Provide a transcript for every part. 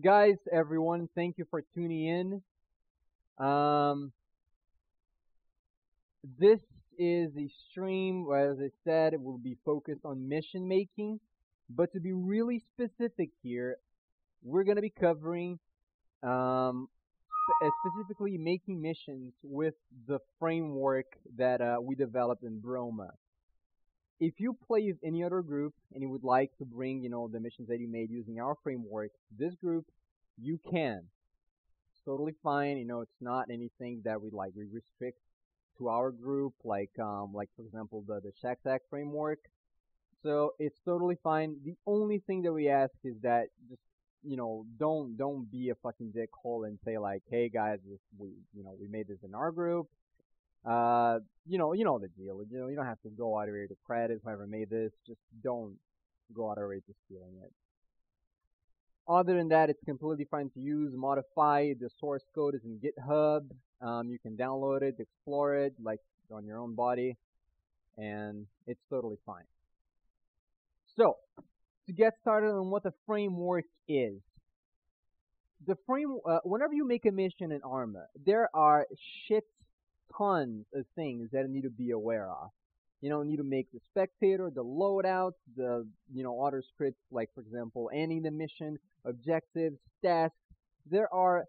guys, everyone, thank you for tuning in. Um, this is a stream, where, as I said, it will be focused on mission making. But to be really specific here, we're going to be covering um, specifically making missions with the framework that uh, we developed in Broma. If you play with any other group and you would like to bring, you know, the missions that you made using our framework, this group, you can. It's totally fine. You know, it's not anything that we like we restrict to our group, like um, like for example the the Shack framework. So it's totally fine. The only thing that we ask is that just you know, don't don't be a fucking dickhole and say like, hey guys, this, we you know we made this in our group. Uh, you know, you know the deal. You know, you don't have to go out of your way to credit whoever made this. Just don't go out of your way to stealing it. Other than that, it's completely fine to use, modify. The source code is in GitHub. Um, you can download it, explore it, like on your own body, and it's totally fine. So, to get started on what the framework is. The frame, uh, whenever you make a mission in Arma, there are shit tons of things that you need to be aware of. You you need to make the spectator, the loadout, the, you know, auto scripts, like, for example, ending the mission, objectives, tasks. There are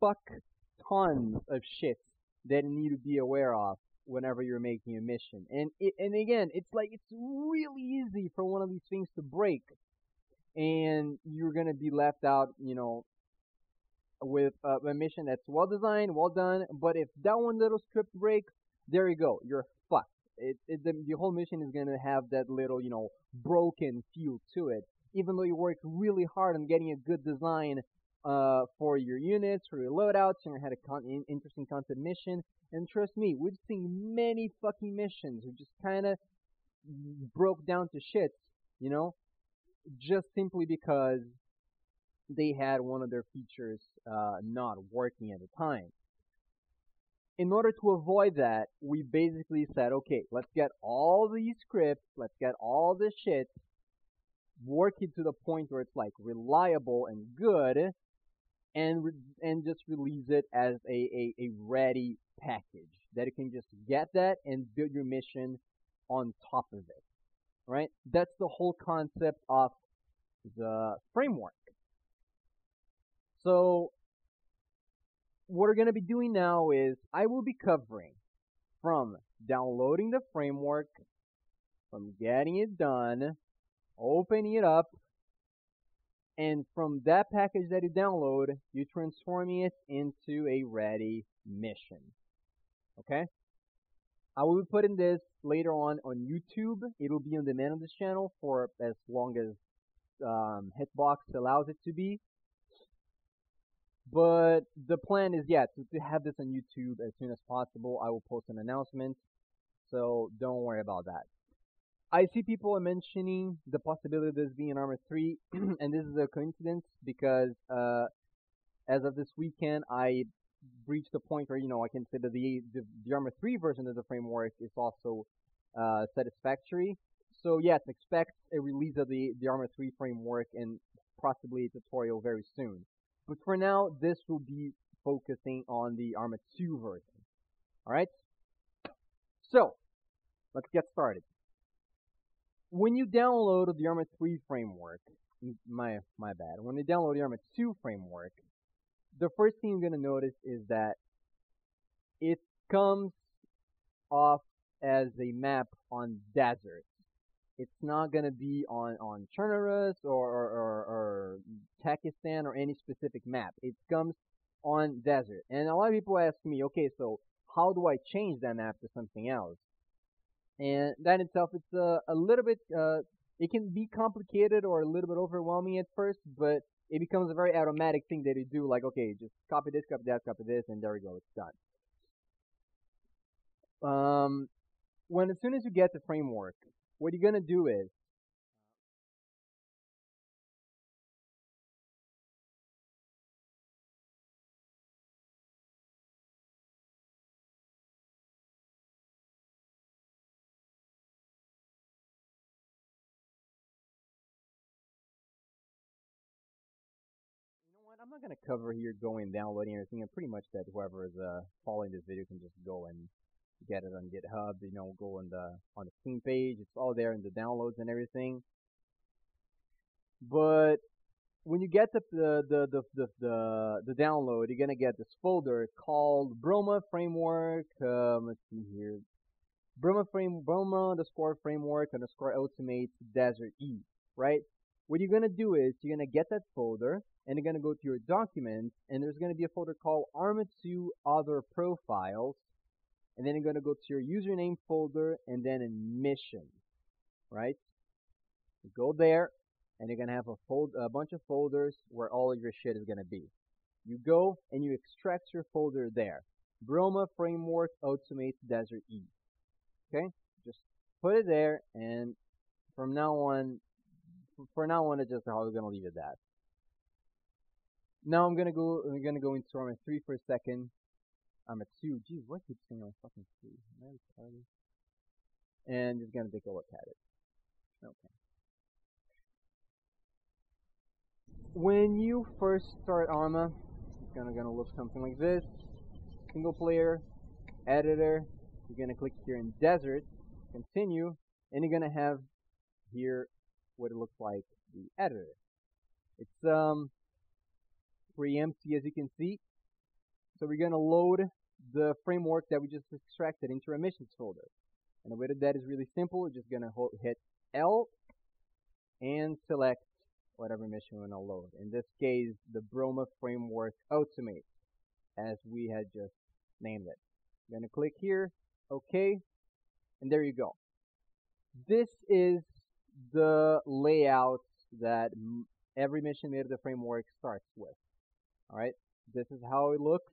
fuck tons of shit that you need to be aware of whenever you're making a mission. And it, and again, it's like it's really easy for one of these things to break, and you're gonna be left out, you know, with uh, a mission that's well designed, well done. But if that one little script breaks, there you go, you're. It, it the, the whole mission is gonna have that little, you know, broken feel to it. Even though you worked really hard on getting a good design uh, for your units, for your loadouts, and you had a con- interesting content mission. And trust me, we've seen many fucking missions who just kind of broke down to shit, you know, just simply because they had one of their features uh, not working at the time. In order to avoid that, we basically said, okay, let's get all these scripts, let's get all this shit, working to the point where it's like reliable and good, and re- and just release it as a, a, a ready package that you can just get that and build your mission on top of it. Right? That's the whole concept of the framework. So what we're going to be doing now is I will be covering from downloading the framework, from getting it done, opening it up, and from that package that you download, you transforming it into a ready mission. Okay? I will be putting this later on on YouTube. It'll be on demand on this channel for as long as um, Hitbox allows it to be. But the plan is, yeah, to, to have this on YouTube as soon as possible. I will post an announcement, so don't worry about that. I see people mentioning the possibility of this being Arma 3, and this is a coincidence because uh, as of this weekend, I reached a point where you know I consider the the, the Arma 3 version of the framework is also uh, satisfactory. So yes, expect a release of the the Arma 3 framework and possibly a tutorial very soon. But for now, this will be focusing on the Arma 2 version. All right. So let's get started when you download the Arma 3 framework, my my bad. When you download the Arma 2 framework, the first thing you're gonna notice is that it comes off as a map on desert. It's not gonna be on on Chernarus or or, or, or Takistan or any specific map. It comes on desert. And a lot of people ask me, okay, so how do I change that map to something else? and that itself it's a, a little bit uh, it can be complicated or a little bit overwhelming at first but it becomes a very automatic thing that you do like okay just copy this copy that copy this and there we go it's done um, when as soon as you get the framework what you're gonna do is I'm not gonna cover here going downloading everything. And pretty much that whoever is uh, following this video can just go and get it on GitHub. You know, go on the on the Steam page. It's all there in the downloads and everything. But when you get the the the the the, the, the download, you're gonna get this folder called Broma Framework. Um, let's see here, Broma frame Broma underscore framework underscore ultimate desert E. Right. What you're gonna do is you're gonna get that folder and you're gonna go to your documents and there's gonna be a folder called Arma 2 Other Profiles, and then you're gonna go to your username folder and then in mission. Right. You go there and you're gonna have a fold a bunch of folders where all of your shit is gonna be. You go and you extract your folder there. Broma Framework Ultimate Desert E. Okay? Just put it there and from now on for now on it's just how we're gonna leave it that. Now I'm gonna go I'm gonna go into Arma 3 for a second. I'm at 2. Geez, what keeps saying I'm fucking 3? Am I retarded? And just gonna take a look at it. Okay. when you first start Arma, it's gonna gonna look something like this. Single player, editor. You're gonna click here in desert, continue, and you're gonna have here what it looks like the editor. It's um pretty empty as you can see. So we're gonna load the framework that we just extracted into our missions folder. And the way that that is really simple, we're just gonna hit L and select whatever mission we want to load. In this case, the Broma Framework Ultimate, as we had just named it. I'm going to click here, OK, and there you go. This is the layout that every mission made of the framework starts with. Alright, this is how it looks.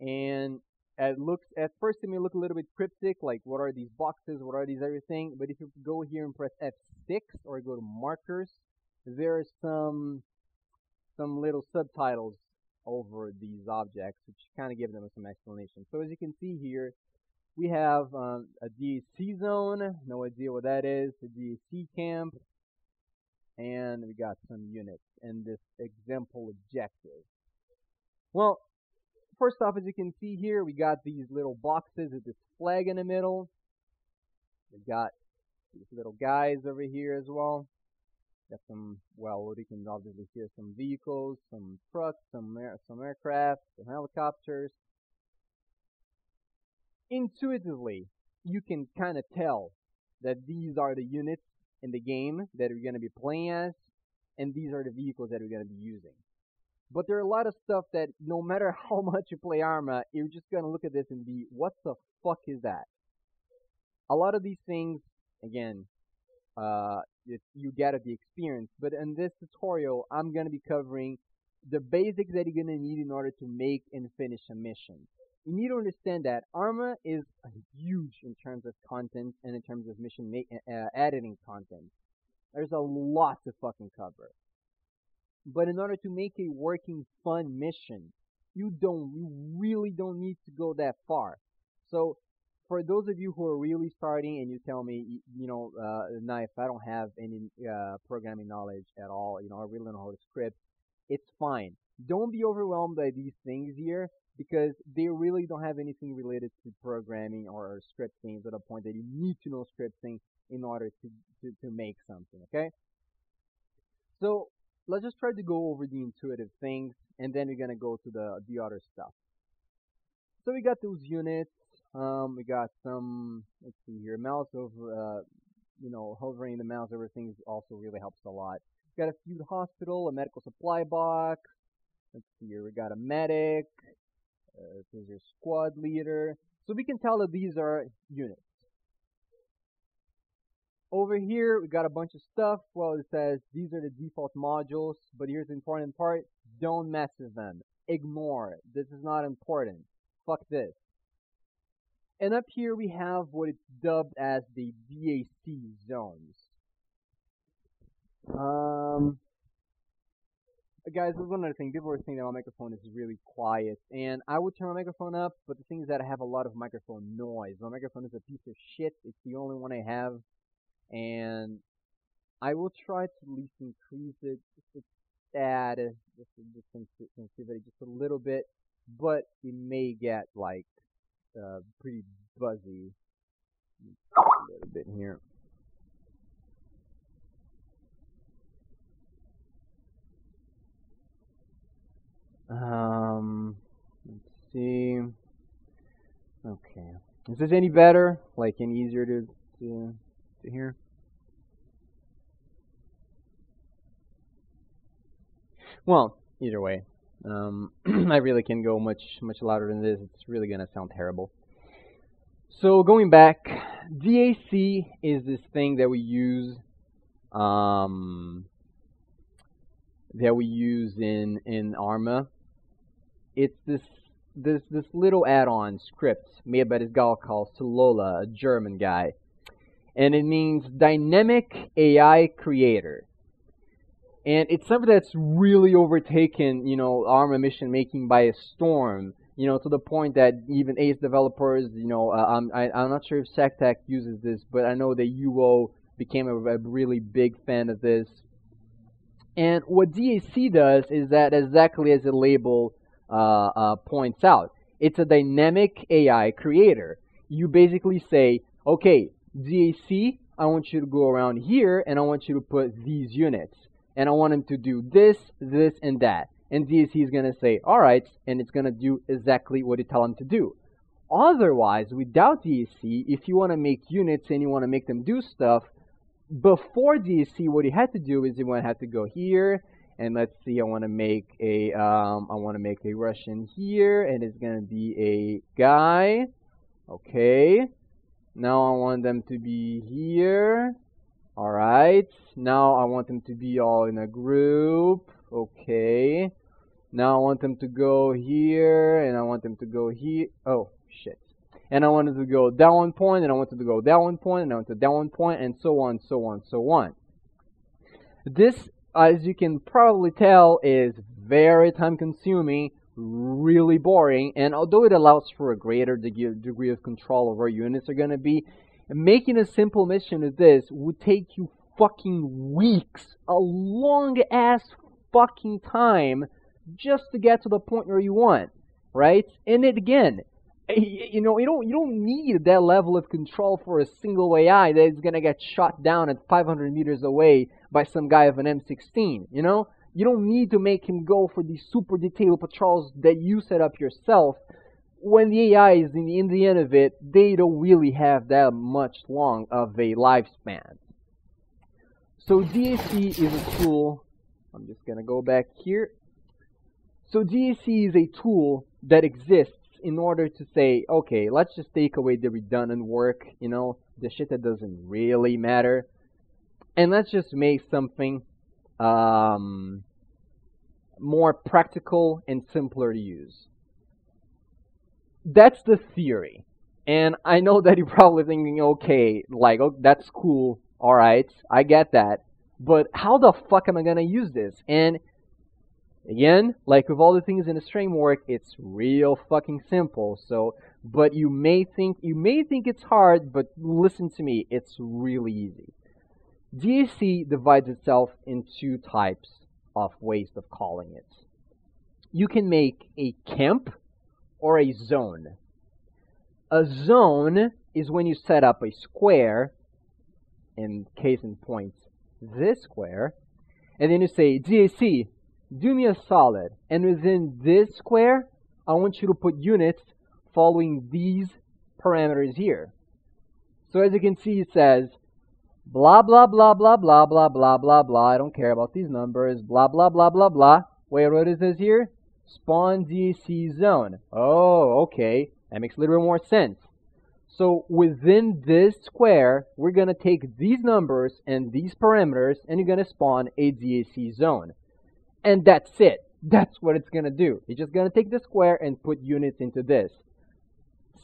And it looks at first it may look a little bit cryptic, like what are these boxes, what are these everything. But if you go here and press F6 or go to markers, there are some some little subtitles over these objects, which kind of give them some explanation. So as you can see here, we have um, a DAC zone, no idea what that is, a DAC camp, and we got some units and this example objective. Well, first off, as you can see here, we got these little boxes with this flag in the middle. We got these little guys over here as well. Got some, well, you can obviously see some vehicles, some trucks, some air, some aircraft, some helicopters. Intuitively, you can kind of tell that these are the units in the game that we're going to be playing as, and these are the vehicles that we're going to be using. But there are a lot of stuff that no matter how much you play Arma, you're just gonna look at this and be, what the fuck is that? A lot of these things, again, uh, you get at the experience. But in this tutorial, I'm gonna be covering the basics that you're gonna need in order to make and finish a mission. You need to understand that Arma is huge in terms of content and in terms of mission uh, editing content. There's a lot to fucking cover. But in order to make a working fun mission, you don't, you really don't need to go that far. So for those of you who are really starting and you tell me, you know, uh, if I don't have any uh, programming knowledge at all, you know, I really don't know how to script, it's fine. Don't be overwhelmed by these things here because they really don't have anything related to programming or scripting to the point that you need to know scripting in order to, to, to make something, okay? So let's just try to go over the intuitive things and then we're gonna go to the the other stuff. So we got those units. Um, we got some. Let's see here, mouse over. Uh, you know, hovering the mouse over things also really helps a lot. We got a few hospital, a medical supply box. Let's see here, we got a medic. Uh, this is your squad leader. So we can tell that these are units. Over here, we got a bunch of stuff. Well, it says these are the default modules, but here's the important part. Don't mess with them. Ignore. This is not important. Fuck this. And up here we have what it's dubbed as the DAC zones. Um, guys, there's one other thing. People were saying that my microphone is really quiet, and I would turn my microphone up, but the thing is that I have a lot of microphone noise. My microphone is a piece of shit. It's the only one I have and I will try to at least increase it just add just the sensitivity just a little bit, but it may get like uh, pretty buzzy. A little bit here. Um, let's see. Okay. Is this any better? Like any easier to to, to hear? Well, either way, um, I really can go much much louder than this. It's really gonna sound terrible. So going back, DAC is this thing that we use um, that we use in in Arma. It's this this this little add-on script made by this guy called Silola, a German guy, and it means dynamic AI creator. And it's something that's really overtaken, you know, ARMA mission making by a storm. You know, to the point that even Ace developers, you know, uh, I'm I, am i am not sure if ShackTac uses this, but I know that UO became a, a really big fan of this. And what DAC does is that exactly as the label uh, uh, points out, it's a dynamic AI creator. You basically say, okay, DAC, I want you to go around here and I want you to put these units. And I want him to do this, this, and that. And DAC is going to say, alright, and it's going to do exactly what you tell him to do. Otherwise, without DAC, if you want to make units and you want to make them do stuff, before DAC, what you had to do is you want to have to go here, and let's see, I want to make a, um, I want to make a Russian here, and it's going to be a guy. Okay. Now I want them to be here. Alright. Now I want them to be all in a group. Okay. Now I want them to go here, and I want them to go here. Oh, shit. And I want them to go down one point, and I want them to go down one point, and I want to down one point, and so on, so on, so on. This, as you can probably tell, is very time consuming really boring, and although it allows for a greater degree of control over units are going to be, making a simple mission of this would take you fucking weeks, a long ass fucking time just to get to the point where you want, right? And it again, you know, you don't you don't need that level of control for a single AI that is gonna get shot down at 500 meters away by some guy of an M16. You know, you don't need to make him go for these super detailed patrols that you set up yourself. When the AIs, in the, in the end of it, they don't really have that much long of a lifespan. So DAC is a tool. I'm just gonna go back here. So DAC is a tool that exists in order to say, okay, let's just take away the redundant work, you know, the shit that doesn't really matter, and let's just make something um, more practical and simpler to use. That's the theory. And I know that you're probably thinking, okay, like, oh, that's cool, alright, I get that. But how the fuck am I gonna use this? And again, like with all the things in this framework, it's real fucking simple. So, but you may think you may think it's hard, but listen to me, it's really easy. DAC divides itself in two types of ways of calling it. You can make a camp or a zone. A zone is when you set up a square, in case in point, this square, and then you say, DAC, do me a solid, and within this square, I want you to put units following these parameters here. So as you can see, it says blah, blah, blah, blah, blah, blah, blah, blah, blah. I don't care about these numbers. Blah, blah, blah, blah, blah. Wait, what is this here? Spawn DAC zone. Oh, okay. That makes a little bit more sense. So within this square, we're going to take these numbers and these parameters, and you're going to spawn a DAC zone. And that's it. That's what it's going to do. It's just going to take the square and put units into this.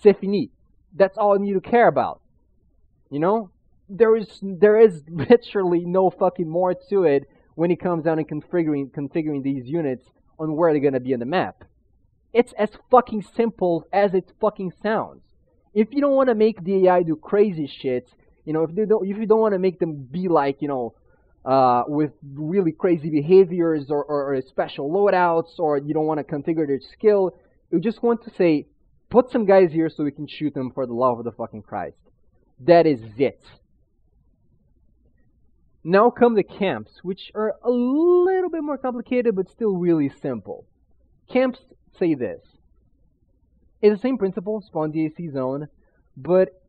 C'est fini. That's all you need to care about. You know, there is there is literally no fucking more to it when it comes down to configuring configuring these units on where they're gonna be on the map. It's as fucking simple as it fucking sounds. If you don't want to make the AI do crazy shit, you know, if they don't, if you don't want to make them be like, you know, uh, with really crazy behaviors or, or, or special loadouts, or you don't want to configure their skill. You just want to say, put some guys here so we can shoot them for the love of the fucking Christ. That is it. Now come the camps, which are a little bit more complicated, but still really simple. Camps say this. It's the same principle, spawn DAC zone, but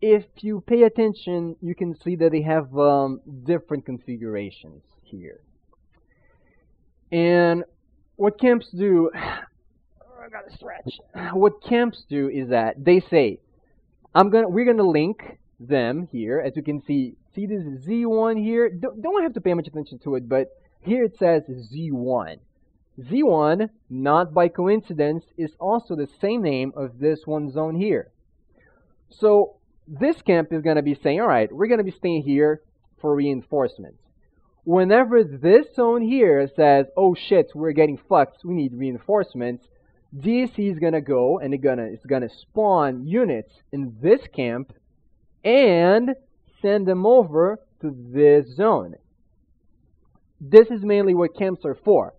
if you pay attention, you can see that they have um, different configurations here. And what camps do, I gotta stretch. What camps do is that they say, I'm gonna, we're gonna link them here, as you can see, see this Z1 here? Don't, have to pay much attention to it, but here it says Z1. Z1, not by coincidence, is also the same name of this one zone here. So this camp is going to be saying, all right, we're going to be staying here for reinforcements. Whenever this zone here says, oh shit, we're getting fucked, we need reinforcements, DAC is going to go and going to, it's going to spawn units in this camp and send them over to this zone. This is mainly what camps are for.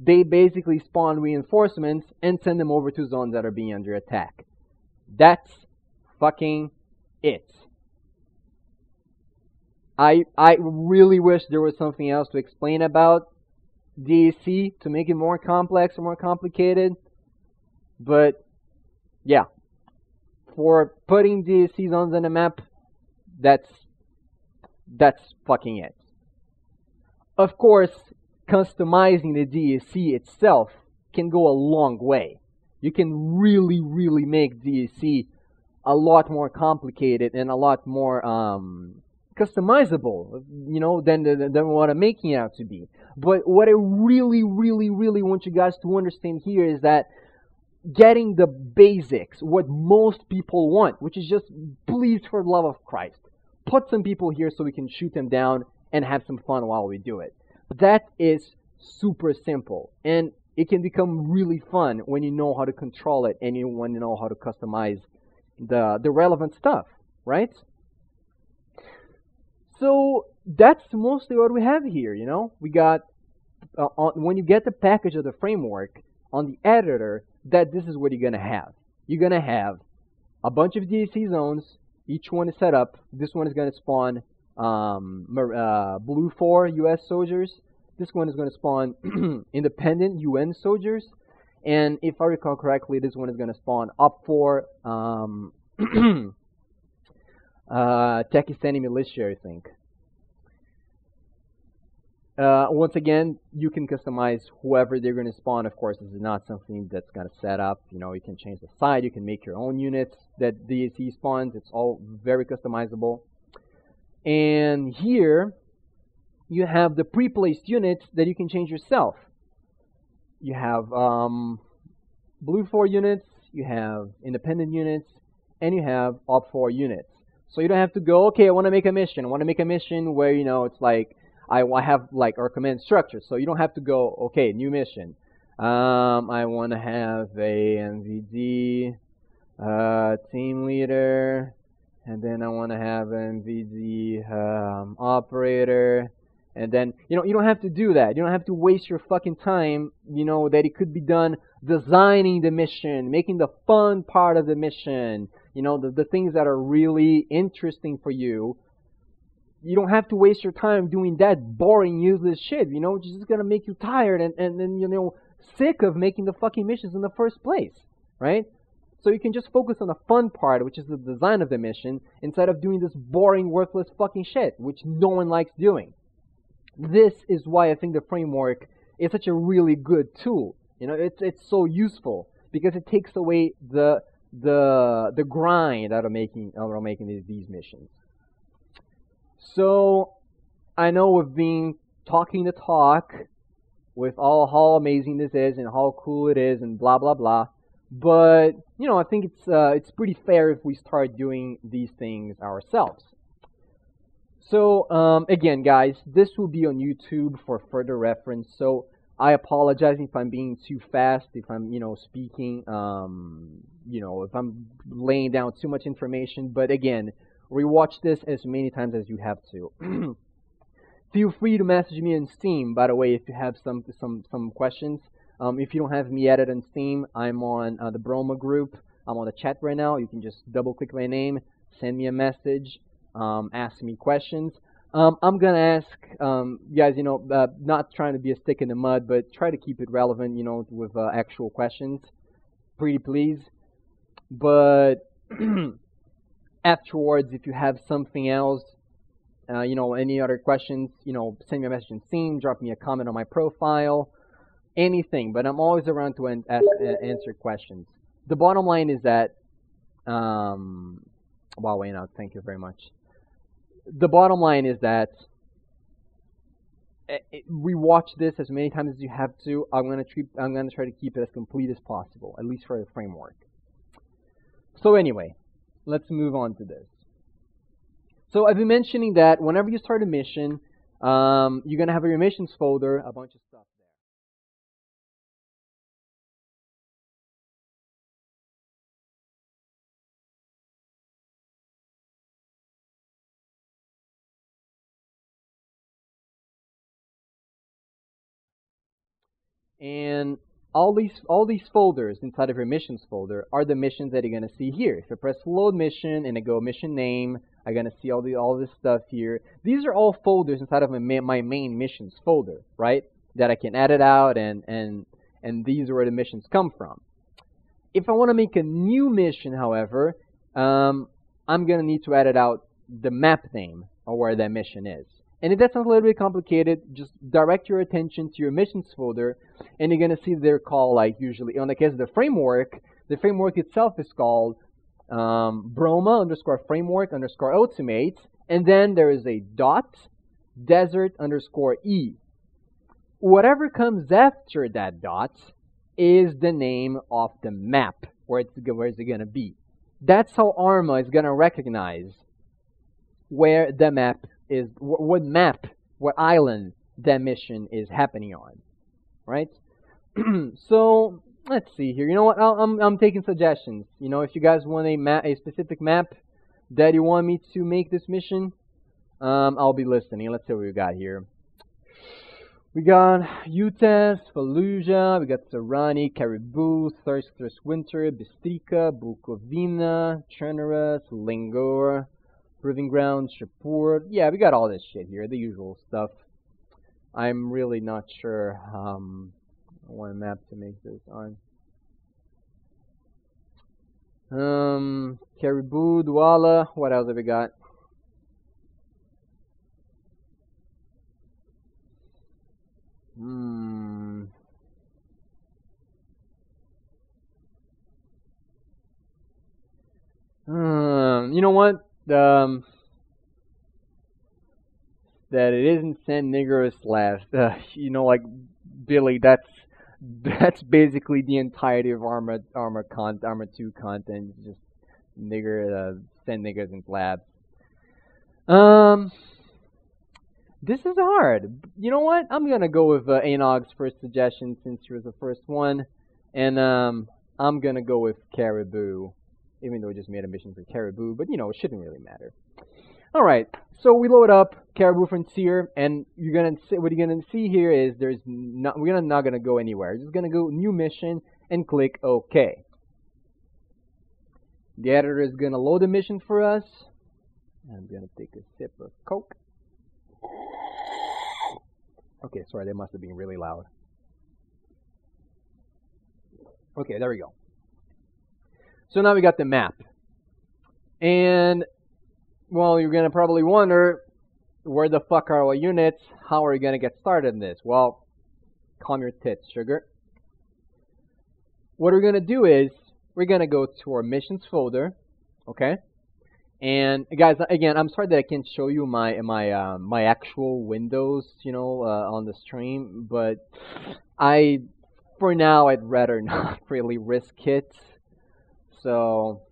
They basically spawn reinforcements and send them over to zones that are being under attack. That's fucking it. I I really wish there was something else to explain about DAC to make it more complex or more complicated. But yeah, for putting DAC zones on the map, that's that's fucking it. Of course, customizing the DAC itself can go a long way. You can really, really make DAC a lot more complicated and a lot more um, customizable, you know, than, than, than what I'm making it out to be. But what I really, really, really want you guys to understand here is that getting the basics, what most people want, which is just please for the love of Christ, put some people here so we can shoot them down and have some fun while we do it. That is super simple. And it can become really fun when you know how to control it and you want to know how to customize the the relevant stuff, right? So that's mostly what we have here, you know? We got uh, on, when you get the package of the framework on the editor, that this is what you're going to have. You're going to have a bunch of DAC zones. Each one is set up. This one is going to spawn um, uh, BLUFOR U.S. soldiers. This one is going to spawn independent UN soldiers. And if I recall correctly, this one is going to spawn OPFOR um, uh, Pakistani militia, I think. Uh, once again, you can customize whoever they're going to spawn. Of course, this is not something that's going to set up. You know, you can change the side. You can make your own units that DAC spawns. It's all very customizable. And here, you have the pre-placed units that you can change yourself. You have um, BLUFOR units, you have independent units, and you have OPFOR units. So you don't have to go, okay, I want to make a mission. I want to make a mission where, you know, it's like I, have like our command structure, so you don't have to go, okay, new mission. Um, I want to have a NVD uh, team leader, and then I want to have an NVD um, operator, and then you know you don't have to do that. You don't have to waste your fucking time. You know that it could be done designing the mission, making the fun part of the mission. You know the the things that are really interesting for you you don't have to waste your time doing that boring, useless shit, you know, it's just gonna make you tired and, and, and you know, sick of making the fucking missions in the first place, right? So you can just focus on the fun part, which is the design of the mission, instead of doing this boring, worthless fucking shit, which no one likes doing. This is why I think the framework is such a really good tool. You know, it's it's so useful because it takes away the the the grind out of making out of making these, these missions. So I know we've been talking the talk with all how amazing this is and how cool it is and blah blah blah. But you know, I think it's uh, it's pretty fair if we start doing these things ourselves. So um, again, guys, this will be on YouTube for further reference. So I apologize if I'm being too fast, if I'm you know speaking, um, you know, if I'm laying down too much information. But again, rewatch this as many times as you have to. Feel free to message me on Steam, by the way, if you have some some some questions. Um, if you don't have me added on Steam, I'm on uh, the Broma group. I'm on the chat right now. You can just double click my name, send me a message, um, ask me questions. Um, I'm gonna ask um, guys, you know, uh, not trying to be a stick in the mud, but try to keep it relevant, you know, with uh, actual questions. Pretty please. But afterwards, if you have something else, uh, you know, any other questions, you know, send me a message in Steam, drop me a comment on my profile, anything. But I'm always around to an ask, answer questions. The bottom line is that, um, wow, Wayne out. Thank you very much the bottom line is that eh, eh, we watch this as many times as you have to. I'm gonna treat, I'm gonna try to keep it as complete as possible, at least for the framework. So anyway, let's move on to this. So I've been mentioning that whenever you start a mission, um, you're gonna have your missions folder, a bunch of stuff. There. And all these all these folders inside of your missions folder are the missions that you're gonna see here. If I press load mission and I go mission name, I'm gonna see all the all this stuff here. These are all folders inside of my, my main missions folder, right? That I can edit out and and and these are where the missions come from. If I want to make a new mission, however, um, I'm gonna need to edit out the map name or where that mission is. And if that sounds a little bit complicated, just direct your attention to your missions folder, and you're going to see their call like usually. On the case of the framework, the framework itself is called um, Broma underscore framework underscore ultimate, and then there is a dot desert underscore e. Whatever comes after that dot is the name of the map, where it's, where it's going to be. That's how ARMA is going to recognize where the map is what map, what island that mission is happening on, right? so let's see here. You know what? i am I'm, I'm taking suggestions. You know, if you guys want a map, a specific map that you want me to make this mission, um, I'll be listening. Let's see what we got here. We got Utah, Fallujah, we got Sahrani, Caribou, Thirsk Winter, Bystrica, Bukovina, Chernarus, Lingor, Proving Grounds, Shapur. Yeah, we got all this shit here, the usual stuff. I'm really not sure um, what map to make this on. Um, Caribou, Douala. What else have we got? Hmm. Um, you know what? Um, that it isn't San Niggers last. Uh, you know, like Billy, that's that's basically the entirety of Arma Arma con Arma Two content. Just nigger uh, San Niggers and slabs. Um, this is hard. You know what? I'm gonna go with uh, Anog's first suggestion since she was the first one, and um, I'm gonna go with Caribou even though it just made a mission for Caribou, but you know, it shouldn't really matter. Alright, so we load up Caribou Frontier, and you're gonna see, what you're gonna see here is there's not, we're not gonna go anywhere. Just gonna go new mission and click OK. The editor is gonna load the mission for us. I'm gonna take a sip of Coke. Okay, sorry, that must have been really loud. Okay, there we go. So now we got the map. And, well, you're going to probably wonder, where the fuck are our units? How are we going to get started in this? Well, calm your tits, sugar. What we're going to do is, we're going to go to our missions folder, okay? And guys, again, I'm sorry that I can't show you my my uh, my actual windows, you know, uh, on the stream, but I, for now, I'd rather not really risk it. So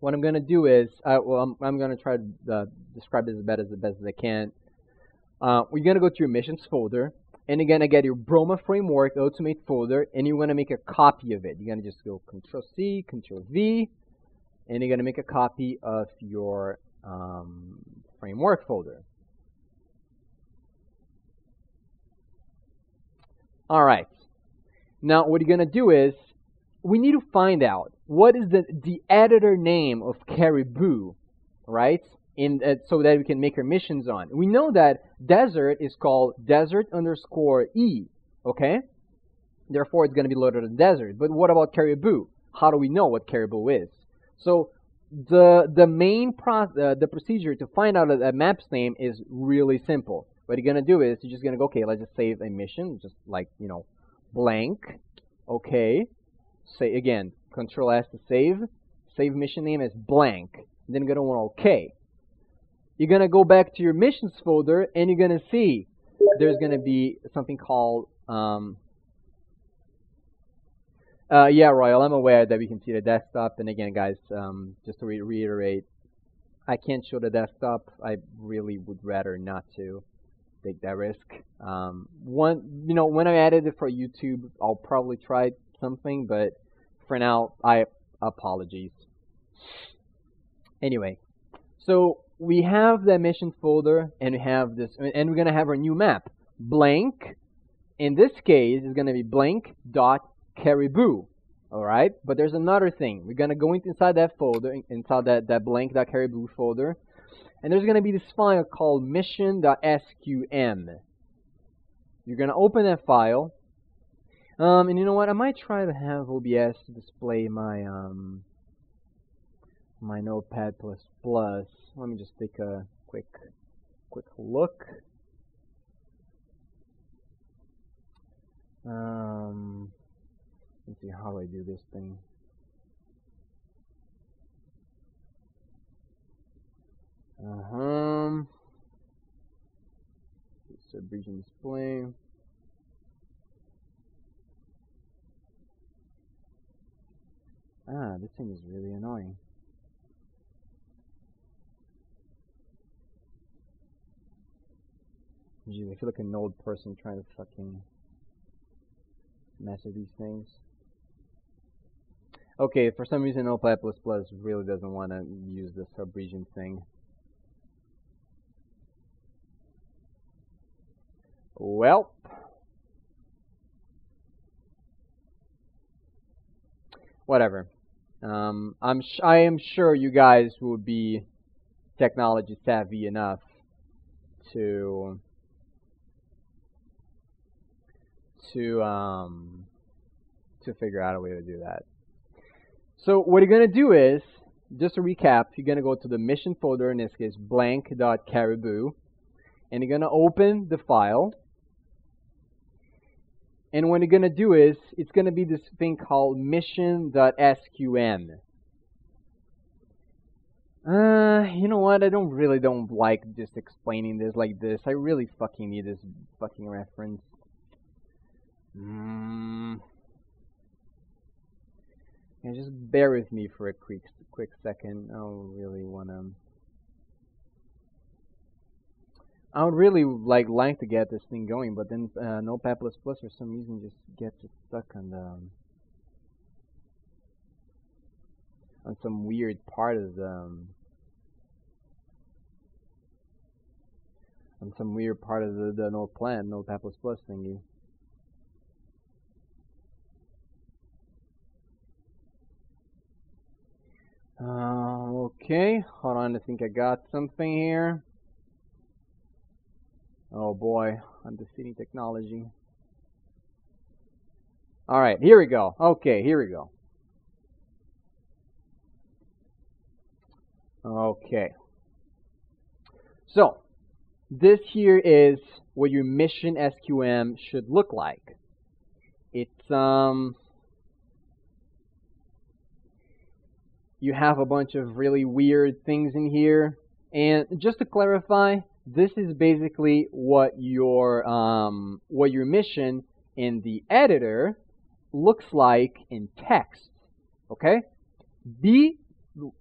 what I'm going to do is, uh, well, I'm, I'm going to try to uh, describe this as best as, best as I can. Uh, we're going to go to your missions folder, and you're going to get your Broma Framework Ultimate folder, and you're going to make a copy of it. You're going to just go Control-C, Control-V, and you're going to make a copy of your um, framework folder. All right. Now, what you're going to do is, we need to find out what is the, the editor name of Caribou, right? In, uh, so that we can make our missions on. We know that desert is called desert underscore E, okay? Therefore, it's going to be loaded in desert. But what about Caribou? How do we know what Caribou is? So the the main pro uh, the procedure to find out a, a map's name is really simple. What you're gonna do is you're just gonna go, okay, let's just save a mission, just like you know, blank. Okay, say again, Control S to save. Save mission name as blank. Then you're gonna want OK. You're gonna go back to your missions folder and you're gonna see there's gonna be something called um, uh, yeah, Royal, I'm aware that we can see the desktop. And again, guys, um, just to re reiterate, I can't show the desktop. I really would rather not to take that risk. Um, one, you know, when I edit it for YouTube, I'll probably try something, but for now, I apologies. Anyway, so we have the missions folder, and we have this, and we're gonna have our new map. Blank, in this case, is gonna be blank dot caribou. Alright, but there's another thing. We're gonna go inside that folder, inside that, that blank.caribou folder, and there's gonna be this file called mission.sqm. You're gonna open that file, um, and you know what? I might try to have OBS display my um my Notepad++. Plus Let me just take a quick quick look. Um, Let's see how do I do this thing. Uh-huh. Subregion display. Ah, this thing is really annoying. Jeez, I feel like an old person trying to fucking mess with these things. Okay, for some reason Notepad++ really doesn't want to use the subregion thing. Well, whatever. Um, I'm I am sure you guys will be technology savvy enough to to um, to figure out a way to do that. So what you're going to do is, just to recap, you're going to go to the mission folder, in this case blank.caribou, and you're going to open the file. And what you're going to do is, it's going to be this thing called mission.sqm. Uh, you know what? I don't really don't like just explaining this like this. I really fucking need this fucking reference. Mm. Yeah, just bear with me for a quick, quick second. I don't really want to... I would really like like to get this thing going, but then uh, Notepad++ for some reason just gets stuck on the um, on some weird part of the um, on some weird part of the, the Node plan, Notepad++ thingy. Uh, okay, hold on, I think I got something here. Oh boy, I'm defeating technology. Alright, here we go. Okay, here we go. Okay. So, this here is what your mission SQM should look like. It's, um, you have a bunch of really weird things in here. And just to clarify, this is basically what your um, what your mission in the editor looks like in text. Okay? Be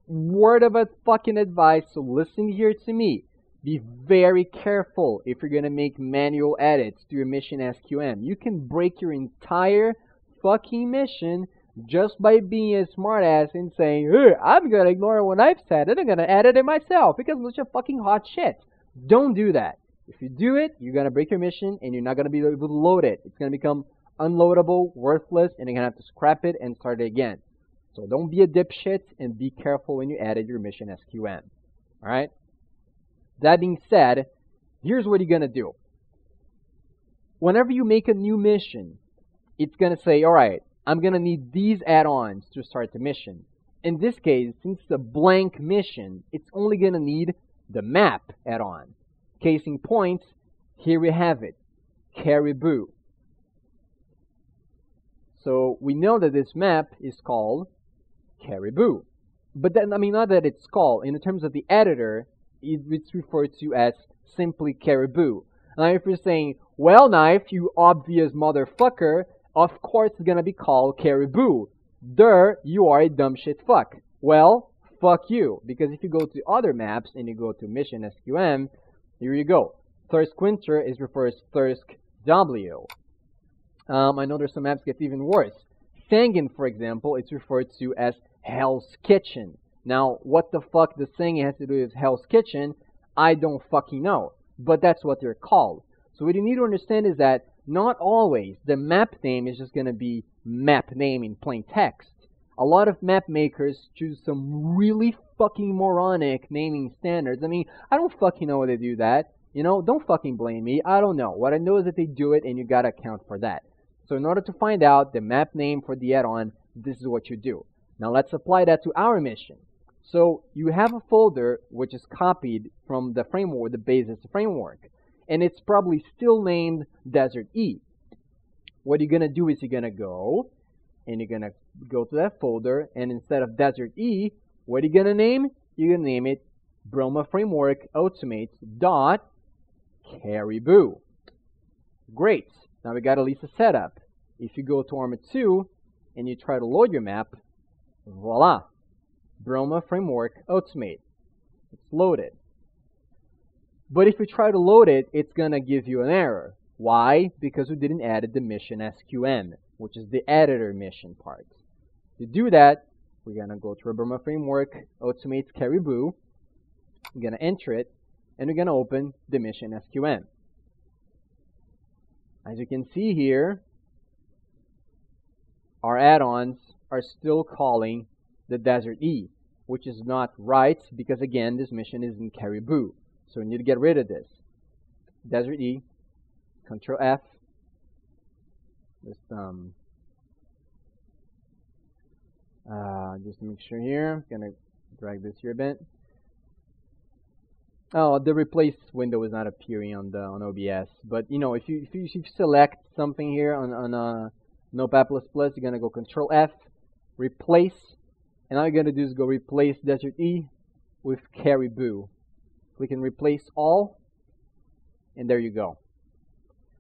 word of a fucking advice, so listen here to me. Be very careful if you're gonna make manual edits to your mission SQM. You can break your entire fucking mission just by being a smartass and saying, hey, I'm gonna ignore what I've said and I'm gonna edit it myself because it's just fucking hot shit. Don't do that. If you do it, you're gonna break your mission and you're not gonna be able to load it. It's gonna become unloadable, worthless, and you're going to have to scrap it and start it again. So don't be a dipshit and be careful when you edit your mission SQM. Alright? That being said, here's what you're going to do. Whenever you make a new mission, it's going to say, alright, I'm going to need these add-ons to start the mission. In this case, since it's a blank mission, it's only going to need the map add-on. Case in point, here we have it, Caribou. So we know that this map is called Caribou. But then, I mean, not that it's called. In terms of the editor, it's referred to as simply Caribou. Now, if you're saying, well, Nife, you obvious motherfucker, of course it's gonna be called Caribou. Der, you are a dumb shit fuck. Well, fuck you. Because if you go to other maps and you go to Mission SQM, here you go. Thirsk Winter is refers to Thirsk W. Um, I know there's some maps get even worse. Sangin, for example, it's referred to as Hell's Kitchen. Now, what the fuck the Sangin has to do with Hell's Kitchen, I don't fucking know. But that's what they're called. So what you need to understand is that not always the map name is just going to be map name in plain text. A lot of map makers choose some really fucking moronic naming standards. I mean, I don't fucking know why they do that. You know, don't fucking blame me. I don't know. What I know is that they do it and you gotta account for that. So in order to find out the map name for the add-on, this is what you do. Now let's apply that to our mission. So you have a folder which is copied from the framework, the basis framework, and it's probably still named Desert E. What you're gonna do is you're gonna go and you're gonna go to that folder and instead of Desert E, what are you gonna name? You're gonna name it Broma Framework Ultimate dot Caribou. Great. Now we got a Lisa setup. If you go to Arma 2 and you try to load your map, voila, Broma Framework ultimate It's loaded. But if you try to load it, it's going to give you an error. Why? Because we didn't add the mission SQM, which is the editor mission part. To do that, we're going to go to Broma Framework Ultimate Caribou. We're going to enter it, and we're going to open the mission SQM. As you can see here, our add-ons are still calling the Desert E, which is not right because again, this mission is in Caribou. So we need to get rid of this. Desert E, Control F. Just um, uh, just to make sure here, I'm gonna drag this here a bit. Oh, the replace window is not appearing on the on OBS. But you know, if you if you, if you select something here on on uh, Notepad++, you're gonna go Control F, replace, and all you're gonna do is go replace Desert E with Caribou. Click and replace all, and there you go.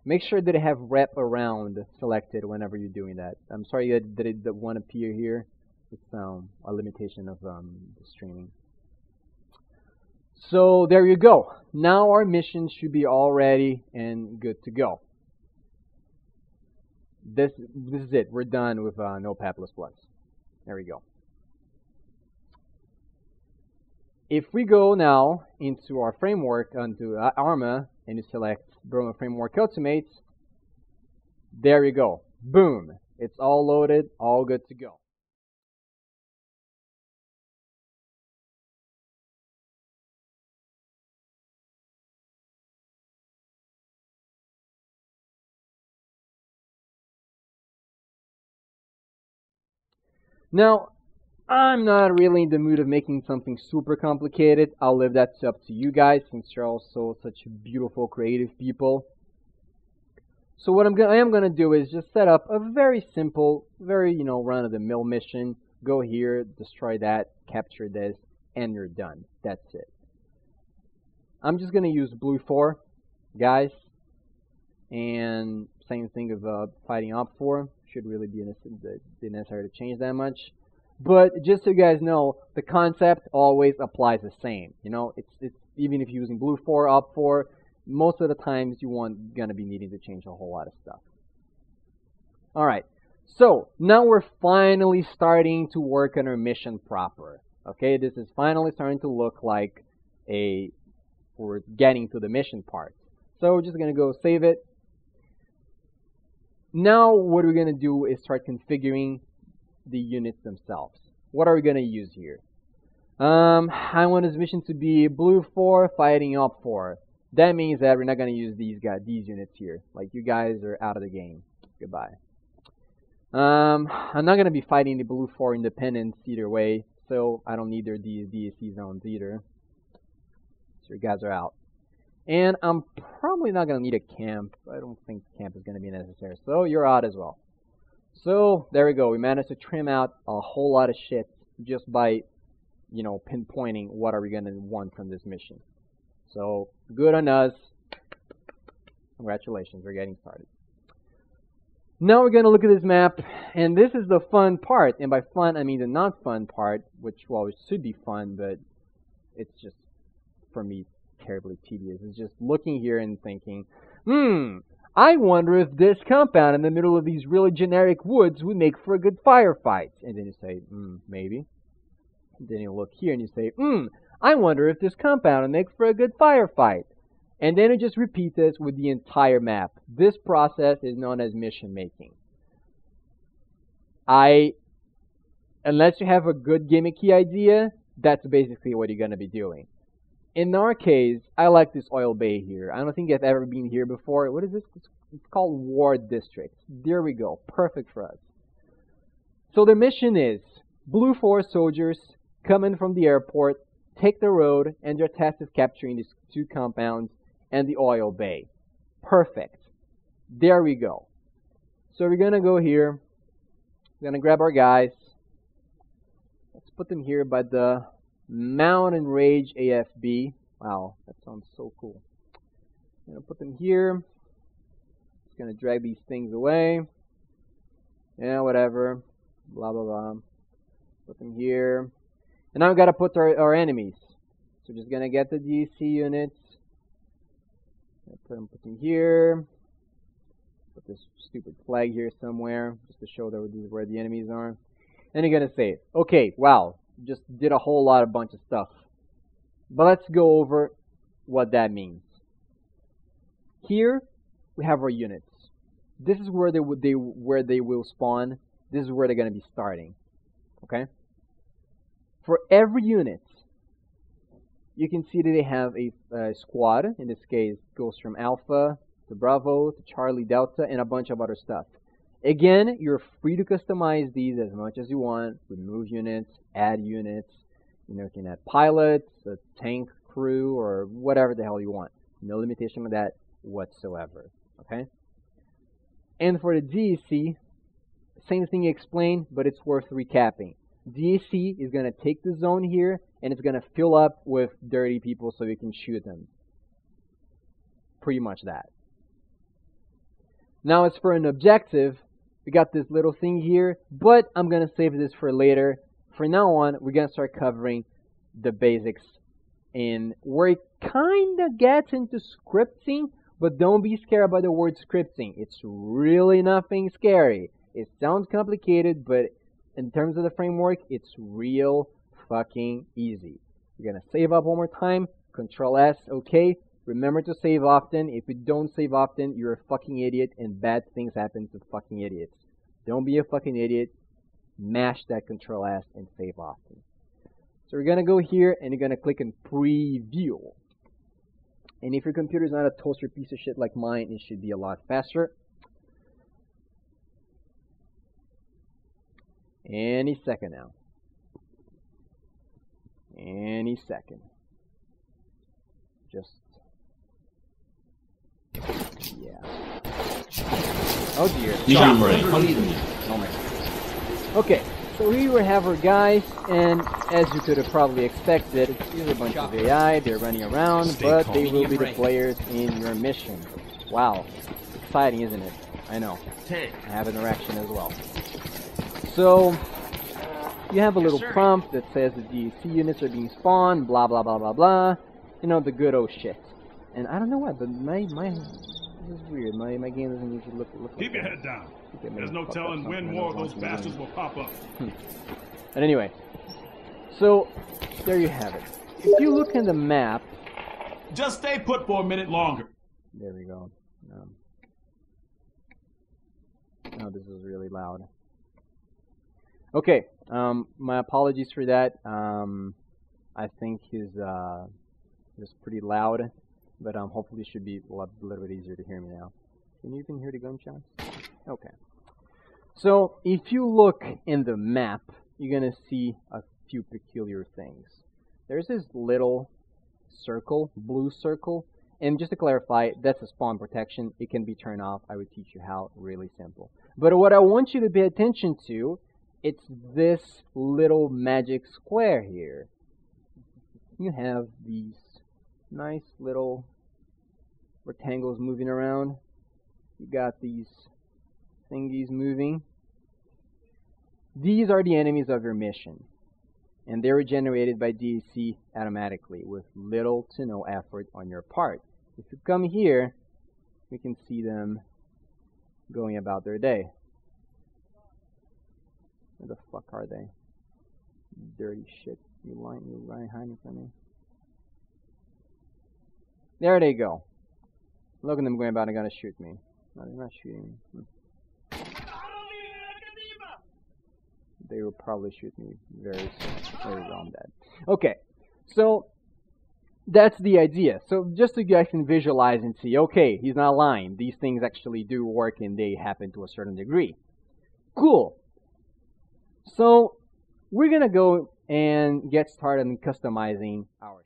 Make sure that you have wrap around selected whenever you're doing that. I'm sorry that it, that won't appear here. It's um, a limitation of um, streaming. So there you go. Now our mission should be all ready and good to go. This this is it. We're done with uh, Notepad++. There we go. If we go now into our framework, onto uh, ARMA, and you select Broma Framework Ultimate, there you go. Boom. It's all loaded, all good to go. Now, I'm not really in the mood of making something super complicated. I'll leave that up to you guys since you're also such beautiful, creative people. So what I'm go- I am going to do is just set up a very simple, very, you know, run-of-the-mill mission. Go here, destroy that, capture this, and you're done. That's it. I'm just going to use BLUFOR, guys, and same thing of uh, fighting OPFOR should really be, be necessary to change that much. But just so you guys know, the concept always applies the same. You know, it's it's even if you're using BLUFOR, OPFOR, most of the times you want gonna be needing to change a whole lot of stuff. Alright, so now we're finally starting to work on our mission proper. Okay, this is finally starting to look like a we're getting to the mission part. So we're just gonna go save it, Now what we're going to do is start configuring the units themselves. What are we going to use here? Um, I want this mission to be BLUFOR fighting OPFOR. That means that we're not going to use these guys, these units here. Like you guys are out of the game. Goodbye. Um, I'm not going to be fighting the BLUFOR independents either way, so I don't need their DAC zones either. So you guys are out. And I'm probably not going to need a camp. I don't think camp is going to be necessary. So you're out as well. So there we go. We managed to trim out a whole lot of shit just by, you know, pinpointing what are we going to want from this mission. So good on us. Congratulations, we're getting started. Now we're going to look at this map, and this is the fun part. And by fun, I mean the not fun part, which, well, it should be fun, but it's just, for me, terribly tedious. It's just looking here and thinking, hmm, I wonder if this compound in the middle of these really generic woods would make for a good firefight. And then you say, hmm, maybe. And then you look here and you say, hmm, I wonder if this compound would make for a good firefight. And then you just repeat this with the entire map. This process is known as mission making. I, unless you have a good gimmicky idea, that's basically what you're going to be doing. In our case, I like this oil bay here. I don't think I've ever been here before. What is this? It's called Ward District. There we go. Perfect for us. So the mission is Blue Force soldiers coming from the airport, take the road, and their task is capturing these two compounds and the oil bay. Perfect. There we go. So we're going to go here. We're going to grab our guys. Let's put them here by the Mountain Rage AFB. Wow, that sounds so cool. I'm going to put them here. Just going to drag these things away. Yeah, whatever. Blah, blah, blah. Put them here. And now we've got to put our, our enemies. So just going to get the DAC units. Put them, put them here. Put this stupid flag here somewhere, just to show that where the enemies are. And you're gonna say, okay, wow, just did a whole lot of bunch of stuff. But let's go over what that means. Here we have our units. This is where they would they where they will spawn. This is where they're gonna be starting. Okay. For every unit, you can see that they have a, a squad. In this case, goes from Alpha to Bravo to Charlie Delta and a bunch of other stuff. Again, you're free to customize these as much as you want. Remove units, add units. You know, you can add pilots, a tank crew, or whatever the hell you want. No limitation on that whatsoever. Okay? And for the DAC, same thing you explained, but it's worth recapping. DAC is going to take the zone here and it's going to fill up with dirty people so you can shoot them. Pretty much that. Now as for an objective, we got this little thing here, but I'm going to save this for later. For now on, we're going to start covering the basics in where it kind of gets into scripting, but don't be scared by the word scripting. It's really nothing scary. It sounds complicated, but in terms of the framework, it's real fucking easy. You're gonna save up one more time, Control S, okay. Remember to save often. If you don't save often, you're a fucking idiot and bad things happen to fucking idiots. Don't be a fucking idiot. Mash that Control S and save often. So we're gonna go here and you're gonna click on preview. And if your computer is not a toaster piece of shit like mine, it should be a lot faster. Any second now. Any second. Just. Yeah. Oh dear. Oh, okay, so here we have our guys, and as you could have probably expected, it's a bunch of AI, they're running around, but they will be the players in your mission. Wow. Exciting, isn't it? I know. I have an erection as well. So, you have a little prompt that says the DAC units are being spawned, blah blah blah blah blah. You know, the good old shit. And I don't know why, but my my this is weird. My my game doesn't usually look look Keep like your that. head down. There's no telling when more of those bastards will pop up. But anyway, so there you have it. If you look in the map, Just stay put for a minute longer. there we go. Um, Oh, this is really loud. Okay, um, my apologies for that. Um, I think his uh, is pretty loud, but um, hopefully it should be a, lot, a little bit easier to hear me now. Can you even hear the gunshots? Okay. So if you look in the map, you're going to see a few peculiar things. There's this little circle, blue circle, and just to clarify, that's a spawn protection. It can be turned off. I would teach you how, really simple. But what I want you to pay attention to, it's this little magic square here. You have these nice little rectangles moving around. You got these thingies moving. These are the enemies of your mission. And they were generated by DAC automatically with little to no effort on your part. If you come here, we can see them going about their day. Where the fuck are they? Dirty shit. You lying, you lying hiding from me. There they go. Look at them going about and gonna shoot me. No, they're not shooting me. Hmm. They will probably shoot me very soon. There we go, I'm dead. Okay, so that's the idea. So just so you guys can visualize and see, okay, he's not lying. These things actually do work and they happen to a certain degree. Cool. So we're gonna go and get started in customizing our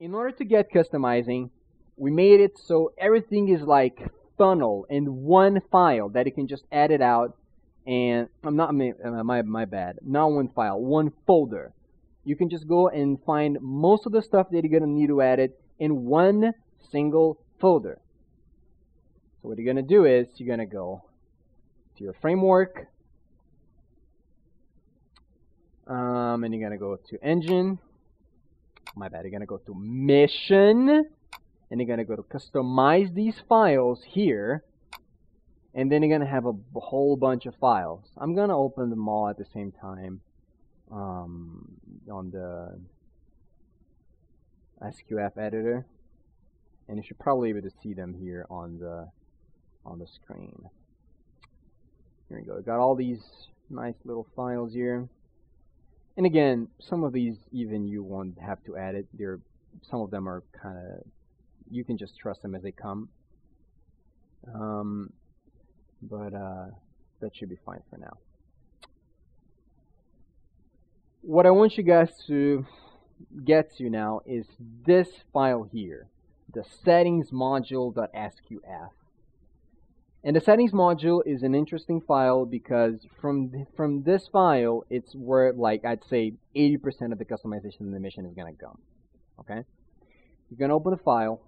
in order to get customizing, we made it so everything is like funnel in one file that you can just add it out and I'm not uh, my my bad not one file one folder. You can just go and find most of the stuff that you're gonna need to edit in one single folder. So what you're gonna do is you're gonna go to your framework um, and you're gonna go to engine my bad, you're gonna go to mission, and you're gonna go to customize these files here, and then you're gonna have a whole bunch of files. I'm gonna open them all at the same time um, on the SQF editor, and you should probably be able to see them here on the on the screen. Here we go. Got all these nice little files here. And again, some of these even you won't have to edit. There, some of them are kind of, you can just trust them as they come. Um, but uh, that should be fine for now. What I want you guys to get to now is this file here, the settings module.sqf. And the settings module is an interesting file because from from this file, it's where like I'd say 80% of the customization in the mission is gonna come. Okay, you're gonna open the file,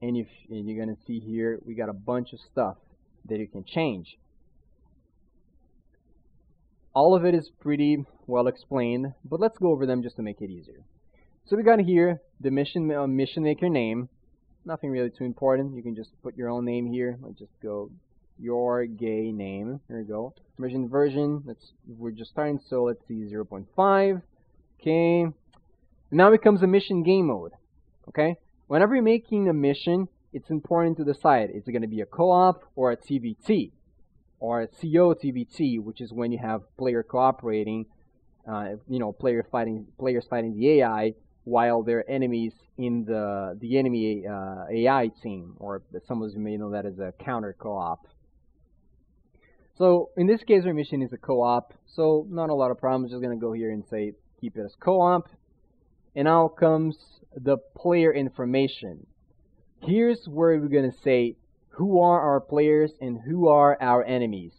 and, if, and you're gonna see here we got a bunch of stuff that you can change. All of it is pretty well explained, but let's go over them just to make it easier. So we got here the mission uh, mission maker name. Nothing really too important. You can just put your own name here. Let's just go your gay name. Here we go. Immersion version. Let's we're just starting, so let's see 0.5. Okay. Now it comes a mission game mode. Okay. Whenever you're making a mission, it's important to decide is it going to be a co-op or a TVT or a CO TVT, which is when you have player cooperating, uh, you know, player fighting players fighting the AI while they're enemies in the the enemy uh, AI team, or some of you may know that as a counter co-op. So in this case, our mission is a co-op, so not a lot of problems. Just gonna go here and say keep it as co-op. And now comes the player information. Here's where we're gonna say who are our players and who are our enemies.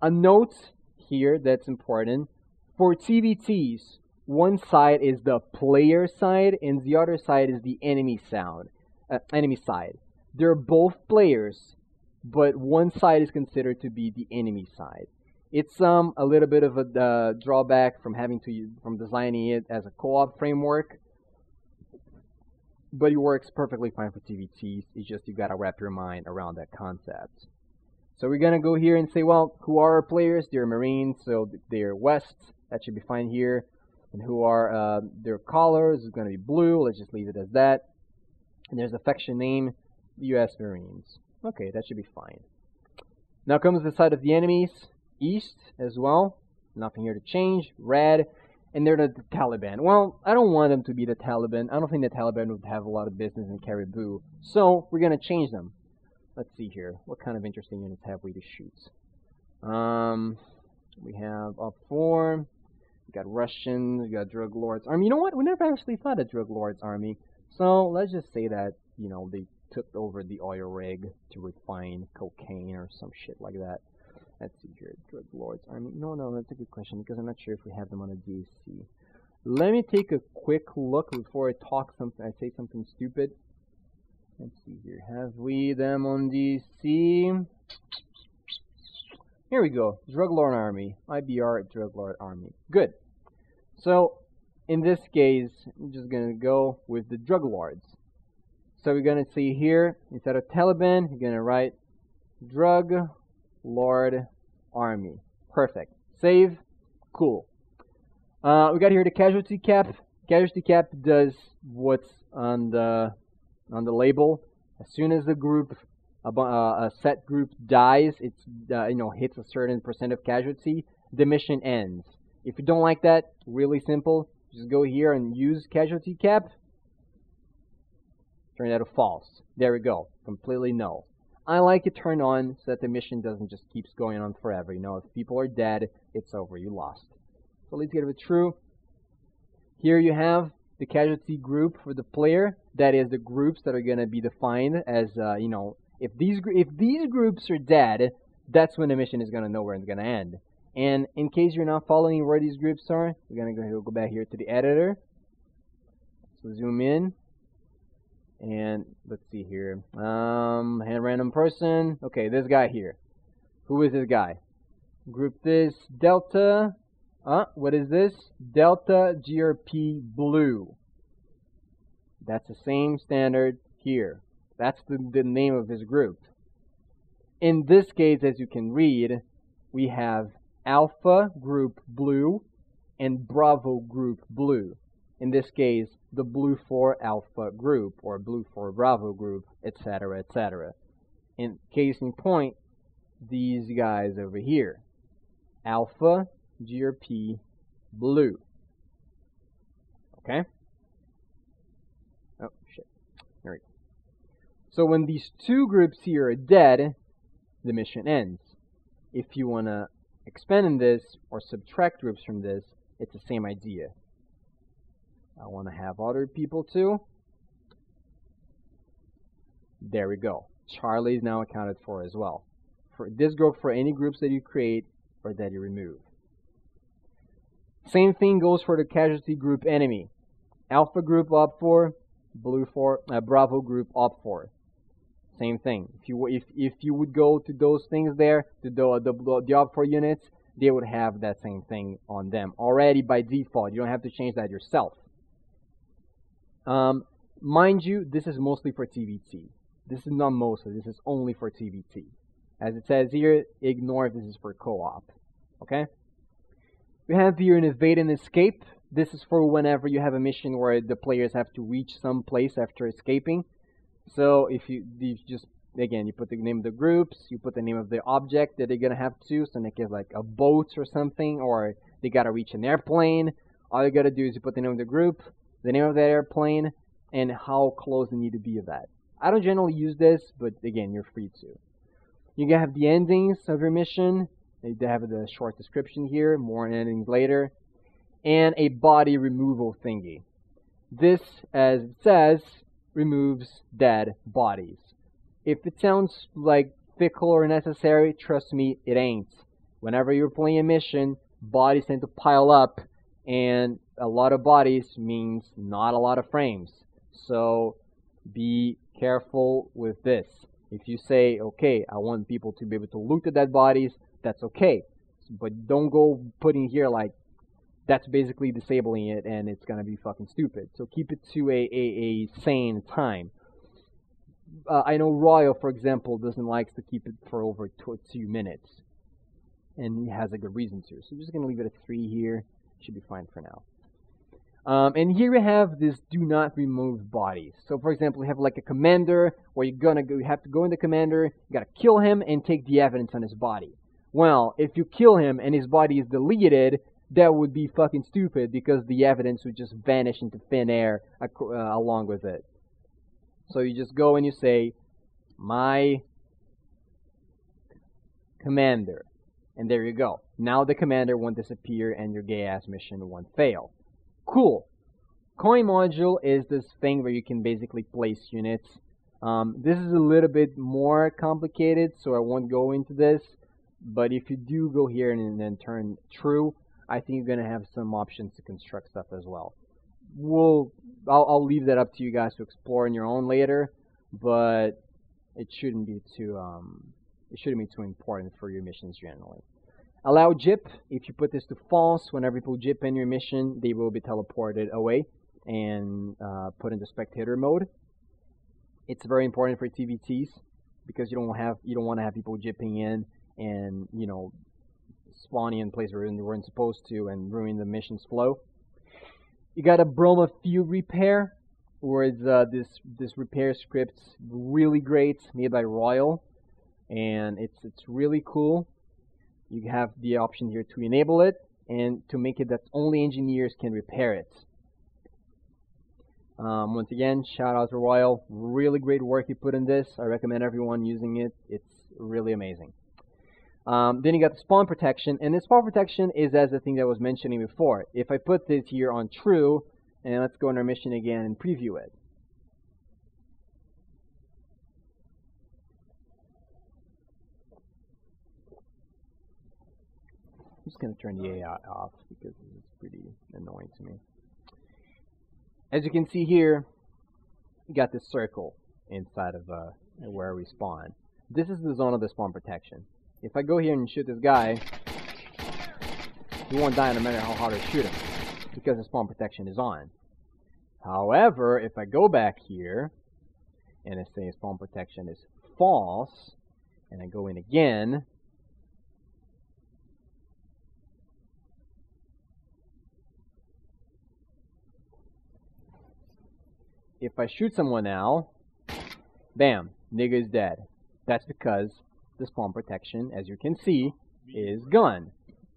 A note here that's important. For TVTs, one side is the player side and the other side is the enemy sound, uh, enemy side. They're both players, but one side is considered to be the enemy side. It's um, a little bit of a uh, drawback from having to from designing it as a co-op framework, but it works perfectly fine for TVTs. It's just you gotta wrap your mind around that concept. So we're gonna go here and say, well, who are our players? They're Marines, so they're West. That should be fine here. And who are uh, their colors? Is gonna be blue. Let's just leave it as that. And there's a faction name, U.S. Marines. Okay, that should be fine. Now comes the side of the enemies, East as well. Nothing here to change. Red, and they're the, Taliban. Well, I don't want them to be the Taliban. I don't think the Taliban would have a lot of business in Caribou. So we're gonna change them. Let's see here. What kind of interesting units have we to shoot? Um, we have up four. We got Russians. We got drug lords army. You know what? We never actually thought of drug lords army. So let's just say that you know they took over the oil rig to refine cocaine or some shit like that. Let's see here. Drug lords army. No, no, that's a good question because I'm not sure if we have them on a DAC. Let me take a quick look before I talk something. I say something stupid. Let's see here. Have we them on DAC? Here we go. Drug Lord Army. IBR Drug Lord Army. Good. So, in this case, I'm just going to go with the Drug Lords. So we're going to see here, instead of Taliban, you're going to write Drug Lord Army. Perfect. Save. Cool. Uh, we got here the casualty cap. Casualty cap does what's on the on the label. As soon as the group, a, uh, a set group dies, it's uh, you know hits a certain percent of casualty, the mission ends. If you don't like that, really simple. Just go here and use casualty cap. Turn that to false. There we go. Completely null. I like it turned on so that the mission doesn't just keeps going on forever. You know, if people are dead, it's over. You lost. So let's get it true. Here you have the casualty group for the player. That is the groups that are going to be defined as, uh, you know, if these if these groups are dead, that's when the mission is going to know where it's going to end. And in case you're not following where these groups are, we're going to go back here to the editor. So zoom in. And let's see here. Um, hand random person. Okay, this guy here. Who is this guy? Group this Delta uh, what is this? Delta GRP Blue. That's the same standard here. That's the, the name of this group. In this case, as you can read, we have Alpha Group Blue and Bravo Group Blue. In this case, the Blue 4 Alpha Group or Blue 4 Bravo Group, etc., etc. In case in point, these guys over here. Alpha GRP blue. Okay? Oh, shit. There we go. So when these two groups here are dead, the mission ends. If you want to expand in this or subtract groups from this, it's the same idea. I want to have other people too. There we go. Charlie is now accounted for as well. For this goes for any groups that you create or that you remove. Same thing goes for the casualty group enemy. Alpha group OPFOR, blue for uh, Bravo group OPFOR. Same thing. If you if if you would go to those things there, to the the, the OPFOR units, they would have that same thing on them already by default. You don't have to change that yourself. Um, mind you, this is mostly for TVT. This is not mostly. This is only for TVT. As it says here, ignore if this is for co-op. Okay. We have here an evade and escape. This is for whenever you have a mission where the players have to reach some place after escaping. So if you, you just again you put the name of the groups, you put the name of the object that they're gonna have to. So in the case like a boat or something, or they gotta reach an airplane. All you gotta do is you put the name of the group, the name of that airplane, and how close they need to be of that. I don't generally use this, but again, you're free to. You can have the endings of your mission. They have the short description here, more endings later, and a body removal thingy. This, as it says, removes dead bodies. If it sounds like fickle or necessary, trust me, it ain't. Whenever you're playing a mission, bodies tend to pile up, and a lot of bodies means not a lot of frames. So be careful with this. If you say, okay, I want people to be able to look at dead bodies, that's okay. But don't go putting here like that's basically disabling it and it's gonna be fucking stupid. So keep it to a, a, a sane time. uh, I know Royal, for example, doesn't like to keep it for over two, two minutes, and he has a good reason to. So I'm just gonna leave it at three here. Should be fine for now. Um, and here we have this do not remove bodies. So for example, we have like a commander where you're gonna go, you have to go in the commander, you gotta kill him and take the evidence on his body. Well, if you kill him and his body is deleted, that would be fucking stupid because the evidence would just vanish into thin air uh, along with it. So you just go and you say, my commander. And there you go. Now the commander won't disappear and your gay ass mission won't fail. Cool. Coin module is this thing where you can basically place units. Um, this is a little bit more complicated, so I won't go into this. But if you do go here and then turn true, I think you're going to have some options to construct stuff as well. We'll, I'll, I'll leave that up to you guys to explore on your own later, but it shouldn't be too, um, it shouldn't be too important for your missions generally. Allow JIP. If you put this to false, whenever you put JIP in your mission, they will be teleported away and uh, put into spectator mode. It's very important for TVTs because you don't have you don't want to have people jipping in and you know spawning in places where they weren't supposed to and ruin the mission's flow. You got a Broma field repair, where uh, this this repair script really great, made by Royal, and it's it's really cool you have the option here to enable it and to make it that only engineers can repair it. Um, once again, shout out to Royal. Really great work you put in this. I recommend everyone using it. It's really amazing. Um, then you got the spawn protection, and the spawn protection is as the thing that I was mentioning before. If I put this here on true, and let's go in our mission again and preview it. I'm just going to turn the AI off because it's pretty annoying to me. As you can see here, you got this circle inside of uh, where we spawn. This is the zone of the spawn protection. If I go here and shoot this guy, he won't die no matter how hard I shoot him because the spawn protection is on. However, if I go back here and I say spawn protection is false, and I go in again, if I shoot someone now, bam, nigga is dead. That's because the spawn protection, as you can see, is gone.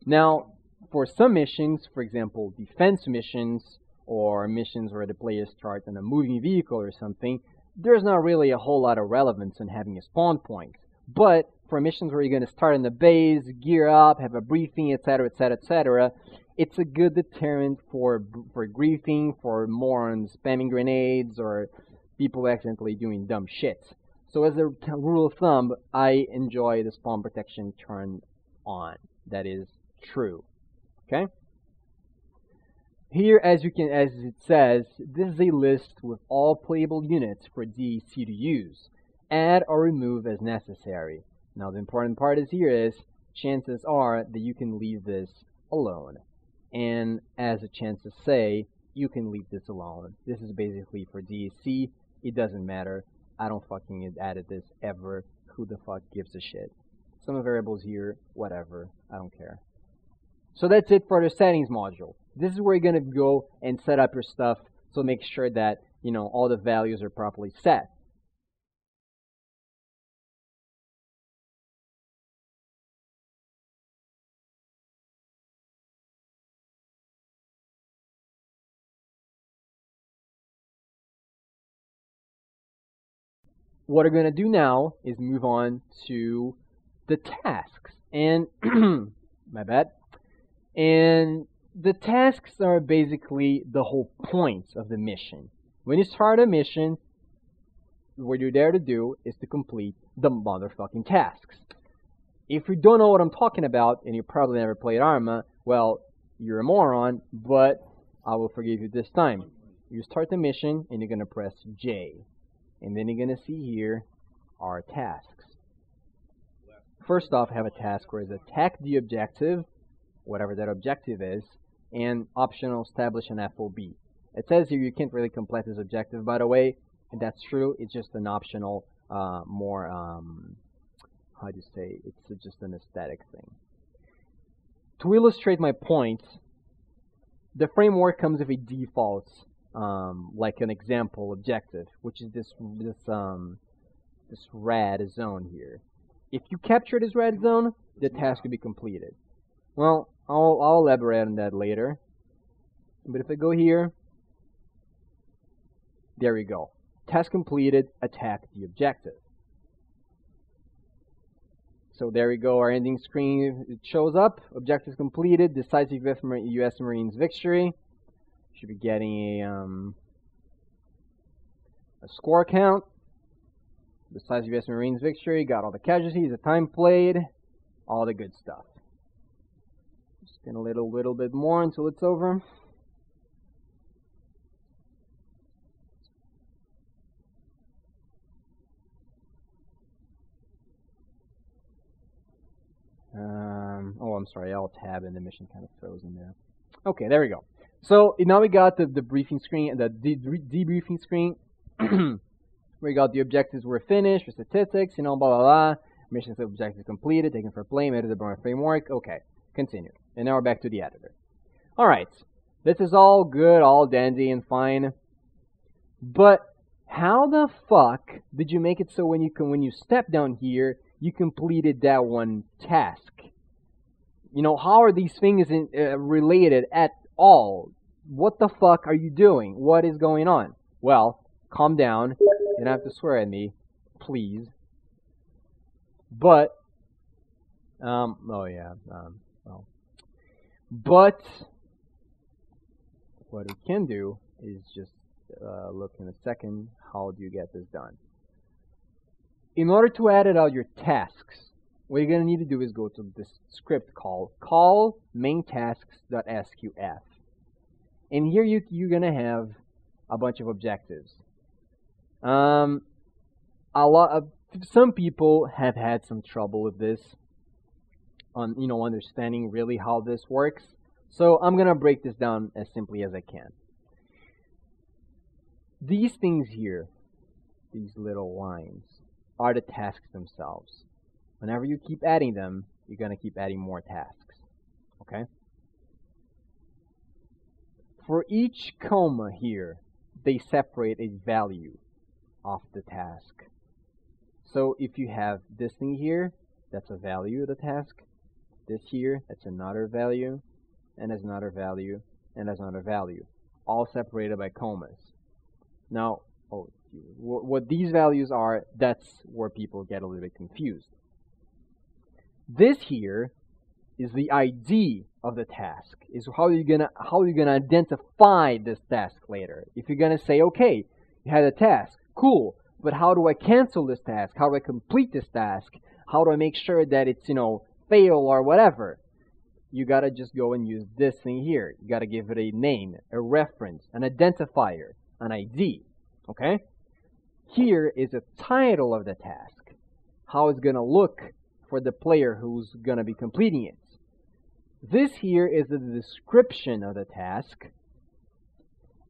Now, for some missions, for example, defense missions, or missions where the player starts in a moving vehicle or something, there's not really a whole lot of relevance in having a spawn point. But for missions where you're going to start in the base, gear up, have a briefing, etc., etc., etc., it's a good deterrent for for griefing, for morons spamming grenades or people accidentally doing dumb shit. So as a rule of thumb, I enjoy the spawn protection turned on. That is true. Okay? Here, as you can, as it says, this is a list with all playable units for DAC to use. Add or remove as necessary. Now the important part is here is, chances are that you can leave this alone and as a chance to say, you can leave this alone. This is basically for DAC. It doesn't matter. I don't fucking added this ever. Who the fuck gives a shit? Some variables here, whatever. I don't care. So that's it for the settings module. This is where you're going to go and set up your stuff. So make sure that, you know, all the values are properly set. What we're going to do now is move on to the tasks. And, my bad. And the tasks are basically the whole point of the mission. When you start a mission, what you're there to do is to complete the motherfucking tasks. If you don't know what I'm talking about, and you probably never played Arma, well, you're a moron, but I will forgive you this time. You start the mission, and you're going to press J. And then you're going to see here our tasks. First off, have a task where it's attack the objective, whatever that objective is, and optional establish an FOB. It says here you can't really complete this objective, by the way. and that's true. It's just an optional, uh, more um, how do you say? It's just an aesthetic thing. To illustrate my point, the framework comes with a default, um, like an example objective, which is this this um, this red zone here. If you capture this red zone, the task will be completed. Well, I'll, I'll elaborate on that later. But if I go here, there we go. Task completed, attack the objective. So there we go, our ending screen shows up, objective completed, decisive U.S. Marines victory. Should be getting a, um, a score count. Decisive U.S. Marines victory, got all the casualties, the time played, all the good stuff. Just gonna little little bit more until it's over. Um, oh, I'm sorry, I'll tab in the mission kind of frozen there. Okay, there we go. So now we got the, the briefing screen, and the de debriefing screen. we got the objectives were finished, the statistics, you know, blah, blah, blah. Mission objectives completed, taken for play, made the Broma framework. Okay, continue. And now we're back to the editor. Alright, this is all good, all dandy and fine. But how the fuck did you make it so when you can, when you step down here, you completed that one task. You know, how are these things in, uh, related at all? What the fuck are you doing? What is going on? Well, calm down. You don't have to swear at me, please. But, um, oh yeah, um, well, but what we can do is just uh, look in a second. How do you get this done? in order to edit out your tasks, what you're going to need to do is go to this script call main tasks.sqf. And here you, you're going to have a bunch of objectives. Um, a lot of some people have had some trouble with this on you know understanding really how this works. So I'm gonna break this down as simply as I can. These things here, these little lines, are the tasks themselves. Whenever you keep adding them, you're going to keep adding more tasks. Okay? For each comma here, they separate a value of the task. So if you have this thing here, that's a value of the task. This here, that's another value, and that's another value, and that's another value. All separated by commas. Now, oh, what these values are, that's where people get a little bit confused. This here is the ID of the task. Is how you're gonna how you're gonna identify this task later. If you're gonna say, okay, you had a task, cool, but how do I cancel this task? How do I complete this task? How do I make sure that it's you know fail or whatever? You gotta just go and use this thing here. You gotta give it a name, a reference, an identifier, an ID. Okay? Here is a title of the task, how it's to look for the player who's going to be completing it. This here is the description of the task,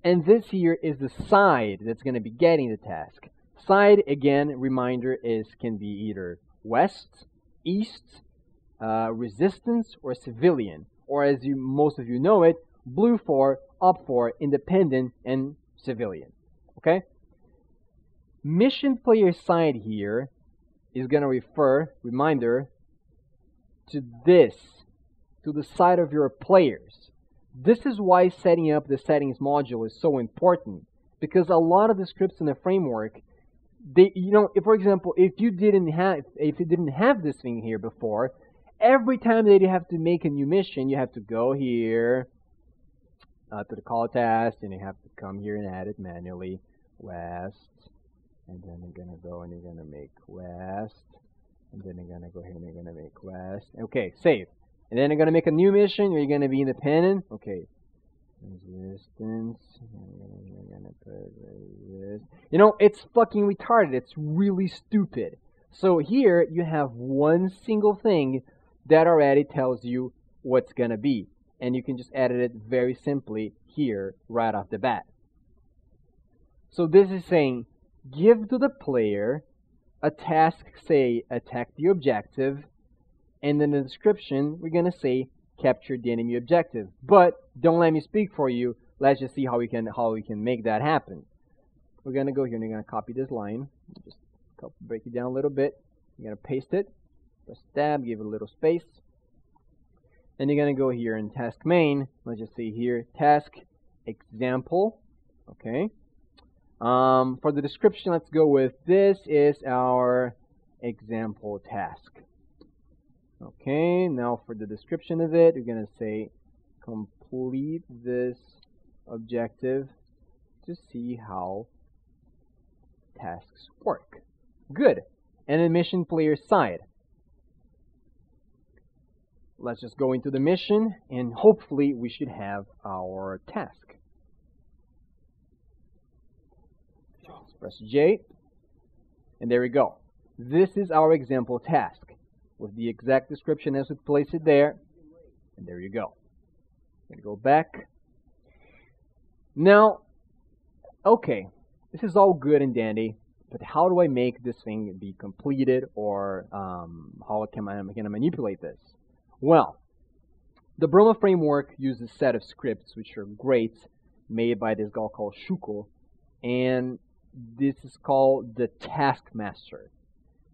and this here is the side that's going to be getting the task. Side, again, reminder is can be either west, east, uh, resistance, or civilian, or as you most of you know it, BLUFOR, up for, independent, and civilian. Okay? Mission player side here is going to refer, reminder, to this, to the side of your players. This is why setting up the settings module is so important because a lot of the scripts in the framework they you know if, for example if you didn't have if you didn't have this thing here before every time that you have to make a new mission you have to go here uh, to the call task and you have to come here and add it manually west and then you're gonna go and you're gonna make west and then you're gonna go here and you're gonna make west okay save. And then you're gonna make a new mission. You're gonna be independent. Okay. Resistance. You're gonna put you know it's fucking retarded. It's really stupid. So here you have one single thing that already tells you what's gonna be. And you can just edit it very simply here right off the bat. So this is saying give to the player a task, say attack the objective, and in the description we're gonna say capture the enemy objective. But don't let me speak for you. Let's just see how we can how we can make that happen. We're gonna go here and we're gonna copy this line. Just break it down a little bit. You're gonna paste it. Press tab, give it a little space. Then you're gonna go here in task main. Let's just see here task example. Okay. Um, for the description, let's go with this is our example task. Okay, now for the description of it, we're going to say complete this objective to see how tasks work. Good. And then mission player side. Let's just go into the mission and hopefully we should have our task. Press J, and there we go. This is our example task with the exact description as we place it there, and there you go. Gonna go back. Now, okay, this is all good and dandy, but how do I make this thing be completed, or um, how can I, can I manipulate this? Well, the Broma framework uses a set of scripts which are great, made by this guy called Shuko, and this is called the Taskmaster.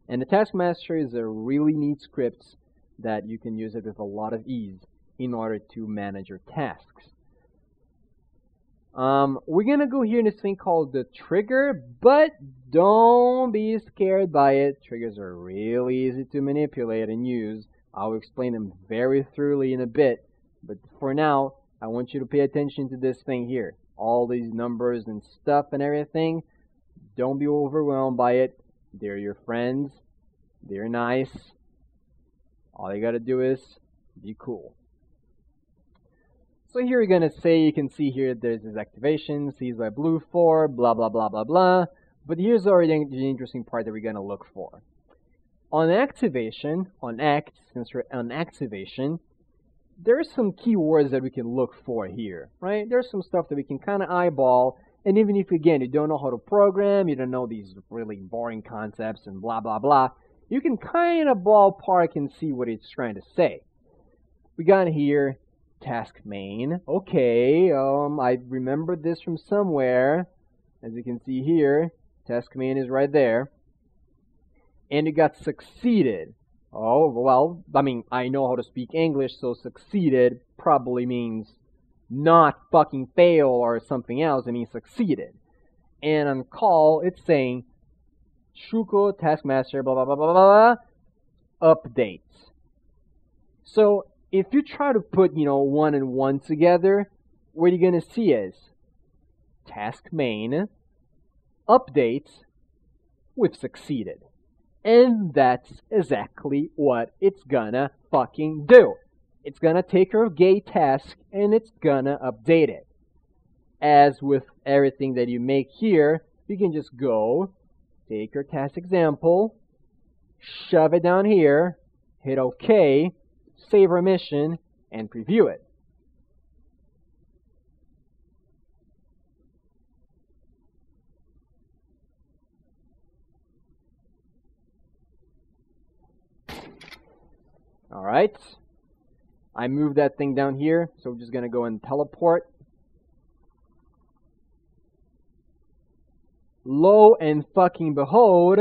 And the Taskmaster is a really neat script that you can use it with a lot of ease in order to manage your tasks. Um, we're going to go here in this thing called the trigger, but don't be scared by it. Triggers are really easy to manipulate and use. I'll explain them very thoroughly in a bit, but for now, I want you to pay attention to this thing here. All these numbers and stuff and everything, don't be overwhelmed by it. They're your friends. They're nice. All you got to do is be cool. So here you're going to say, you can see here there's this activation, seized by blue for, blah, blah, blah, blah, blah. But here's already the interesting part that we're going to look for. On activation, on act, since we're on activation, there's some keywords that we can look for here, right? There's some stuff that we can kind of eyeball and even if, again, you don't know how to program, you don't know these really boring concepts and blah, blah, blah, you can kind of ballpark and see what it's trying to say. We got here task main. Okay, um, I remember this from somewhere. As you can see here, task main is right there. And it got succeeded. Oh, well, I mean, I know how to speak English, so succeeded probably means not fucking fail or something else. and he succeeded. And on call, it's saying Shuko Taskmaster blah blah blah blah blah blah updates. So if you try to put you know one and one together, what you're gonna see is task main updates with succeeded. And that's exactly what it's gonna fucking do. It's going to take your gay task and it's going to update it. As with everything that you make here, you can just go, take your task example, shove it down here, hit OK, save our mission, and preview it. All right. I moved that thing down here, so we're just going to go and teleport. Lo and fucking behold,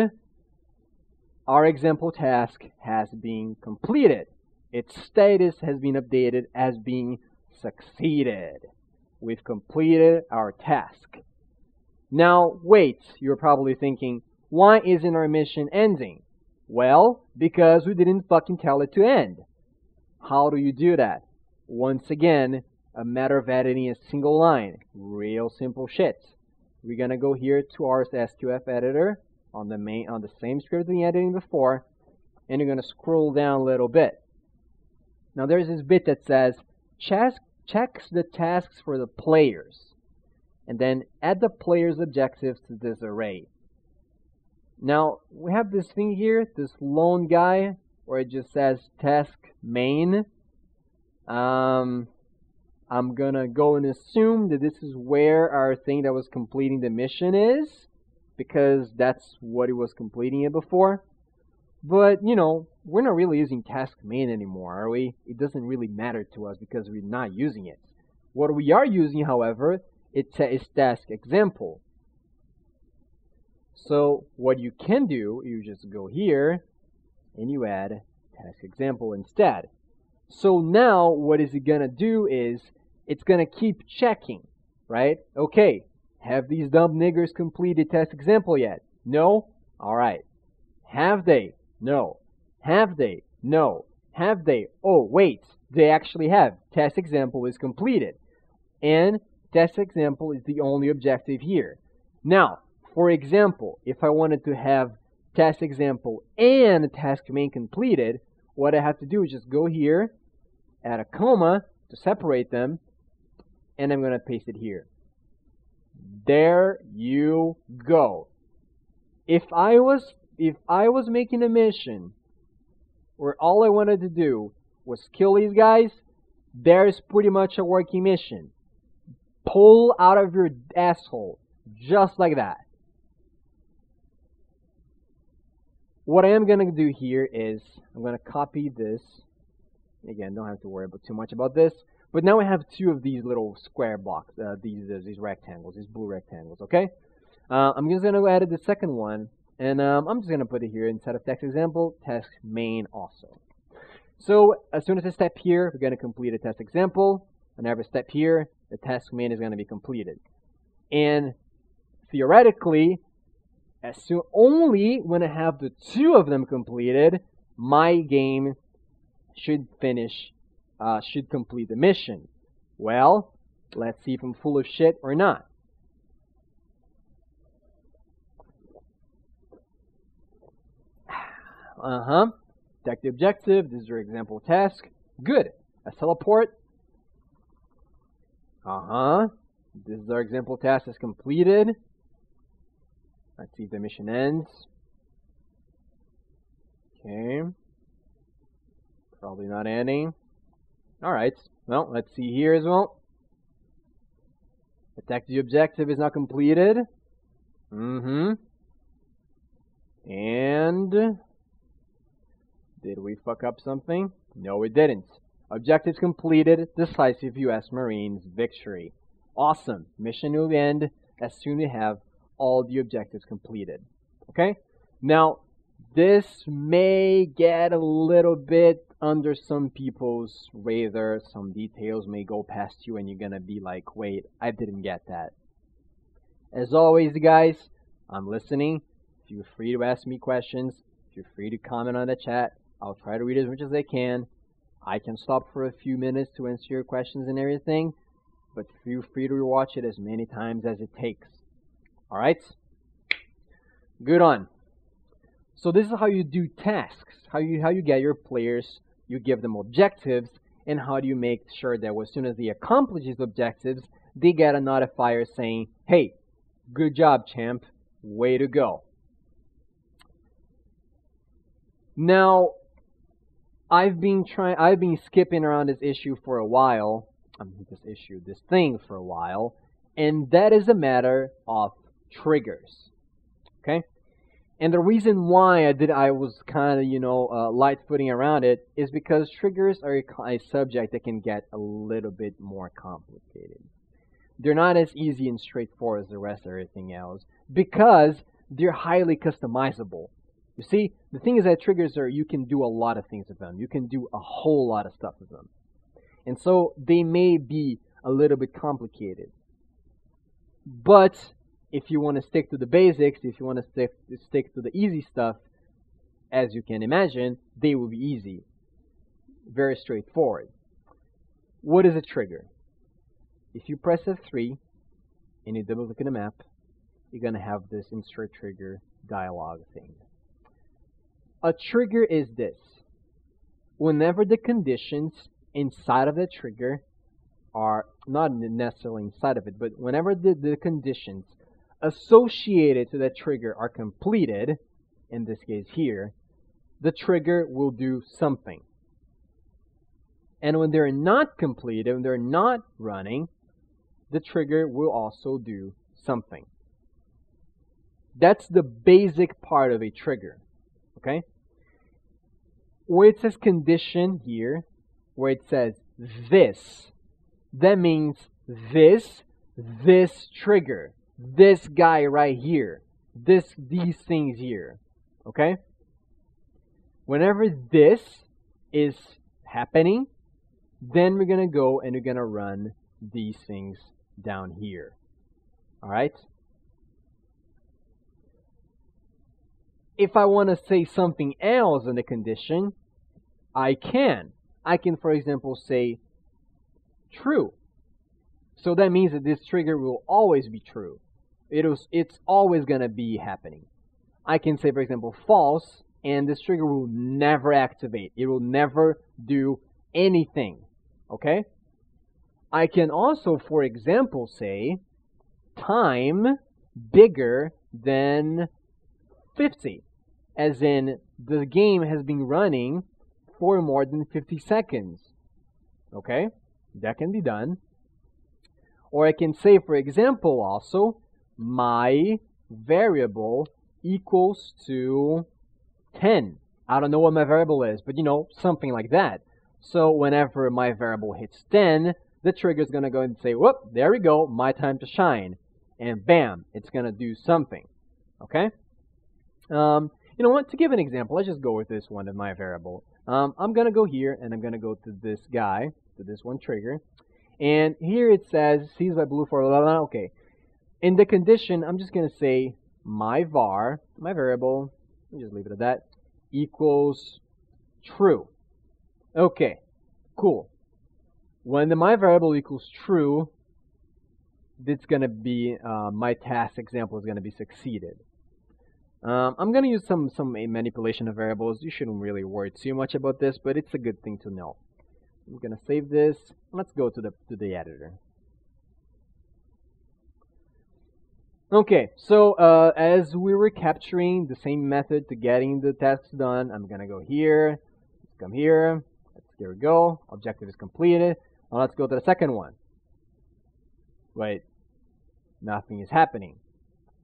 our example task has been completed. Its status has been updated as being succeeded. We've completed our task. Now, wait, you're probably thinking, why isn't our mission ending? Well, because we didn't fucking tell it to end. How do you do that? Once again, a matter of adding a single line. Real simple shit. We're gonna go here to our SQF editor on the main on the same script we editing before, and you're gonna scroll down a little bit. Now there's this bit that says checks checks the tasks for the players, and then add the players' objectives to this array. Now we have this thing here, this lone guy where it just says task main. Um, I'm gonna go and assume that this is where our thing that was completing the mission is because that's what it was completing it before. But, you know, we're not really using task main anymore, are we? It doesn't really matter to us because we're not using it. What we are using, however, it's is task example. So what you can do, you just go here and you add task example instead. So now what is it gonna do is it's gonna keep checking, right? Okay, have these dumb niggers completed test example yet? No? Alright. Have they? No. Have they? No. Have they? Oh, wait. They actually have. Test example is completed. And test example is the only objective here. Now, for example, if I wanted to have test example and task main completed, what I have to do is just go here, add a comma to separate them, and I'm going to paste it here. There you go. If I was if I was making a mission where all I wanted to do was kill these guys, there's pretty much a working mission. Pull out of your asshole. Just like that. What I am going to do here is I'm going to copy this. Again, don't have to worry about too much about this. But now I have two of these little square blocks, uh, these uh, these rectangles, these blue rectangles. Okay, uh, I'm just gonna add the second one, and um, I'm just gonna put it here instead of text example, test main also. So as soon as I step here, we're gonna complete a test example. Whenever I step here, the task main is gonna be completed. And theoretically, as soon only when I have the two of them completed, my game should finish, uh, should complete the mission. Well, let's see if I'm full of shit or not. Uh-huh. Detect the objective. This is your example task. Good. A teleport. Uh-huh. This is our example task is completed. Let's see if the mission ends. Okay. Probably not ending. Alright. Well, let's see here as well. Attack the objective is not completed. Mm-hmm. And... Did we fuck up something? No, we didn't. Objectives completed. Decisive U.S. Marines victory. Awesome. Mission will end as soon as you have all the objectives completed. Okay? Now, this may get a little bit under some people's radar. Some details may go past you and you're gonna be like, wait, I didn't get that. As always, guys, I'm listening. Feel free to ask me questions. Feel free to comment on the chat. I'll try to read as much as I can. I can stop for a few minutes to answer your questions and everything, but feel free to watch it as many times as it takes. Alright? Good on. So this is how you do tasks, how you how you get your players, you give them objectives, and how do you make sure that as soon as they accomplish these objectives, they get a notifier saying, hey, good job, champ, way to go. Now, I've been trying, I've been skipping around this issue for a while, I mean, this issue, this thing for a while, and that is a matter of triggers. Okay? And the reason why I did I was kind of, you know, uh, light footing around it is because triggers are a, a subject that can get a little bit more complicated. They're not as easy and straightforward as the rest of everything else because they're highly customizable. You see, the thing is that triggers are, you can do a lot of things with them. You can do a whole lot of stuff with them. And so they may be a little bit complicated. But if you want to stick to the basics, if you want to stick, stick to the easy stuff, as you can imagine, they will be easy. Very straightforward. What is a trigger? If you press F3 and you double click on the map, you're going to have this insert trigger dialog thing. A trigger is this. Whenever the conditions inside of the trigger are not necessarily inside of it, but whenever the, the conditions associated to that trigger are completed, in this case here, the trigger will do something. And when they're not completed, when they're not running, the trigger will also do something. That's the basic part of a trigger. Okay? Where it says condition here, where it says this, that means this, this trigger, this guy right here, this, these things here. Okay? Whenever this is happening, then we're going to go and we're going to run these things down here. All right? If I want to say something else in the condition, I can. I can, for example, say true. So that means that this trigger will always be true. It was, it's always going to be happening. I can say, for example, false, and this trigger will never activate. It will never do anything. Okay? I can also, for example, say time bigger than 50, as in the game has been running for more than 50 seconds. Okay? That can be done. Or I can say, for example, also, my variable equals to 10. I don't know what my variable is, but you know, something like that. So whenever my variable hits 10, the trigger is going to go and say, whoop, there we go, my time to shine. And bam, it's going to do something. Okay? Um, you know what, to give an example, let's just go with this one of my variable. Um, I'm going to go here, and I'm going to go to this guy, to this one trigger. And here it says, sees by BLUFOR blah, blah, blah. Okay. In the condition, I'm just going to say my var, my variable, let me just leave it at that, equals true. Okay, cool. When the my variable equals true, it's going to be, uh, my task example is going to be succeeded. Um, I'm going to use some, some manipulation of variables. You shouldn't really worry too much about this, but it's a good thing to know. I'm going to save this. Let's go to the, to the editor. Okay, so uh, as we were capturing the same method to getting the tasks done, I'm to go here, let's come here, there we go, objective is completed. Now let's go to the second one. Wait, nothing is happening.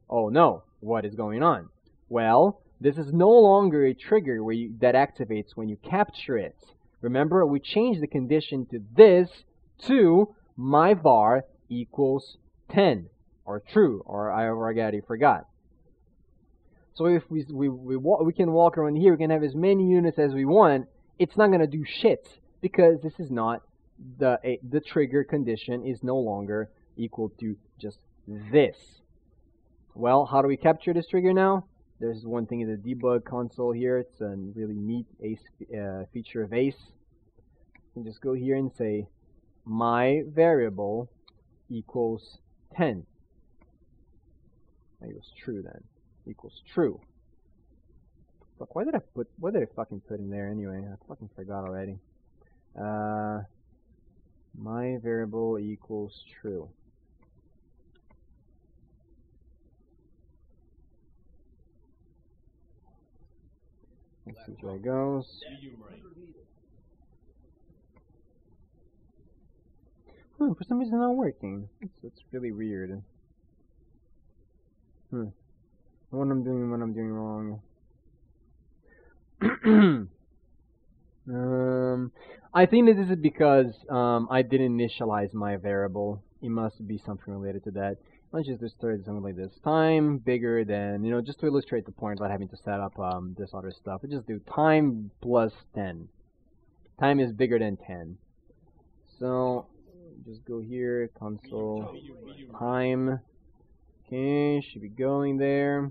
Oh no, what is going on? Well, this is no longer a trigger where you, that activates when you capture it. Remember, we changed the condition to this to my var equals 10 or true or I already forgot. So if we we we, we can walk around here, we can have as many units as we want. It's not going to do shit because this is not the the trigger condition is no longer equal to just this. Well, how do we capture this trigger now? There's one thing in the debug console here. It's a really neat ACE, uh, feature of ACE. You can just go here and say my variable equals 10. That equals true then. Equals true. Fuck, why did I put, what did I fucking put in there anyway? I fucking forgot already. Uh, my variable equals true. Let's see where it goes. Hmm, for some reason not working. It's, it's really weird. Hmm. What I'm doing, what I'm doing wrong. um, I think that this is because um, I didn't initialize my variable. It must be something related to that. Let's just start something like this. Time bigger than, you know, just to illustrate the point without having to set up um, this other stuff. I just do time plus 10. Time is bigger than 10. So, just go here, console, time Okay, should be going there.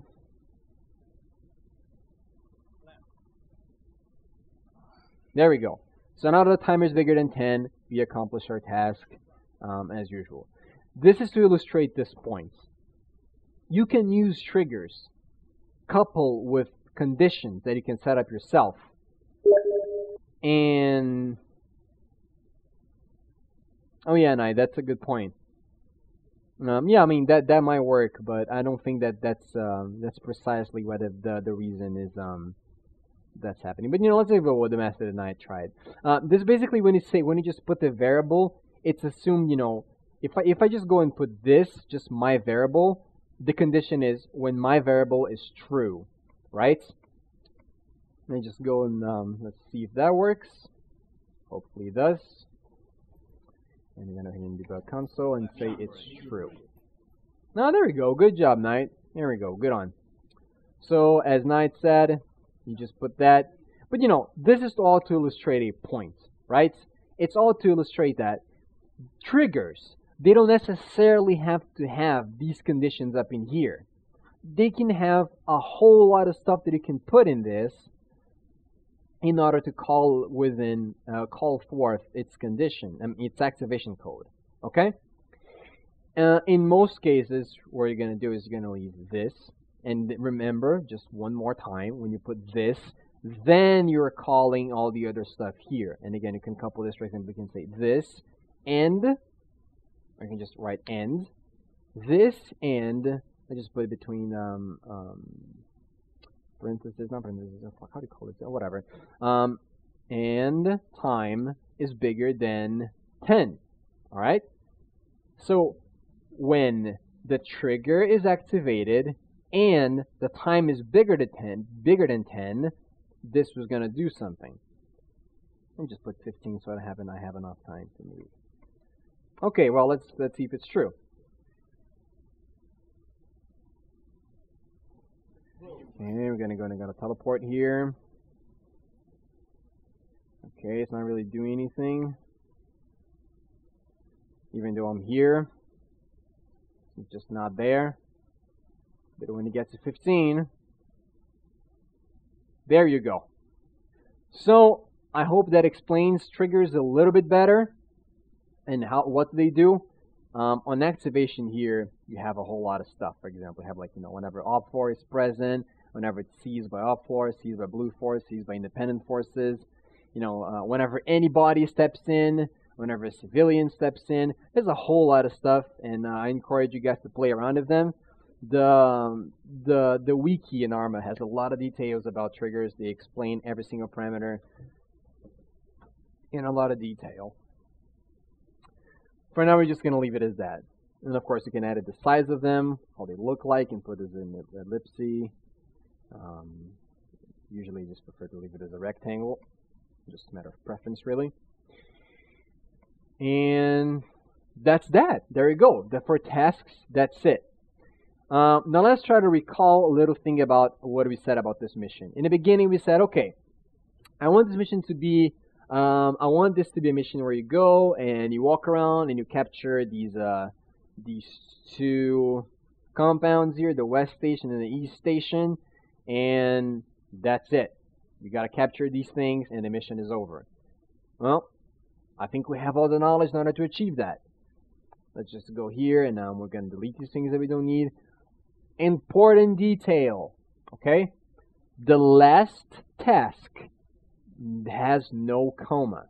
There we go. So now that the timer is bigger than 10, we accomplish our task um, as usual. This is to illustrate this point. You can use triggers coupled with conditions that you can set up yourself. And oh yeah, Nye, that's a good point. Um, yeah, I mean that that might work, but I don't think that that's um, that's precisely what the, the the reason is um that's happening. But you know, let's say what the master I tried. Uh, this basically when you say when you just put the variable, it's assumed you know if I if I just go and put this just my variable, the condition is when my variable is true, right? Let me just go and um, let's see if that works. Hopefully it does. And we're going to hit debug console and say it's true. Now there we go. Good job, Knight. There we go. Good on. So as Knight said, you just put that. But you know, this is all to illustrate a point, right? It's all to illustrate that triggers, they don't necessarily have to have these conditions up in here. They can have a whole lot of stuff that you can put in this in order to call within uh, call forth its condition, um, its activation code. Okay. Uh, in most cases, what you're going to do is you're going to leave this. And remember, just one more time, when you put this, then you're calling all the other stuff here. And again, you can couple this, for example, you can say this and, I can just write and, this and, I just put it between, um, um, parentheses, not parentheses, how do you call it, whatever, um, and time is bigger than 10, alright? So, when the trigger is activated and the time is bigger than 10, bigger than 10, this was going to do something. Let me just put 15 so I have I have enough time to move. Okay, well let's let's see if it's true. Okay, we're gonna go and gonna teleport here. Okay, it's not really doing anything. Even though I'm here. It's just not there. But when it gets to 15, there you go. So, I hope that explains triggers a little bit better and how what they do. Um, on activation here, you have a whole lot of stuff. For example, you have like, you know, whenever OPFOR is present, whenever it's seized by OPFOR, seized by blue force, seized by independent forces, you know, uh, whenever anybody steps in, whenever a civilian steps in. There's a whole lot of stuff, and uh, I encourage you guys to play around with them. The um, the the wiki in Arma has a lot of details about triggers. They explain every single parameter in a lot of detail. For now, we're just going to leave it as that. And of course, you can edit the size of them, how they look like, and put this in the ellipse. Um, usually, just prefer to leave it as a rectangle. Just a matter of preference, really. And that's that. There you go. The four tasks, that's it. Um, now let's try to recall a little thing about what we said about this mission. In the beginning, we said, okay, I want this mission to be, um, I want this to be a mission where you go and you walk around and you capture these, uh, these two compounds here, the west station and the east station, and that's it. You got to capture these things and the mission is over. Well, I think we have all the knowledge in order to achieve that. Let's just go here and um, we're going to delete these things that we don't need. Important detail, okay? The last task has no comma.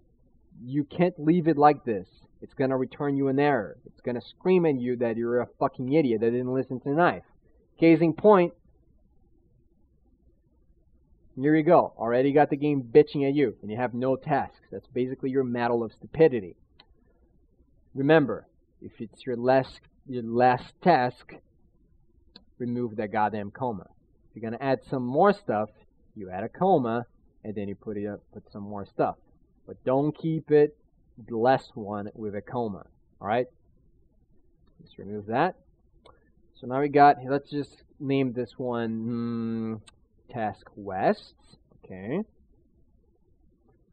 You can't leave it like this. It's going to return you an error. It's going to scream at you that you're a fucking idiot that didn't listen to the Nife. Case in point, here you go. Already got the game bitching at you, and you have no tasks. That's basically your medal of stupidity. Remember, if it's your last your last task, remove that goddamn comma. If you're gonna add some more stuff, you add a comma, and then you put it up, put some more stuff. But don't keep it the last one with a comma. All right. Let's remove that. So now we got. Let's just name this one. Hmm, task west. Okay.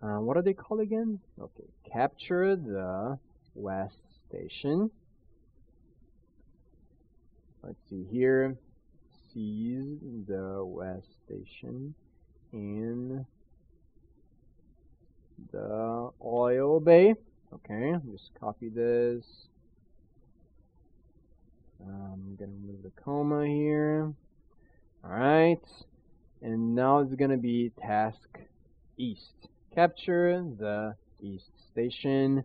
Uh, what are they called again? Okay, capture the west station. Let's see here. Seize the west station in the oil bay. Okay, just copy this. I'm gonna move the comma here. Alright. And now it's going to be task east. Capture the east station.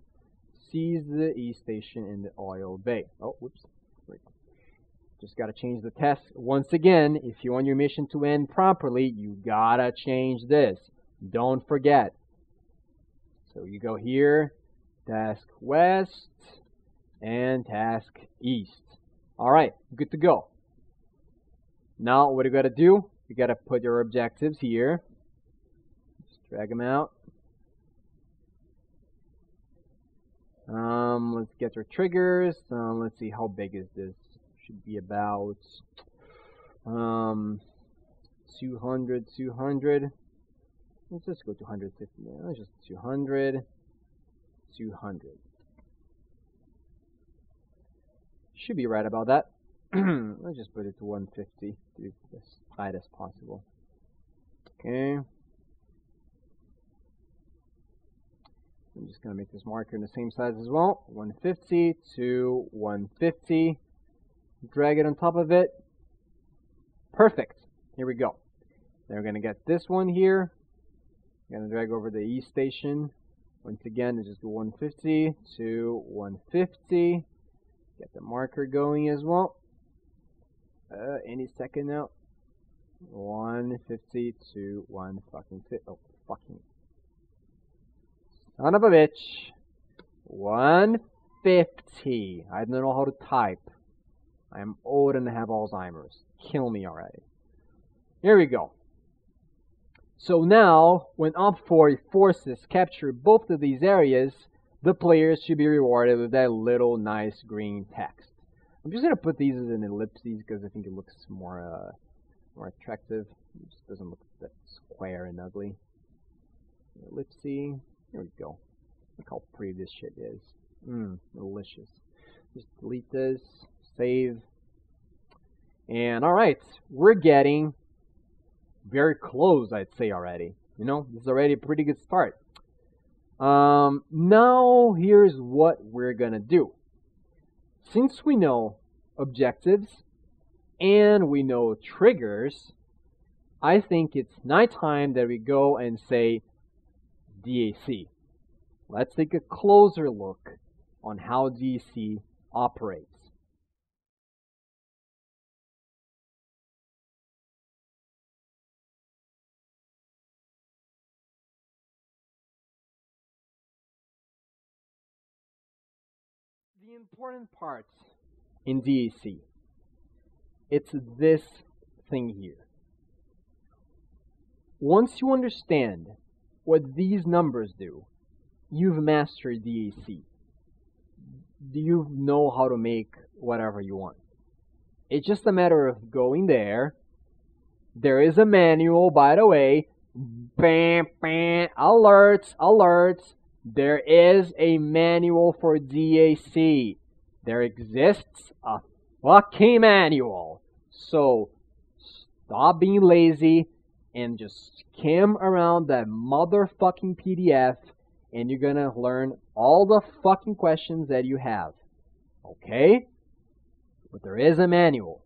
Seize the east station in the oil bay. Oh, whoops. Just got to change the task. Once again, if you want your mission to end properly, you got to change this. Don't forget. So you go here, task west, and task east. All right, good to go. Now, what you gotta do, you gotta put your objectives here. Just drag them out. Um, let's get our triggers. Um, let's see, how big is this? Should be about um, 200, 200. Let's just go to 150. Let's just 200, 200. Should be right about that. Let's just put it to 150 to be as tight as possible. Okay. I'm just going to make this marker in the same size as well. 150 to 150. Drag it on top of it. Perfect. Here we go. Then we're going to get this one here. I'm going to drag over the E station. Once again, just do 150 to 150. Get the marker going as well. Uh, any second now. 150 to 1 fucking fit. Oh, fucking. Son of a bitch. 150. I don't know how to type. I am old and have Alzheimer's. Kill me already. Here we go. So now, when OPFOR forces capture both of these areas, the players should be rewarded with that little nice green text. I'm just going to put these as an ellipses because I think it looks more uh, more attractive. It just doesn't look that square and ugly. Ellipsy. Here we go. Look how pretty this shit is. Mmm, delicious. Just delete this, save. And alright, we're getting very close, I'd say already. You know, this is already a pretty good start. Um, now, here's what we're gonna do. Since we know objectives and we know triggers, I think it's nighttime that we go and say DAC. Let's take a closer look on how DAC operates. The important part in DAC, it's this thing here. Once you understand what these numbers do, you've mastered the DAC. You know how to make whatever you want. It's just a matter of going there. There is a manual, by the way. Bam, bam, alerts, alerts. There is a manual for DAC. There exists a fucking manual. So stop being lazy and just skim around that motherfucking PDF and you're gonna learn all the fucking questions that you have. Okay? But there is a manual.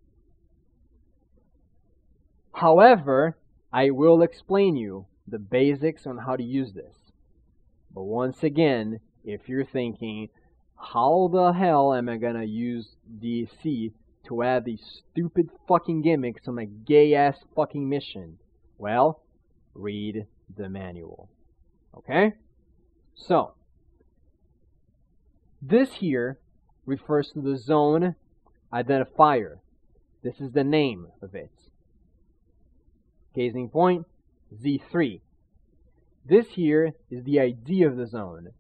However, I will explain you the basics on how to use this. But once again, if you're thinking, how the hell am I gonna use DAC to add these stupid fucking gimmicks on my gay ass fucking mission? Well, read the manual. Okay? So, this here refers to the zone identifier. This is the name of it. Gazing point, Z3. This here is the ID of the zone.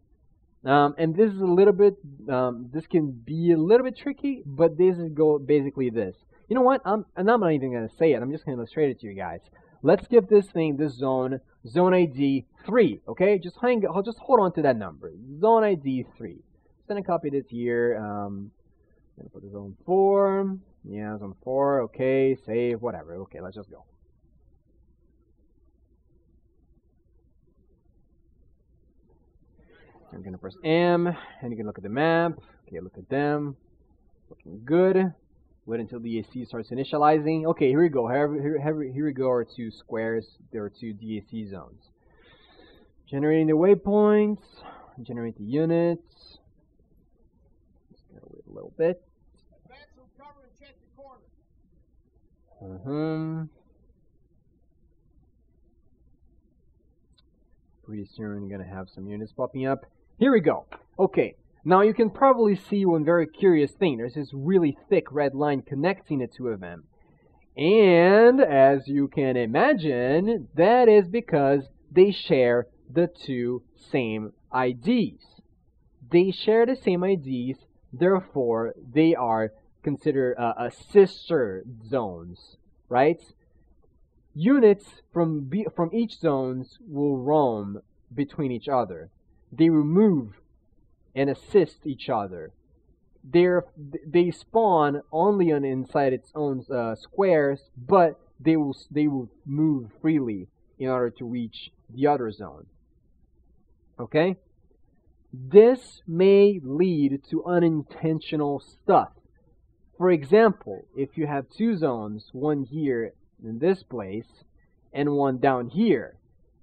Um, and this is a little bit, um, this can be a little bit tricky, but this is go basically this. You know what? I'm, I'm not even going to say it. I'm just going to illustrate it to you guys. Let's give this thing, this zone, zone ID 3, okay? Just hang, I'll just hold on to that number. Zone ID 3. Just going to copy this here. Um, going to put the zone 4. Yeah, zone 4, okay, save, whatever. Okay, let's just go. I'm going to press M, and you can look at the map. Okay, look at them. Looking good. Wait until the DAC starts initializing. Okay, here we go. Here, here, here we go, our two squares. There are two DAC zones. Generating the waypoints. Generate the units. Just gotta wait a little bit. Uh-huh. Pretty soon, you're gonna have some units popping up. Here we go. Okay, now you can probably see one very curious thing. There's this really thick red line connecting the two of them. And as you can imagine, that is because they share the two same IDs. They share the same IDs, therefore they are considered uh, uh, sister zones, right? Units from from each zones will roam between each other. They remove and assist each other. They're, they spawn only on inside its own uh, squares, but they will they will move freely in order to reach the other zone. Okay? This may lead to unintentional stuff. For example, if you have two zones, one here in this place and one down here,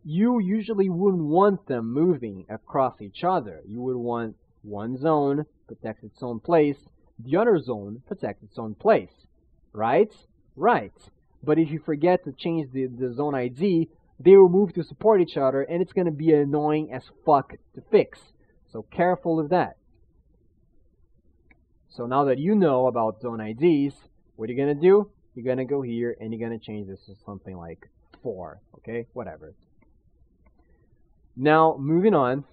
you usually wouldn't want them moving across each other. You would want one zone protects its own place, the other zone protects its own place. Right? Right. But if you forget to change the, the zone ID, they will move to support each other and it's going to be annoying as fuck to fix. So careful of that. So now that you know about zone IDs, what are you going to do? You're going to go here and you're going to change this to something like 4. Okay? Whatever. Now, moving on.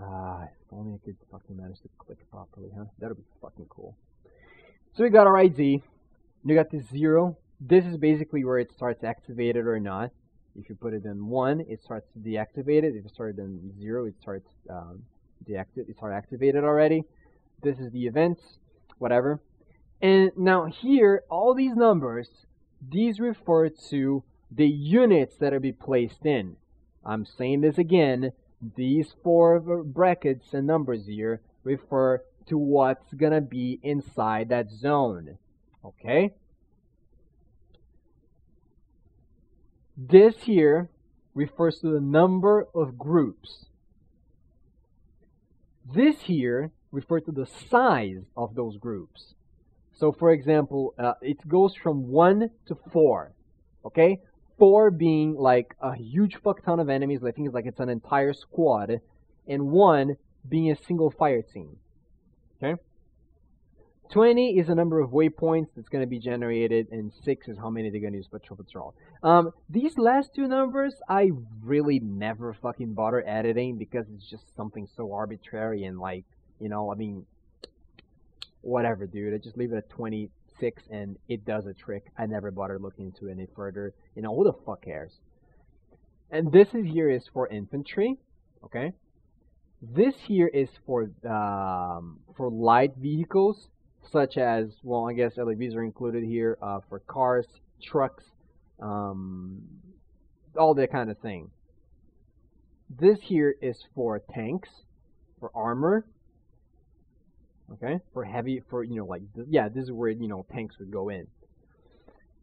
Ah, if only I could fucking manage to click properly, huh? That would be fucking cool. So we got our ID. You got the zero. This is basically where it starts activated or not. If you put it in one, it starts deactivated. If you start it in zero, it starts um, deactivated. It starts activated already. This is the events, whatever. And now here, all these numbers, these refer to the units that are be placed in. I'm saying this again. These four brackets and numbers here refer to what's going to be inside that zone. Okay? This here refers to the number of groups. This here refers to the size of those groups. So, for example, uh, it goes from 1 to 4. Okay? Four being like a huge fuck ton of enemies. I think it's like it's an entire squad, and one being a single fire team. Okay. 20 is the number of waypoints that's going to be generated, and 6 is how many they're going to use Patrol Patrol. Um, these last two numbers, I really never fucking bother editing because it's just something so arbitrary and like, you know, I mean, whatever, dude. I just leave it at 20, six and it does a trick. I never bothered looking into it any further. You know, who the fuck cares? And this is here is for infantry, okay? This here is for um, for light vehicles, such as well, I guess LEVs are included here uh, for cars, trucks, um, all that kind of thing. This here is for tanks, for armor, okay? For heavy for you know like yeah this is where you know tanks would go in.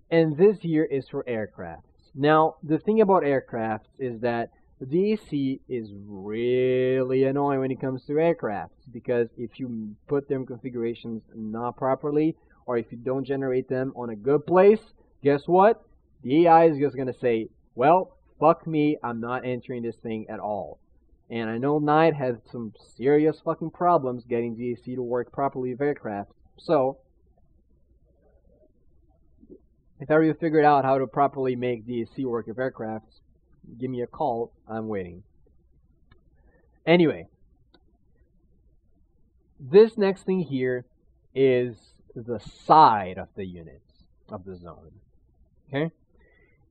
And this here is for aircrafts now the thing about aircrafts is that the DAC is really annoying when it comes to aircrafts because if you put them configurations not properly or if you don't generate them on a good place guess what? The AI is just gonna say well fuck me I'm not entering this thing at all and I know Knight had some serious fucking problems getting DAC to work properly with aircraft. So, if ever you figured out how to properly make DAC work with aircraft, give me a call. I'm waiting. Anyway, this next thing here is the side of the units of the zone. Okay?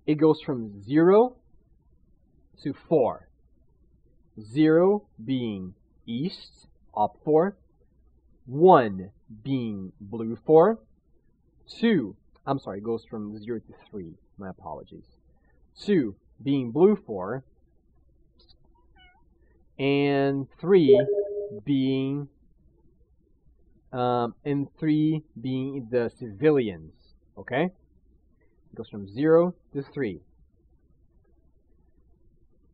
It goes from 0 to 4. 0 being east, OPFOR, 1 being BLUFOR, 2, I'm sorry, it goes from 0 to 3, my apologies, 2 being BLUFOR, and 3 being, um, and 3 being the civilians, okay? It goes from 0 to 3.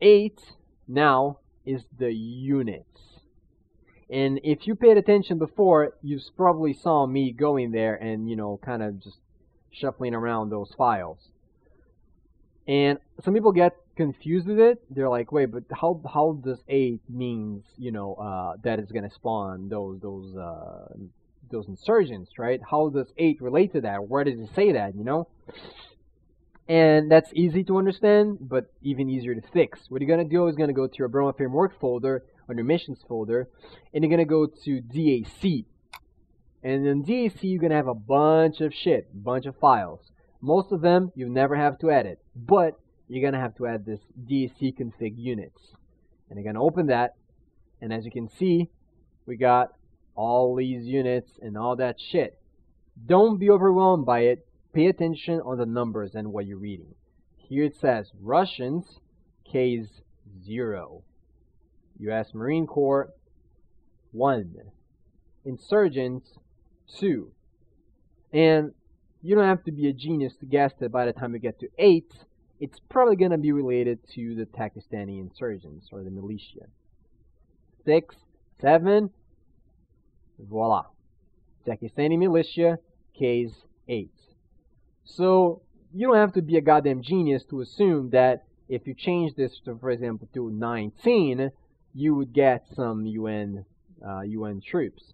8 now is the units. And if you paid attention before, you probably saw me going there and, you know, kind of just shuffling around those files. And some people get confused with it. They're like, wait, but how how does 8 means, you know, uh, that it's going to spawn those those uh, those insurgents, right? How does 8 relate to that? Where does it say that, you know? And that's easy to understand, but even easier to fix. What you're going to do is going to go to your Broma Framework folder, on your missions folder, and you're going to go to DAC. And in DAC, you're going to have a bunch of shit, a bunch of files. Most of them you never have to edit, but you're going to have to add this DAC config units. And you're going to open that, and as you can see, we got all these units and all that shit. Don't be overwhelmed by it. Pay attention on the numbers and what you're reading. Here it says Russians, case 0. U.S. Marine Corps, 1. Insurgents, 2. And you don't have to be a genius to guess that by the time you get to 8, it's probably going to be related to the Takistani insurgents or the militia. 6, 7, voila. Takistani militia, case 8. So you don't have to be a goddamn genius to assume that if you change this to, for example, to 19, you would get some UN uh, UN troops.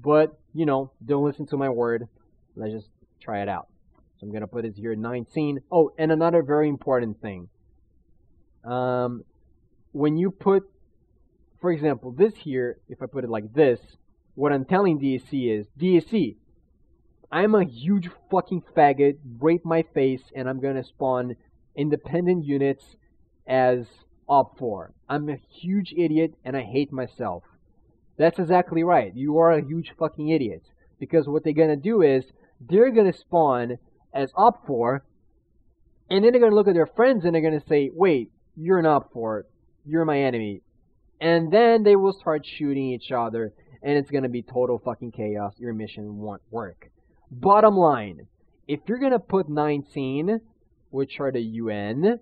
But you know, don't listen to my word. Let's just try it out. So I'm gonna put it here 19. Oh, and another very important thing. Um, when you put, for example, this here, if I put it like this, what I'm telling DAC is, DAC, I'm a huge fucking faggot, rape my face, and I'm gonna spawn independent units as OPFOR. I'm a huge idiot and I hate myself. That's exactly right. You are a huge fucking idiot. Because what they're gonna do is, they're gonna spawn as OPFOR, and then they're gonna look at their friends and they're gonna say, wait, you're an OPFOR, you're my enemy. And then they will start shooting each other, and it's gonna be total fucking chaos. Your mission won't work. Bottom line, if you're going to put 19, which are the UN,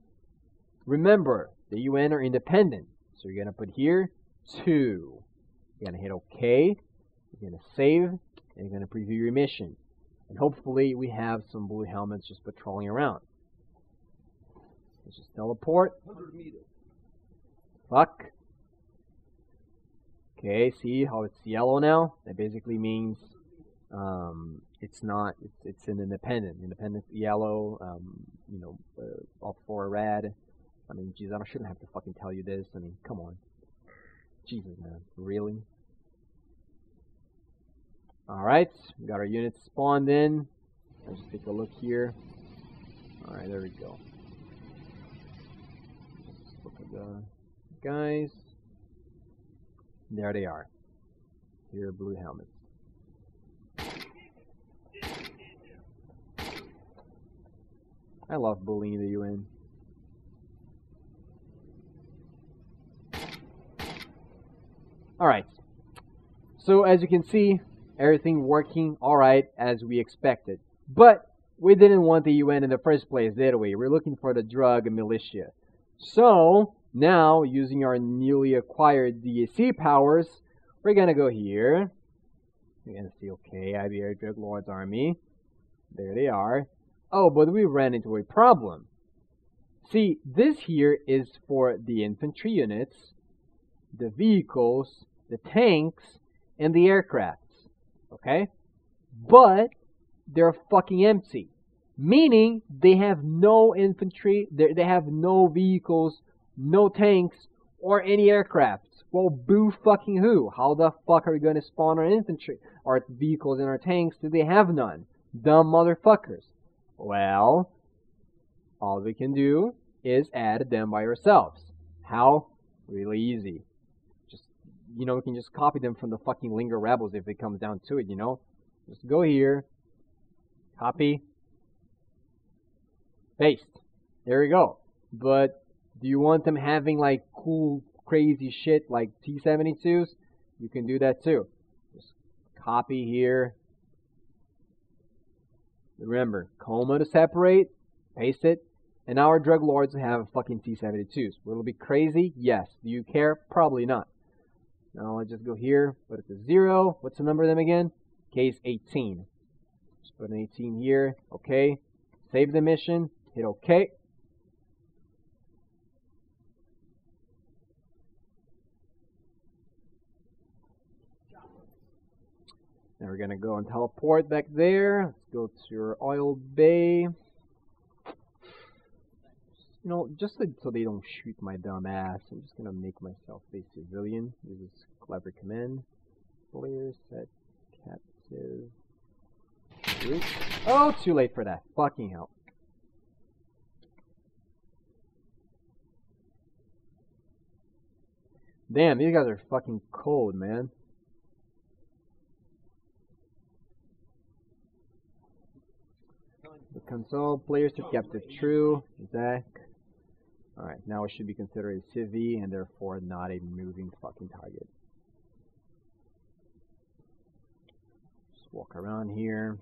remember, the UN are independent. So you're going to put here 2. You're going to hit OK. You're going to save, and you're going to preview your mission. And hopefully we have some blue helmets just patrolling around. Let's just teleport. 100 meters. Fuck. Okay, see how it's yellow now? That basically means um, it's not. It's it's an independent. Independent yellow. Um, you know, uh, all four red. I mean, geez, I shouldn't have to fucking tell you this. I mean, come on. Jesus, man, really? All right, we got our units spawned in. Let's take a look here. All right, there we go. Look at the guys. There they are. Here are blue helmets. I love bullying the UN. Alright. So as you can see, everything working alright as we expected. But we didn't want the UN in the first place, did we? We're looking for the drug militia. So, now, using our newly acquired DAC powers, we're gonna go here. We're gonna see, okay, IBR Drug Lord's Army. There they are. Oh, but we ran into a problem. See, this here is for the infantry units, the vehicles, the tanks, and the aircrafts. Okay? But they're fucking empty. Meaning they have no infantry, they have no vehicles, no tanks, or any aircrafts. Well, boo fucking who? How the fuck are we going to spawn our infantry, our vehicles, and our tanks? Do they have none? Dumb motherfuckers. Well, all we can do is add them by ourselves. How? Really easy. Just, you know, we can just copy them from the fucking Lingor Rebels if it comes down to it, you know? Just go here, copy, paste. There we go. But do you want them having like cool, crazy shit like T-72s? You can do that too. Just copy here, Remember, coma to separate, paste it, and now our drug lords have fucking T-72s. Will it be crazy? Yes. Do you care? Probably not. Now let's just go here, put it to zero. What's the number of them again? Case 18. Just put an 18 here. Okay. Save the mission. Hit OK. Now we're gonna go and teleport back there. Go to your oil bay. You know, just so, so they don't shoot my dumb ass, I'm just gonna make myself a civilian. This is clever command. Player set captive. Oh, too late for that. Fucking hell. Damn, these guys are fucking cold, man. The console players to captive true. Zach. Alright, now it should be considered a civvy and therefore not a moving fucking target. Just walk around here.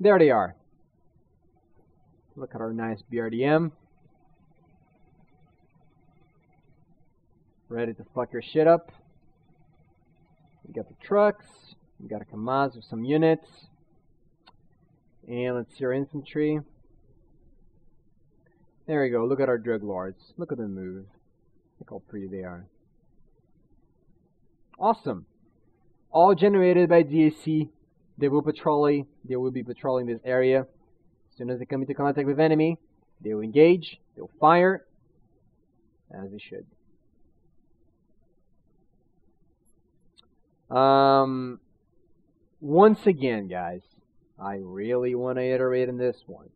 There they are. Look at our nice BRDM. Ready to fuck your shit up. We got the trucks. We got a Kamaz with some units. And let's see our infantry. There we go. Look at our drug lords. Look at them move. Look how pretty they are. Awesome. All generated by DAC. They will patrol. They will be patrolling this area. As soon as they come into contact with enemy, they will engage. They'll fire, as they should. Um, once again, guys, I really want to iterate in this one.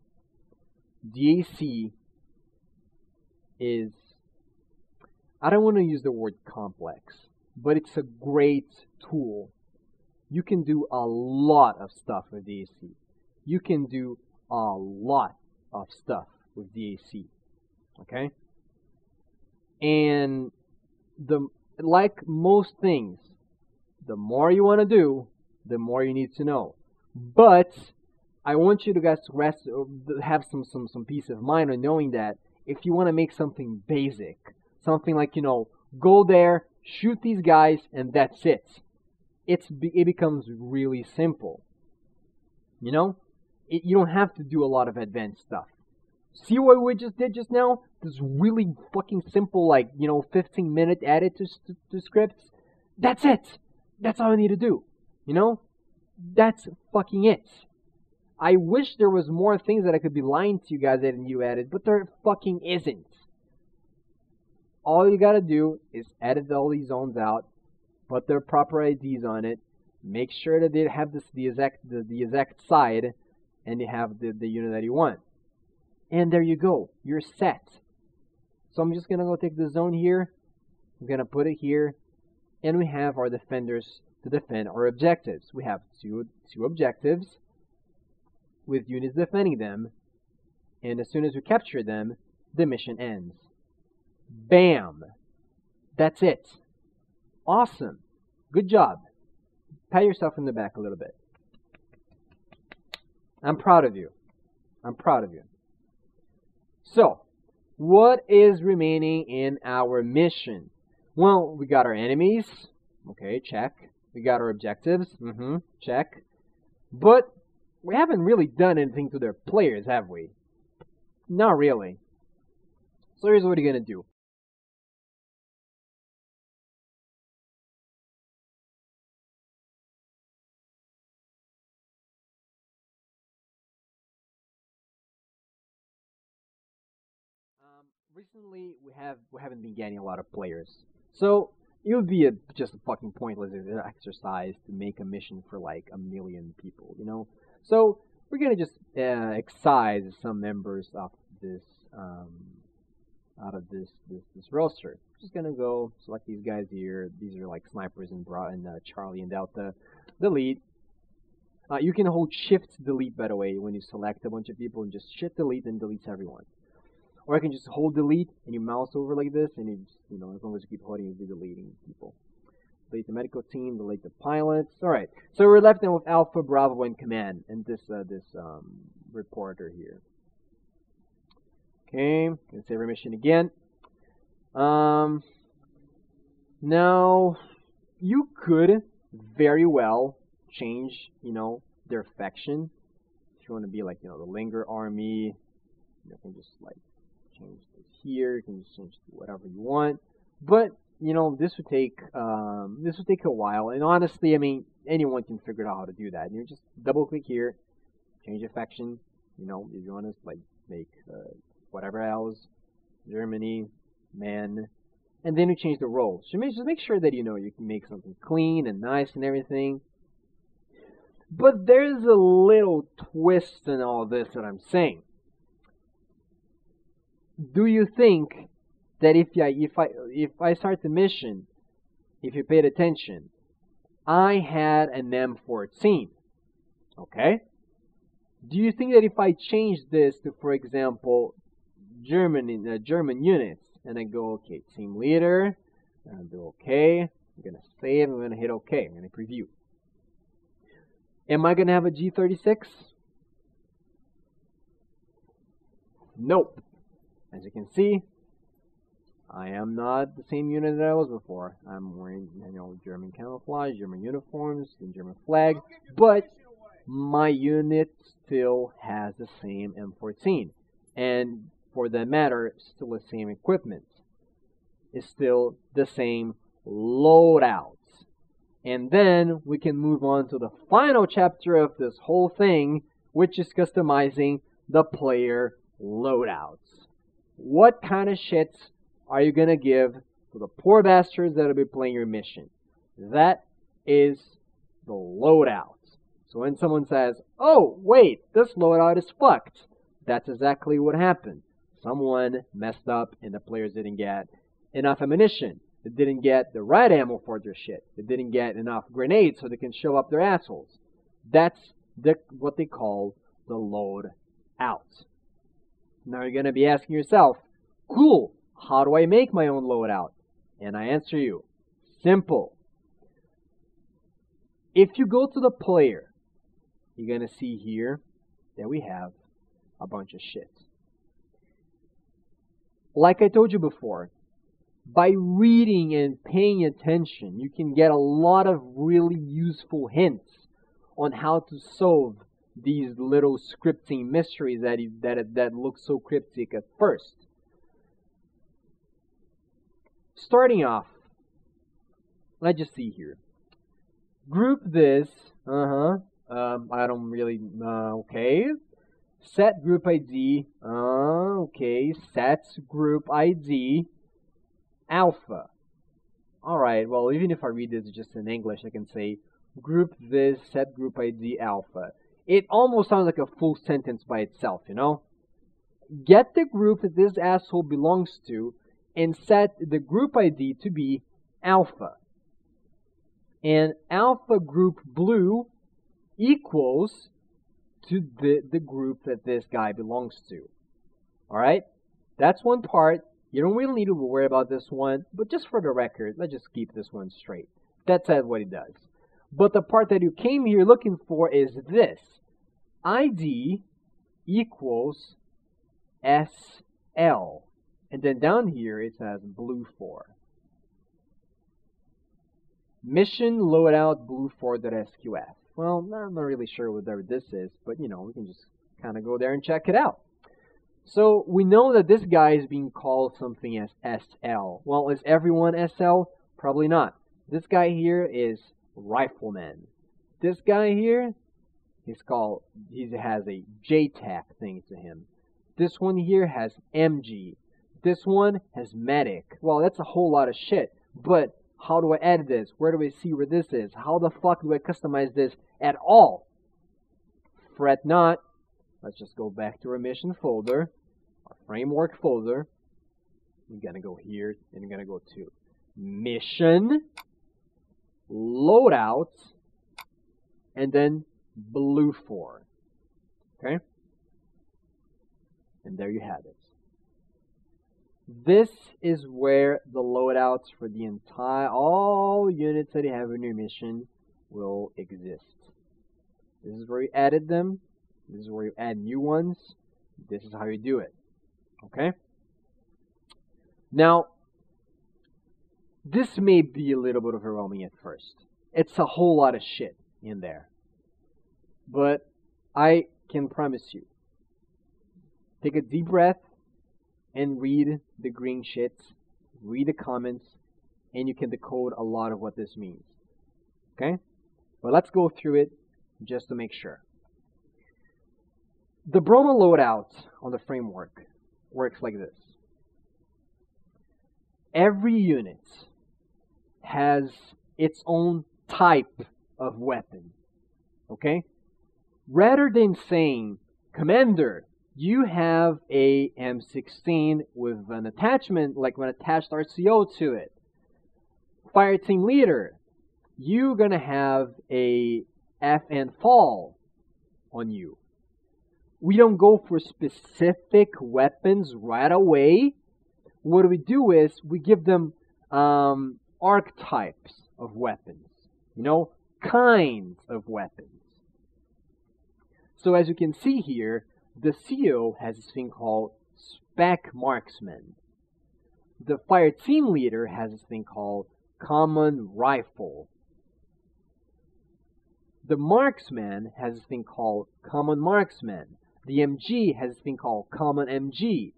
DAC is, I don't want to use the word complex, but it's a great tool. You can do a lot of stuff with DAC. You can do a lot of stuff with DAC. Okay? And the like most things, the more you want to do, the more you need to know. But I want you to guys to rest, uh, have some some some peace of mind on knowing that if you want to make something basic, something like you know, go there, shoot these guys, and that's it. It's it becomes really simple. You know, it, you don't have to do a lot of advanced stuff. See what we just did just now? This really fucking simple, like you know, 15 minute edit to, to, to scripts. That's it. That's all I need to do. You know, that's fucking it. I wish there was more things that I could be lying to you guys that you added, but there fucking isn't. All you gotta do is edit all these zones out, put their proper IDs on it, make sure that they have this the exact the, the exact side, and they have the, the unit that you want. And there you go. You're set. So I'm just gonna go take the zone here. I'm gonna put it here, and we have our defenders to defend our objectives. We have two, two objectives with units defending them, and as soon as we capture them, the mission ends. Bam! That's it. Awesome. Good job. Pat yourself in the back a little bit. I'm proud of you. I'm proud of you. So, what is remaining in our mission? Well, we got our enemies. Okay, check. We got our objectives. Mm-hmm. Check. But we haven't really done anything to their players, have we? Not really. So here's what you're gonna do. Um, recently, we have we haven't been getting a lot of players, so it would be a, just a fucking pointless exercise to make a mission for like a million people, you know. So we're gonna just uh, excise some members of this um, out of this this this roster. Just gonna go select these guys here. These are like snipers and bra and uh, Charlie and Delta. Delete. Uh, you can hold Shift Delete by the way when you select a bunch of people and just Shift Delete and deletes everyone. Or I can just hold delete and you mouse over like this and you just, you know, as long as you keep holding, you'll be deleting people. Delete the medical team, delete the pilots. Alright, so we're left now with Alpha Bravo in command and this, uh, this, um, reporter here. Okay, gonna save our mission again. Um, now, you could very well change, you know, their faction. If you want to be like, you know, the Lingor Army, you can just like change this here. You can change to whatever you want. But you know, this would take um, this would take a while. And honestly, I mean, anyone can figure out how to do that. You just double click here, change affection. You know, if you want to like make uh, whatever else, Germany, man, and then you change the role. So just make sure that you know you can make something clean and nice and everything. But there's a little twist in all this that I'm saying. Do you think that if I if I if I start the mission, if you paid attention, I had an M14. Okay? Do you think that if I change this to, for example, German uh, German units, and I go, okay, team leader, and I do okay, I'm gonna save, I'm gonna hit okay, I'm gonna preview. Am I gonna have a G36? Nope. As you can see, I am not the same unit that I was before. I'm wearing, you know, German camouflage, German uniforms, the German flag, but my unit still has the same M14. And for that matter, still the same equipment. It's still the same loadouts. And then we can move on to the final chapter of this whole thing, which is customizing the player loadouts. What kind of shits are you going to give to the poor bastards that'll be playing your mission? That is the loadout. So when someone says, oh, wait, this loadout is fucked, that's exactly what happened. Someone messed up and the players didn't get enough ammunition. They didn't get the right ammo for their shit. They didn't get enough grenades so they can show up their assholes. That's the, what they call the load out. Now you're going to be asking yourself, cool, how do I make my own loadout? And I answer you, simple. If you go to the player, you're going to see here that we have a bunch of shit. Like I told you before, by reading and paying attention, you can get a lot of really useful hints on how to solve these little scripting mysteries that that that look so cryptic at first. Starting off, let's just see here. Group this, uh huh, um, I don't really, uh, okay. Set group ID, uh, okay. Set group ID alpha. Alright, well, even if I read this just in English, I can say group this set group ID alpha. It almost sounds like a full sentence by itself, you know? Get the group that this asshole belongs to and set the group ID to be alpha. And alpha group blue equals to the, the group that this guy belongs to. Alright? That's one part. You don't really need to worry about this one, but just for the record, let's just keep this one straight. That's what he does. But the part that you came here looking for is this. ID equals SL. And then down here it says blue 4. Mission loadout blue 4.sqf. Well, I'm not really sure whatever this is, but you know, we can just kind of go there and check it out. So we know that this guy is being called something as SL. Well, is everyone SL? Probably not. This guy here is Rifleman. This guy here, he's called, he has a JTAC thing to him. This one here has MG. This one has Medic. Well, that's a whole lot of shit. But how do I edit this? Where do I see where this is? How the fuck do I customize this at all? Fret not. Let's just go back to our mission folder, our framework folder. You're gonna go here and you're gonna go to mission, loadouts, and then blue 4. Okay? And there you have it. This is where the loadouts for the entire, all units that you have in your mission will exist. This is where you added them. This is where you add new ones. This is how you do it. Okay? Now, this may be a little bit overwhelming at first. It's a whole lot of shit in there. But I can promise you, take a deep breath and read the green shits. read the comments, and you can decode a lot of what this means. Okay? But let's go through it just to make sure. The Broma loadout on the framework works like this. Every unit has its own type of weapon. Okay? Rather than saying, Commander, you have a M16 with an attachment, like an attached RCO to it. Fire team leader, you're gonna have a FN FAL on you. We don't go for specific weapons right away. What we do is we give them um, archetypes of weapons, you know, kinds of weapons. So as you can see here, the CO has this thing called spec marksman. The fire team leader has this thing called common rifle. The marksman has this thing called common marksman. The MG has this thing called common MG.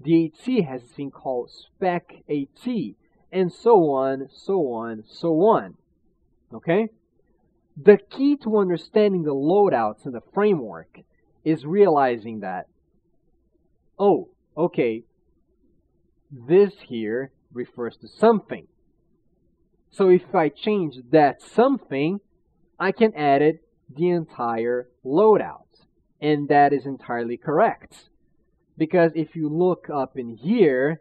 The AT has this thing called spec AT. And so on, so on, so on. Okay? The key to understanding the loadouts in the framework is realizing that, oh, okay, this here refers to something. So if I change that something, I can edit the entire loadout. And that is entirely correct. Because if you look up in here,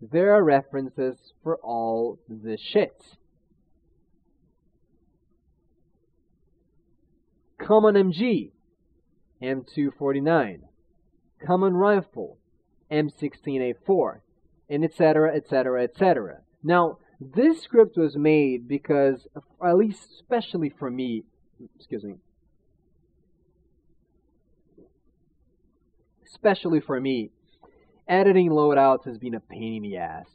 there are references for all the shit. Common MG, M249, Common Rifle, M16A4, and etc., etc., etc. Now, this script was made because, at least especially for me, excuse me, especially for me, editing loadouts has been a pain in the ass.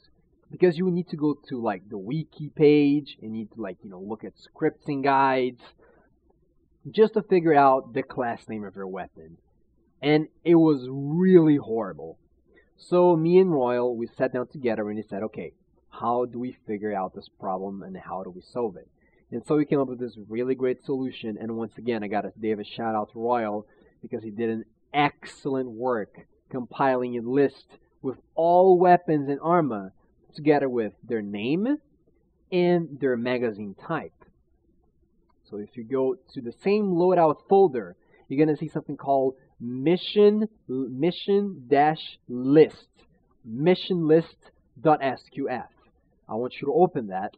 Because you need to go to like the wiki page and need to like you know look at scripting guides just to figure out the class name of your weapon. And it was really horrible. So me and royal we sat down together and he said okay how do we figure out this problem and how do we solve it? And so we came up with this really great solution. And once again i got to give a shout out to royal because he did an excellent work compiling a list with all weapons and armor together with their name and their magazine type. So if you go to the same loadout folder, you're going to see something called mission mission dash list mission list.sqf. I want you to open that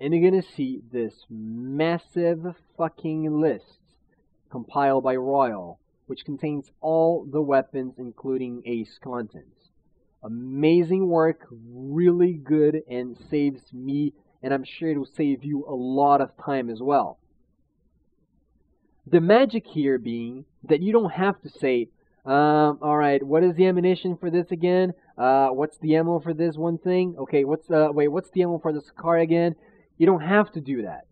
and you're going to see this massive fucking list compiled by Royal which contains all the weapons including ace contents. Amazing work, really good, and saves me, and I'm sure it will save you a lot of time as well. The magic here being that you don't have to say, um, all right, what is the ammunition for this again? Uh, what's the ammo for this one thing? Okay, what's uh, wait, what's the ammo for this car again? You don't have to do that.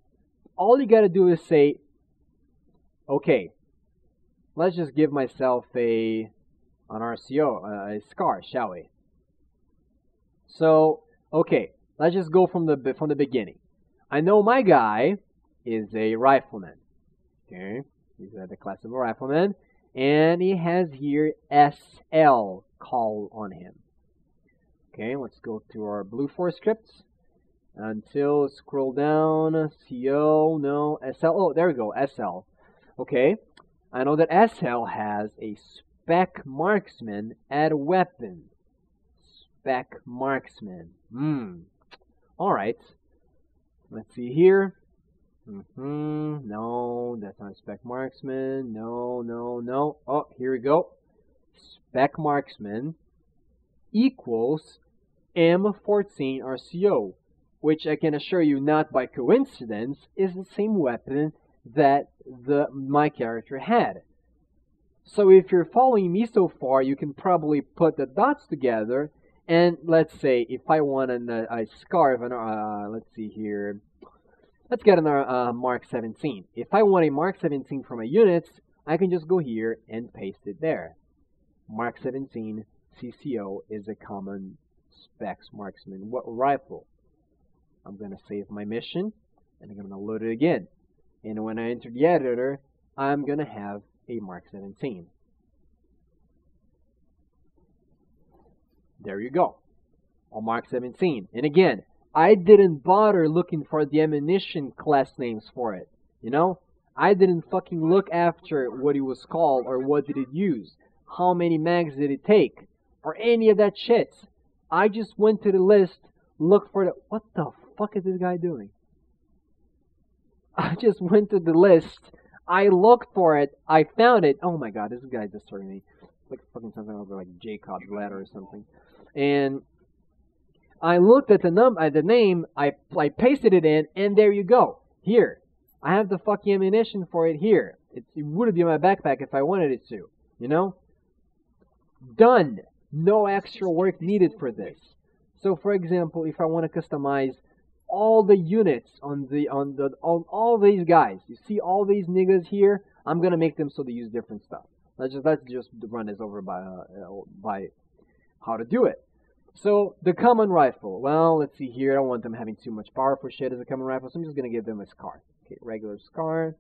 All you got to do is say, okay, let's just give myself a an RCO, a scar, shall we? So, okay, let's just go from the from the beginning. I know my guy is a rifleman. Okay, he's at the class of a rifleman, and he has here SL call on him. Okay, let's go to our Blue Force scripts until scroll down. CO, no, SL. Oh, there we go, SL. Okay, I know that SL has a spec marksman add weapon. Spec marksman. Hmm. Alright. Let's see here. Mm-hmm. No, that's not spec marksman. No, no, no. Oh, here we go. Spec marksman equals M14 RCO, which I can assure you not by coincidence is the same weapon that the my character had. So if you're following me so far, you can probably put the dots together. And let's say if I want an, uh, a scarf, an, uh, let's see here. Let's get an uh, Mark 17. If I want a Mark 17 from a unit, I can just go here and paste it there. Mark 17 CCO is a common specs marksman rifle. I'm going to save my mission and I'm going to load it again. And when I enter the editor, I'm going to have a Mark 17. There you go. A Mark 17. And again, I didn't bother looking for the ammunition class names for it. You know? I didn't fucking look after what it was called or what did it use. How many mags did it take? Or any of that shit. I just went to the list, looked for the... What the fuck is this guy doing? I just went to the list. I looked for it. I found it. Oh my god, this guy just disturbing me. like fucking something over like Jacob's ladder or something. And I looked at the num at the name. I I pasted it in, and there you go. Here, I have the fucking ammunition for it here. It, it would be in my backpack if I wanted it to. You know. Done. No extra work needed for this. So, for example, if I want to customize all the units on the on the on all these guys. You see all these niggas here? I'm gonna make them so they use different stuff. Let's just let's just run this over by uh, by how to do it. So the common rifle. Well, let's see here. I don't want them having too much powerful shit as a common rifle, so I'm just gonna give them a scar. Okay, regular scar.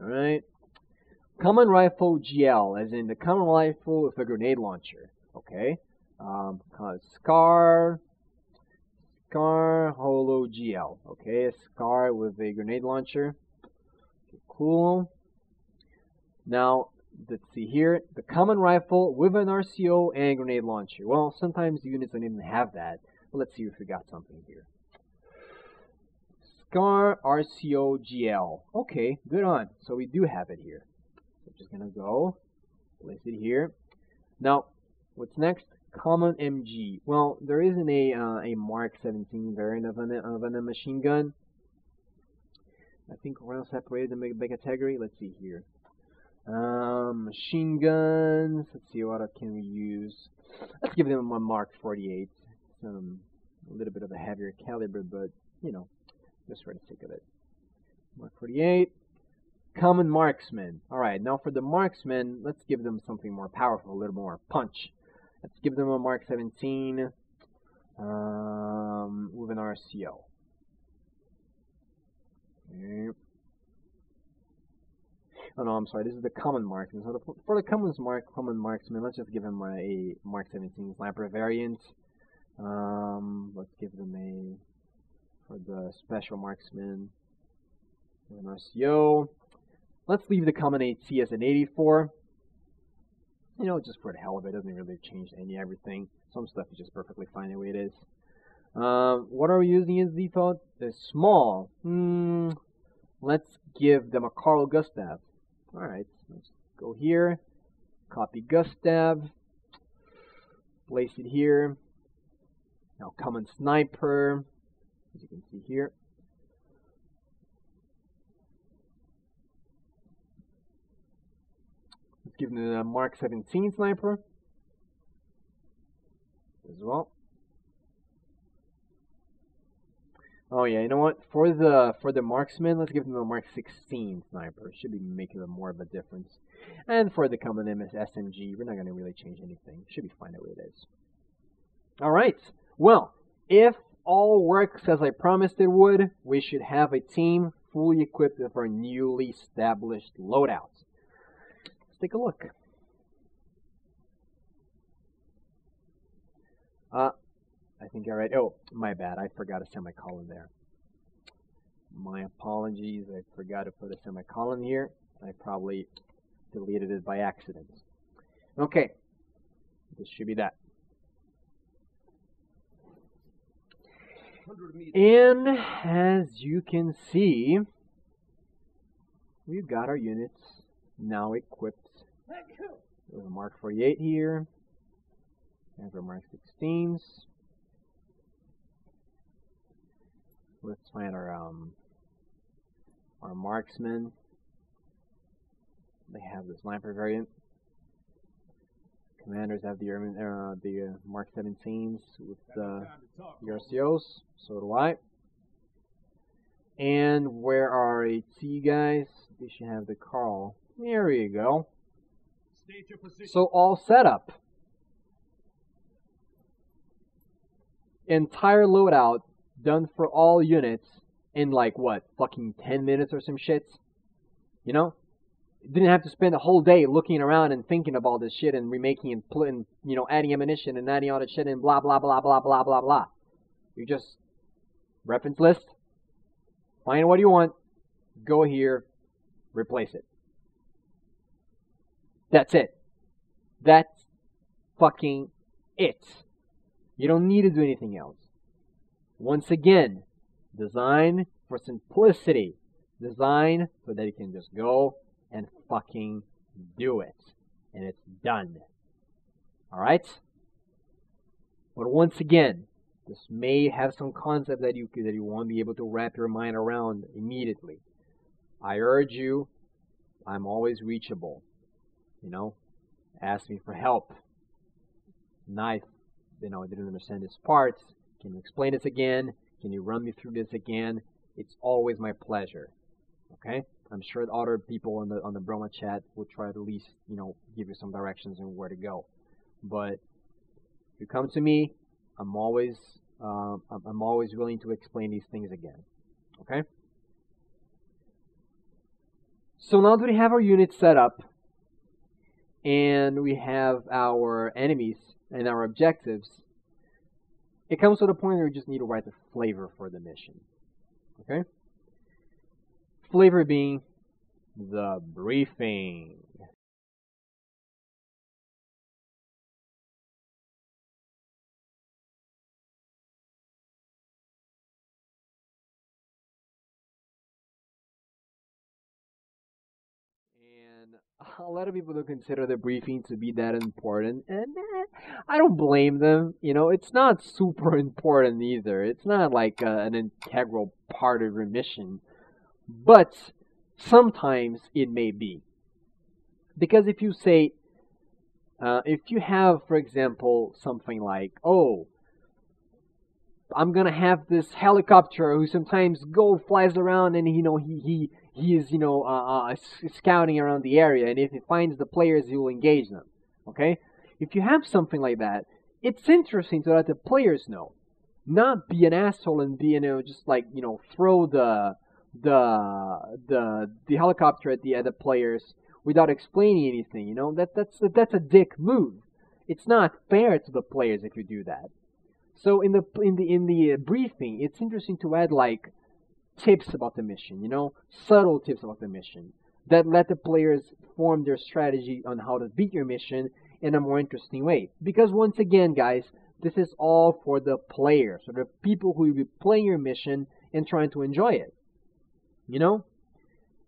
All right. Common rifle GL, as in the common rifle with a grenade launcher. Okay. Um, scar Scar Holo GL. Okay, a Scar with a grenade launcher. Okay, cool. Now, let's see here. The common rifle with an RCO and grenade launcher. Well, sometimes units don't even have that. But let's see if we got something here. Scar RCO GL. Okay, good on. So we do have it here. So I'm just gonna go place it here. Now, what's next? Common MG. Well, there isn't a uh, a Mark 17 variant of an of a machine gun. I think we're separated in the category. Let's see here. Um, machine guns. Let's see what can we use. Let's give them a Mark 48. Um, a little bit of a heavier caliber, but you know, just for the sake of it. Mark 48. Common marksman. Alright, now for the marksman, let's give them something more powerful, a little more punch. Let's give them a Mark 17 um, with an RCO. Oh no, I'm sorry. This is the common marksman. So the, for the common mark, common marksman, let's just give him a, a Mark 17 sniper variant. Um, let's give them a for the special marksman an RCO. Let's leave the common AT as an 84 you know, just for the hell of it, It doesn't really change any everything. Some stuff is just perfectly fine the way it is. Um, what are we using as default? The small. Hmm. Let's give them a Carl Gustav. Alright, let's go here. Copy Gustav. Place it here. Now common sniper, as you can see here. Give them a uh, Mark 17 sniper as well. Oh yeah, you know what? For the for the marksman, let's give them a Mark 16 sniper. Should be making more of a difference. And for the common MS SMG, we're not going to really change anything. Should be fine the way it is. All right. Well, if all works as I promised it would, we should have a team fully equipped with our newly established loadout take a look. Uh, I think I read. Oh, my bad. I forgot a semicolon there. My apologies. I forgot to put a semicolon here. I probably deleted it by accident. Okay. This should be that. And as you can see, we've got our units now equipped a Mark 48 here. And for Mark 16s. Let's find our um our marksman. They have the sniper variant. Commanders have the uh, the uh, Mark 17s with uh, the RCOs. So do I. And where are AT guys? They should have the Carl. There you go. So all set up. entire loadout done for all units in like what, fucking 10 minutes or some shit. You know? Didn't have to spend a whole day looking around and thinking of all this shit and remaking and, and you know, adding ammunition and adding all that shit and blah blah blah blah blah blah blah. You just reference list, find what you want, go here, replace it. That's it. That's fucking it. You don't need to do anything else. Once again, design for simplicity. Design so that you can just go and fucking do it. And it's done. Alright? But once again, this may have some concept that you that you won't be able to wrap your mind around immediately. I urge you, I'm always reachable. You know, ask me for help. Nife, you know, I didn't understand this part. Can you explain this again? Can you run me through this again? It's always my pleasure. Okay? I'm sure other people on the on the Broma chat will try to at least, you know, give you some directions on where to go. But if you come to me, I'm always um, I'm always willing to explain these things again. Okay? So now that we have our unit set up, and we have our enemies and our objectives, it comes to the point where we just need to write the flavor for the mission. Okay? Flavor being the briefing. A lot of people don't consider the briefing to be that important, and eh, I don't blame them. You know, it's not super important either. It's not like uh, an integral part of your mission, but sometimes it may be. Because if you say, uh, if you have, for example, something like, oh, I'm gonna have this helicopter who sometimes go flies around and you know he he he is, you know, uh, uh, scouting around the area, and if he finds the players, he will engage them. Okay? If you have something like that, it's interesting to let the players know, not be an asshole and be, you know, just like, you know, throw the the the the helicopter at the other players without explaining anything. You know, that that's that's a dick move. It's not fair to the players if you do that. So in the in the in the briefing, it's interesting to add like tips about the mission, you know, subtle tips about the mission that let the players form their strategy on how to beat your mission in a more interesting way. Because once again, guys, this is all for the players, or the people who will be playing your mission and trying to enjoy it. You know?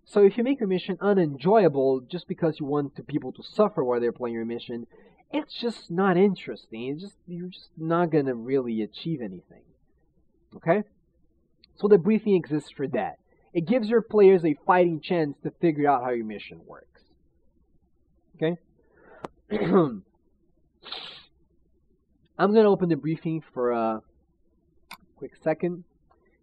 So if you make your mission unenjoyable just because you want the people to suffer while they're playing your mission, it's just not interesting. It's just you're just not gonna really achieve anything. Okay? So the briefing exists for that. It gives your players a fighting chance to figure out how your mission works. Okay? I'm going to open the briefing for a quick second.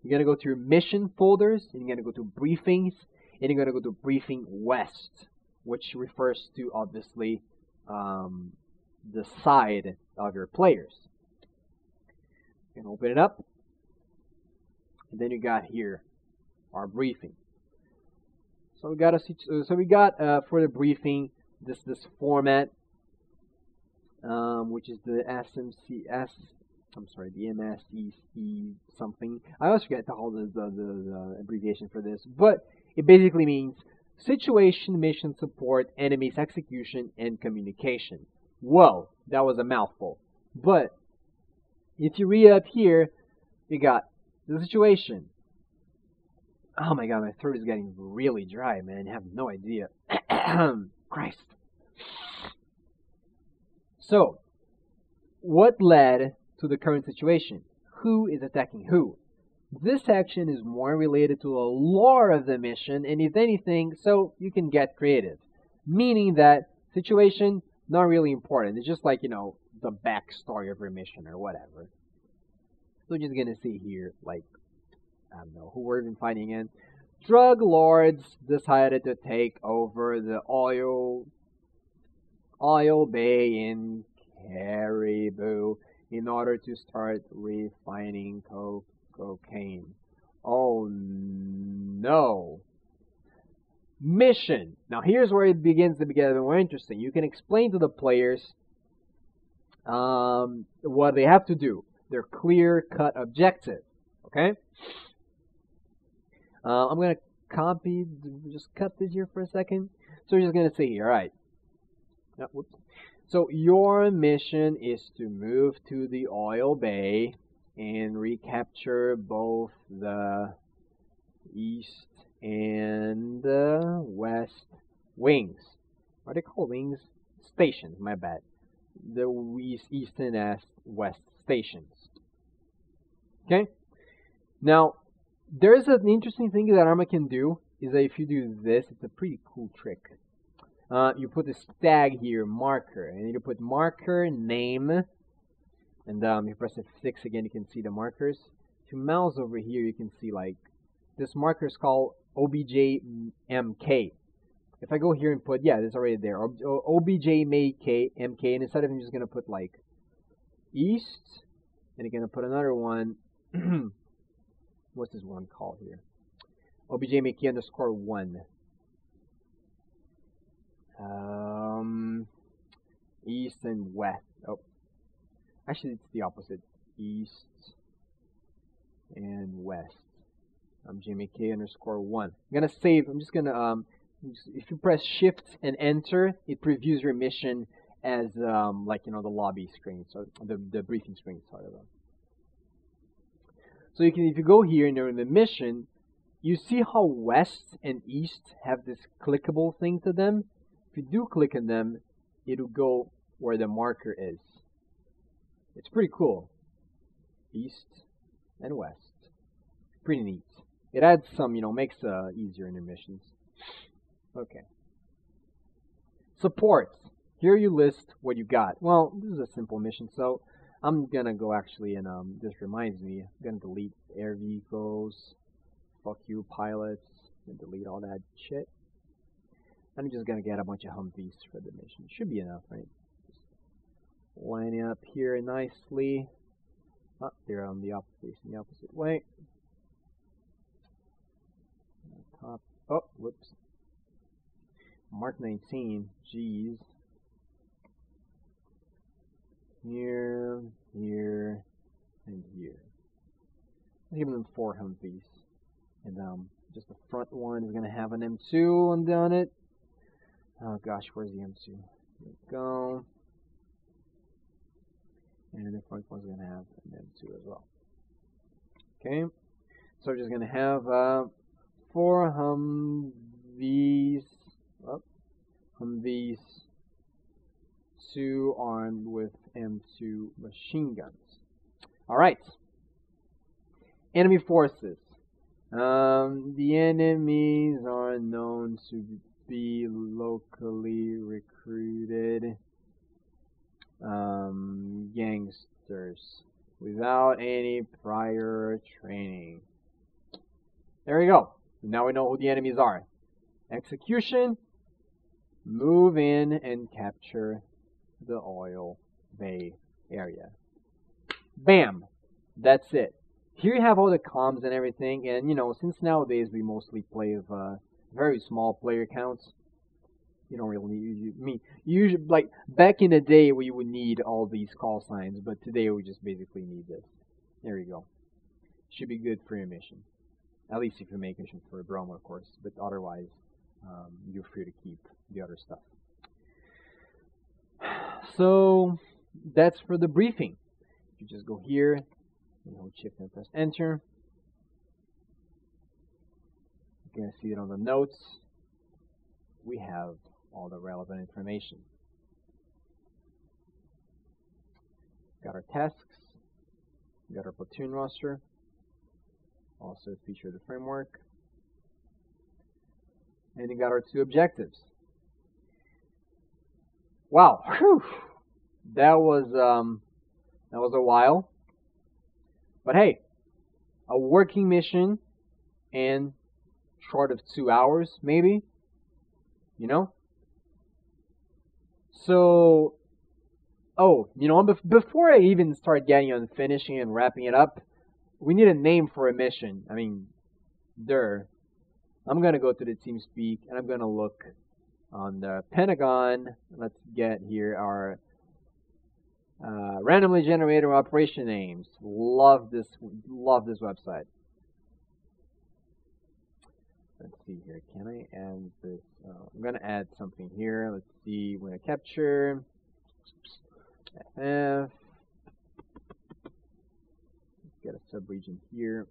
You're going to go to your mission folders, and you're going to go to briefings, and you're going to go to briefing west, which refers to obviously um, the side of your players. You can open it up. And then you got here our briefing. So we got a so we got uh, for the briefing this this format, um, which is the SMCS. I'm sorry, the MSEC something. I always forget all the, the, the, the abbreviation for this, but it basically means situation, mission support, enemies execution, and communication. Whoa, that was a mouthful. But if you read up here, you got the situation. Oh my god, my throat is getting really dry, man. You have no idea. Christ. So, what led to the current situation? Who is attacking who? This action is more related to the lore of the mission, and if anything, so you can get creative. Meaning that situation, not really important. It's just like, you know, the backstory of your mission or whatever. So we're just gonna see here, like, I don't know who we're even fighting in. Drug lords decided to take over the oil oil bay in caribou in order to start refining co cocaine. Oh no. Mission. Now here's where it begins to get more interesting. You can explain to the players um, what they have to do. Their clear-cut objective. Okay. Uh, I'm gonna copy. Just cut this here for a second. So we're just gonna say here. All right. Oh, whoops. So your mission is to move to the oil bay and recapture both the east and the west wings. Are they called wings? Stations, my bad. The east, east and west stations. Okay? Now, there's an interesting thing that Arma can do, is that if you do this, it's a pretty cool trick. Uh, you put this tag here, marker, and you put marker, name, and um, you press F6 again, you can see the markers. If you mouse over here, you can see like this marker is called OBJMK. If I go here and put, yeah, it's already there, OBJMK, MK, and instead of I'm just going to put like east, and you're going to put another one, what's this one called here? OBJMK underscore 1. Um, east and west. Oh, Actually, it's the opposite. East and west. OBJMK underscore one. I'm gonna save. I'm just gonna um. If you press Shift and Enter, it previews your mission as um like you know the lobby screen, so the the briefing screen. Sorry about. So you can if you go here and you're in the mission, you see how west and east have this clickable thing to them. If you do click on them, it'll go where the marker is. It's pretty cool. East and west. Pretty neat. It adds some, you know, makes uh, easier intermissions. Okay. Support. Here you list what you got. Well, this is a simple mission, so I'm gonna go actually and um, this reminds me, I'm gonna delete air vehicles, fuck you pilots, and delete all that shit. I'm just gonna get a bunch of Humvees for the mission. Should be enough, right? line up here nicely. Oh, they're on the opposite, the opposite way. Top. Oh, whoops. Mark 19. G's. Here, here, and here. I'll give them four Humvees. And um, just the front one is going to have an M2 on it. Oh gosh, where's the M2? Here we go and the front one's going to have an M2 as well. Okay, so we're just going to have uh, four Humvees, oh, Humvees, two armed with M2 machine guns. All right, enemy forces. Um, the enemies are known to be locally recruited um, gangsters without any prior training. There we go. Now we know who the enemies are. Execution, move in and capture the oil bay area. Bam! That's it. Here you have all the comms and everything, and you know, since nowadays we mostly play with uh, very small player counts, you don't really use you, me usually like back in the day we would need all these call signs but today we just basically need this there you go should be good for your mission at least if you make mission for a Broma of course but otherwise um, you're free to keep the other stuff so that's for the briefing. You just go here and hold shift and press enter. You can see it on the notes. We have all the relevant information. Got our tasks, got our platoon roster, also feature the framework, and you got our two objectives. Wow, Whew. that was um, that was a while, but hey, a working mission in short of two hours, maybe. You know, so Oh, you know, before I even start getting on finishing and wrapping it up, we need a name for a mission. I mean, there. I'm gonna go to the TeamSpeak and I'm gonna look on the Pentagon. Let's get here our uh, randomly generated operation names. Love this. Love this website. Let's see here. Can I add this? Uh, I'm gonna add something here. Let's see. When I capture. Let's get a subregion here.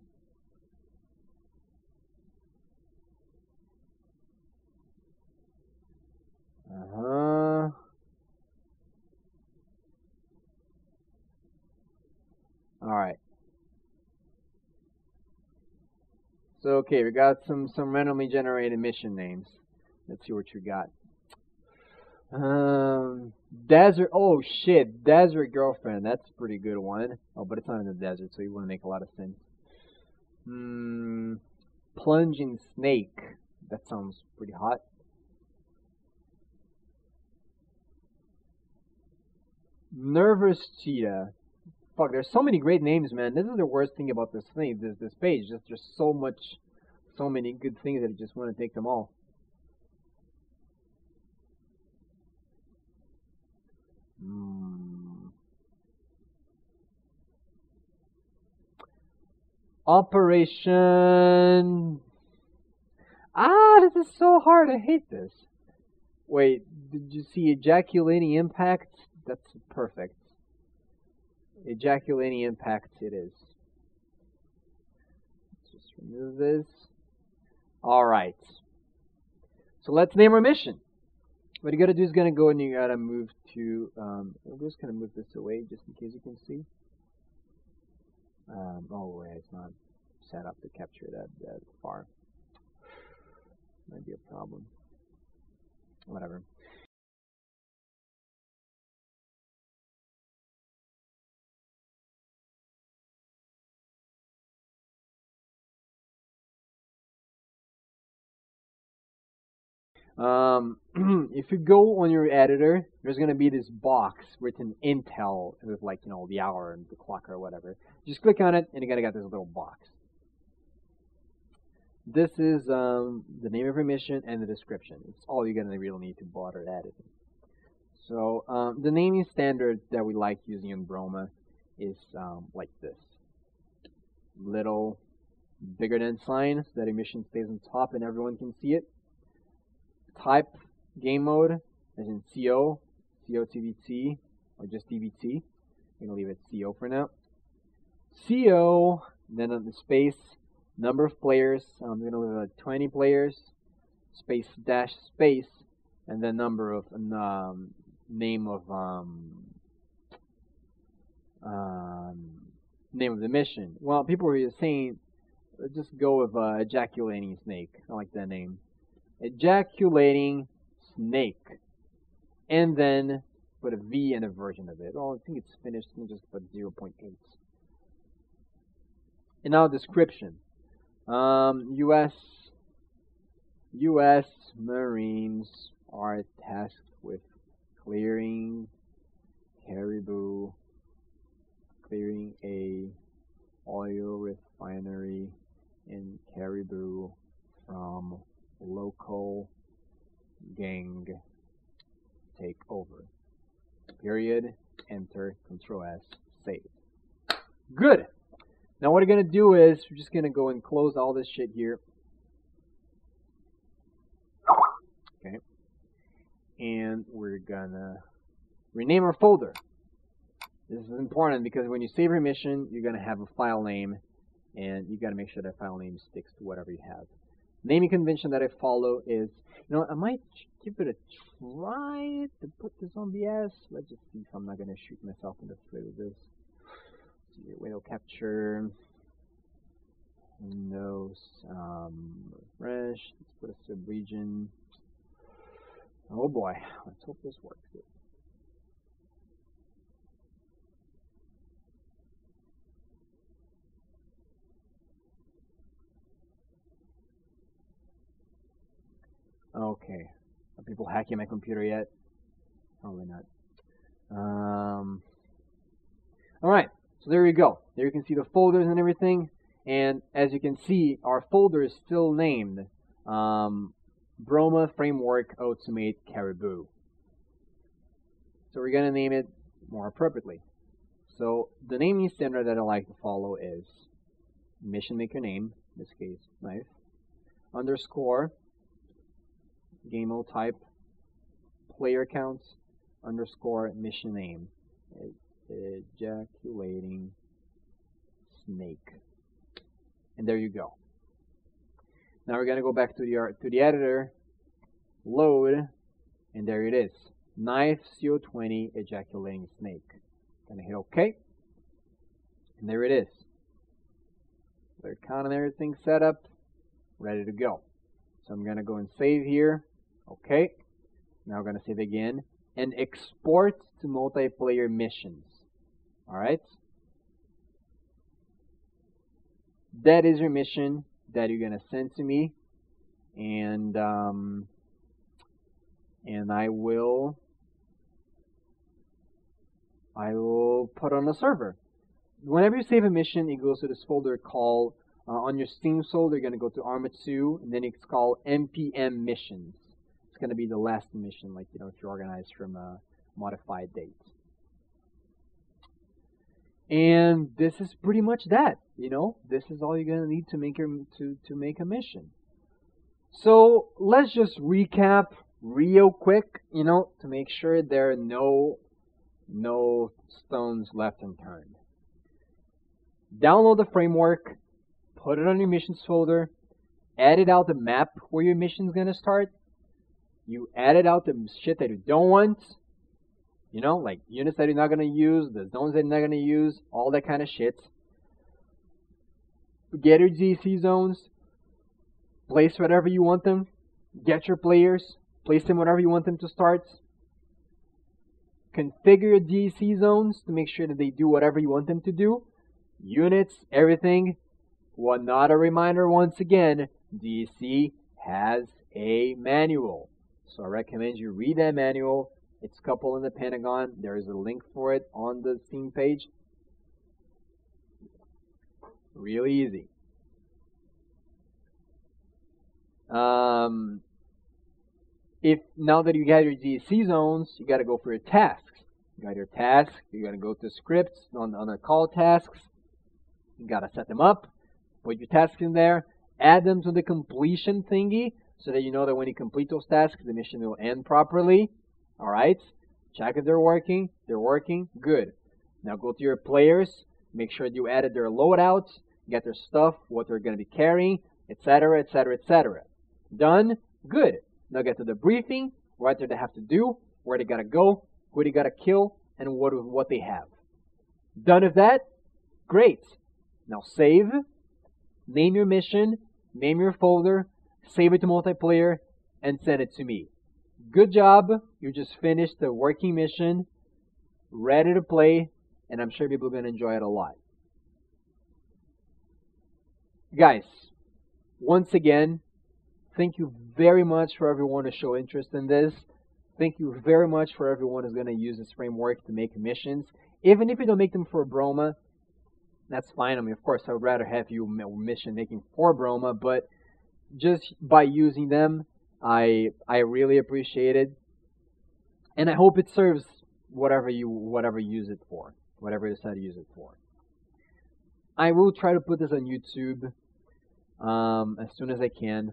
Uh-huh. Alright. So okay, we got some some randomly generated mission names. Let's see what you got. Um, desert. Oh shit, desert girlfriend. That's a pretty good one. Oh, but it's not in the desert, so you wouldn't make a lot of sense. Hmm. Plunging snake. That sounds pretty hot. Nervous cheetah. Fuck, there's so many great names, man. This is the worst thing about this thing, this this page. Just there's so much, so many good things that I just want to take them all. Hmm. Operation. Ah, this is so hard. I hate this. Wait, did you see ejaculating impact? That's perfect. Ejaculating impact it is. Let's just remove this. Alright. So let's name our mission. What you gotta do is gonna go and you gotta move to, um, I'm just gonna move this away just in case you can see. Um, oh wait, it's not set up to capture that, that far. Might be a problem. Whatever. Um, if you go on your editor, there's going to be this box written Intel with like, you know, the hour and the clock or whatever. Just click on it and you're going to get this little box. This is um, the name of your mission and the description. It's all you're going to really need to bother editing. So um, the naming standard that we like using in Broma is um, like this. Little bigger than sign so that emission stays on top and everyone can see it type game mode, as in CO, COTVT, or just DVT. I'm going to leave it CO for now. CO, then on the space, number of players, I'm going to leave it 20 players, space dash space, and then number of, um, name of, um, um, name of the mission. Well, people were saying, just go with uh, ejaculating snake. I like that name ejaculating snake. And then put a V in a version of it. Oh, I think it's finished. Let me just put 0.8. And now description. Um, U.S. U.S. Marines are tasked with clearing caribou, clearing a oil refinery in Caribou from local gang take over. Period. Enter. Control S. Save. Good. Now what we're going to do is we're just going to go and close all this shit here. Okay. And we're going to rename our folder. This is important because when you save your mission, you're going to have a file name and you got to make sure that file name sticks to whatever you have naming convention that I follow is, you know, I might give it a try to put this on BS. Let's just see if I'm not going to shoot myself in the foot with this. See, window capture, No, um, refresh, let's put a subregion. Oh boy, let's hope this works. Okay. Are people hacking my computer yet? Probably not. Um, all right, so there you go. There you can see the folders and everything. And as you can see, our folder is still named um, Broma Framework Ultimate Caribou. So we're going to name it more appropriately. So the naming standard that I like to follow is mission maker name, in this case, Nife, underscore, game mode type, player count, underscore, mission name, ejaculating snake. And there you go. Now we're going to go back to the, art to the editor, load, and there it is. Nife CO20 ejaculating snake. Gonna hit OK. And there it is. Their account and everything set up, ready to go. So I'm gonna go and save here. Okay. Now we're gonna save again and export to multiplayer missions. Alright. That is your mission that you're gonna send to me. And um, and I will I will put on a server. Whenever you save a mission, it goes to this folder called, uh, on your Steam folder, you're going to go to Arma 2, and then it's called MPMissions. It's going to be the last mission, like, you know, if you organize from a modified date. And this is pretty much that, you know, this is all you're going to need to make your, to, to make a mission. So let's just recap real quick, you know, to make sure there are no no stones left unturned. Download the framework, put it on your missions folder, edit out the map where your mission is going to start. You edit out the shit that you don't want, you know, like units that you're not going to use, the zones that you're not going to use, all that kind of shit. Get your DAC zones, place whatever you want them, get your players, place them wherever you want them to start, configure your DAC zones to make sure that they do whatever you want them to do. Units, everything. Well, not a reminder once again, DAC has a manual. So I recommend you read that manual. It's coupled in the Pentagon. There is a link for it on the Steam page. Really easy. Um, if now that you got your DAC zones, you got to go for your tasks. You got your tasks. You're going to go to scripts on, on the call tasks. You got to set them up. Put your tasks in there. Add them to the completion thingy so that you know that when you complete those tasks, the mission will end properly. All right. Check if they're working. They're working. Good. Now go to your players. Make sure you added their loadouts, get their stuff, what they're going to be carrying, etc., etc., etc. Done. Good. Now get to the briefing, what they have to do, where they gotta go, who they gotta kill, and what what they have. Done with that? Great. Now save, name your mission, name your folder, save it to multiplayer, and send it to me. Good job. You just finished the working mission, ready to play, and I'm sure people are going to enjoy it a lot. Guys, once again, Thank you very much for everyone to show interest in this. Thank you very much for everyone who's going to use this framework to make missions. Even if you don't make them for Broma, that's fine. I mean, of course, I would rather have you mission making for Broma, but just by using them, I I really appreciate it, and I hope it serves whatever you whatever you use it for, whatever you decide to use it for. I will try to put this on YouTube um, as soon as I can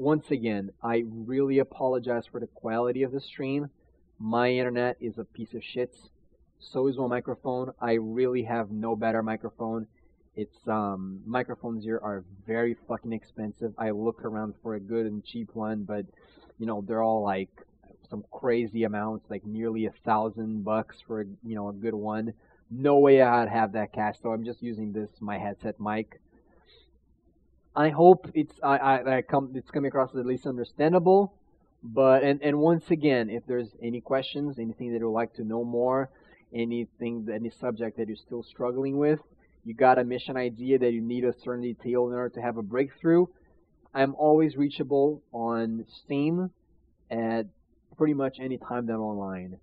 once again, I really apologize for the quality of the stream. My internet is a piece of shit. So is my microphone. I really have no better microphone. It's um microphones here are very fucking expensive. I look around for a good and cheap one, but you know they're all like some crazy amounts, like nearly a thousand bucks for you know a good one. No way I'd have that cash, so I'm just using this my headset mic. I hope it's I, I, I come it's coming across at least understandable. But and and once again, if there's any questions, anything that you'd like to know more, anything any subject that you're still struggling with, you got a mission idea that you need a certain detail in order to have a breakthrough, I'm always reachable on Steam at pretty much any time that I'm online.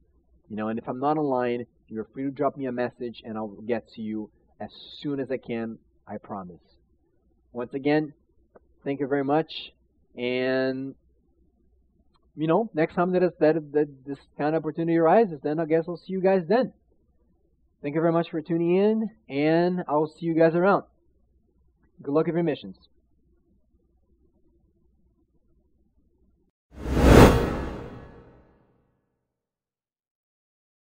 You know, and if I'm not online, you're free to drop me a message and I'll get to you as soon as I can, I promise. Once again, thank you very much. And you know, next time that, that, that this kind of opportunity arises, then I guess I'll see you guys then. Thank you very much for tuning in, and I'll see you guys around. Good luck with your missions.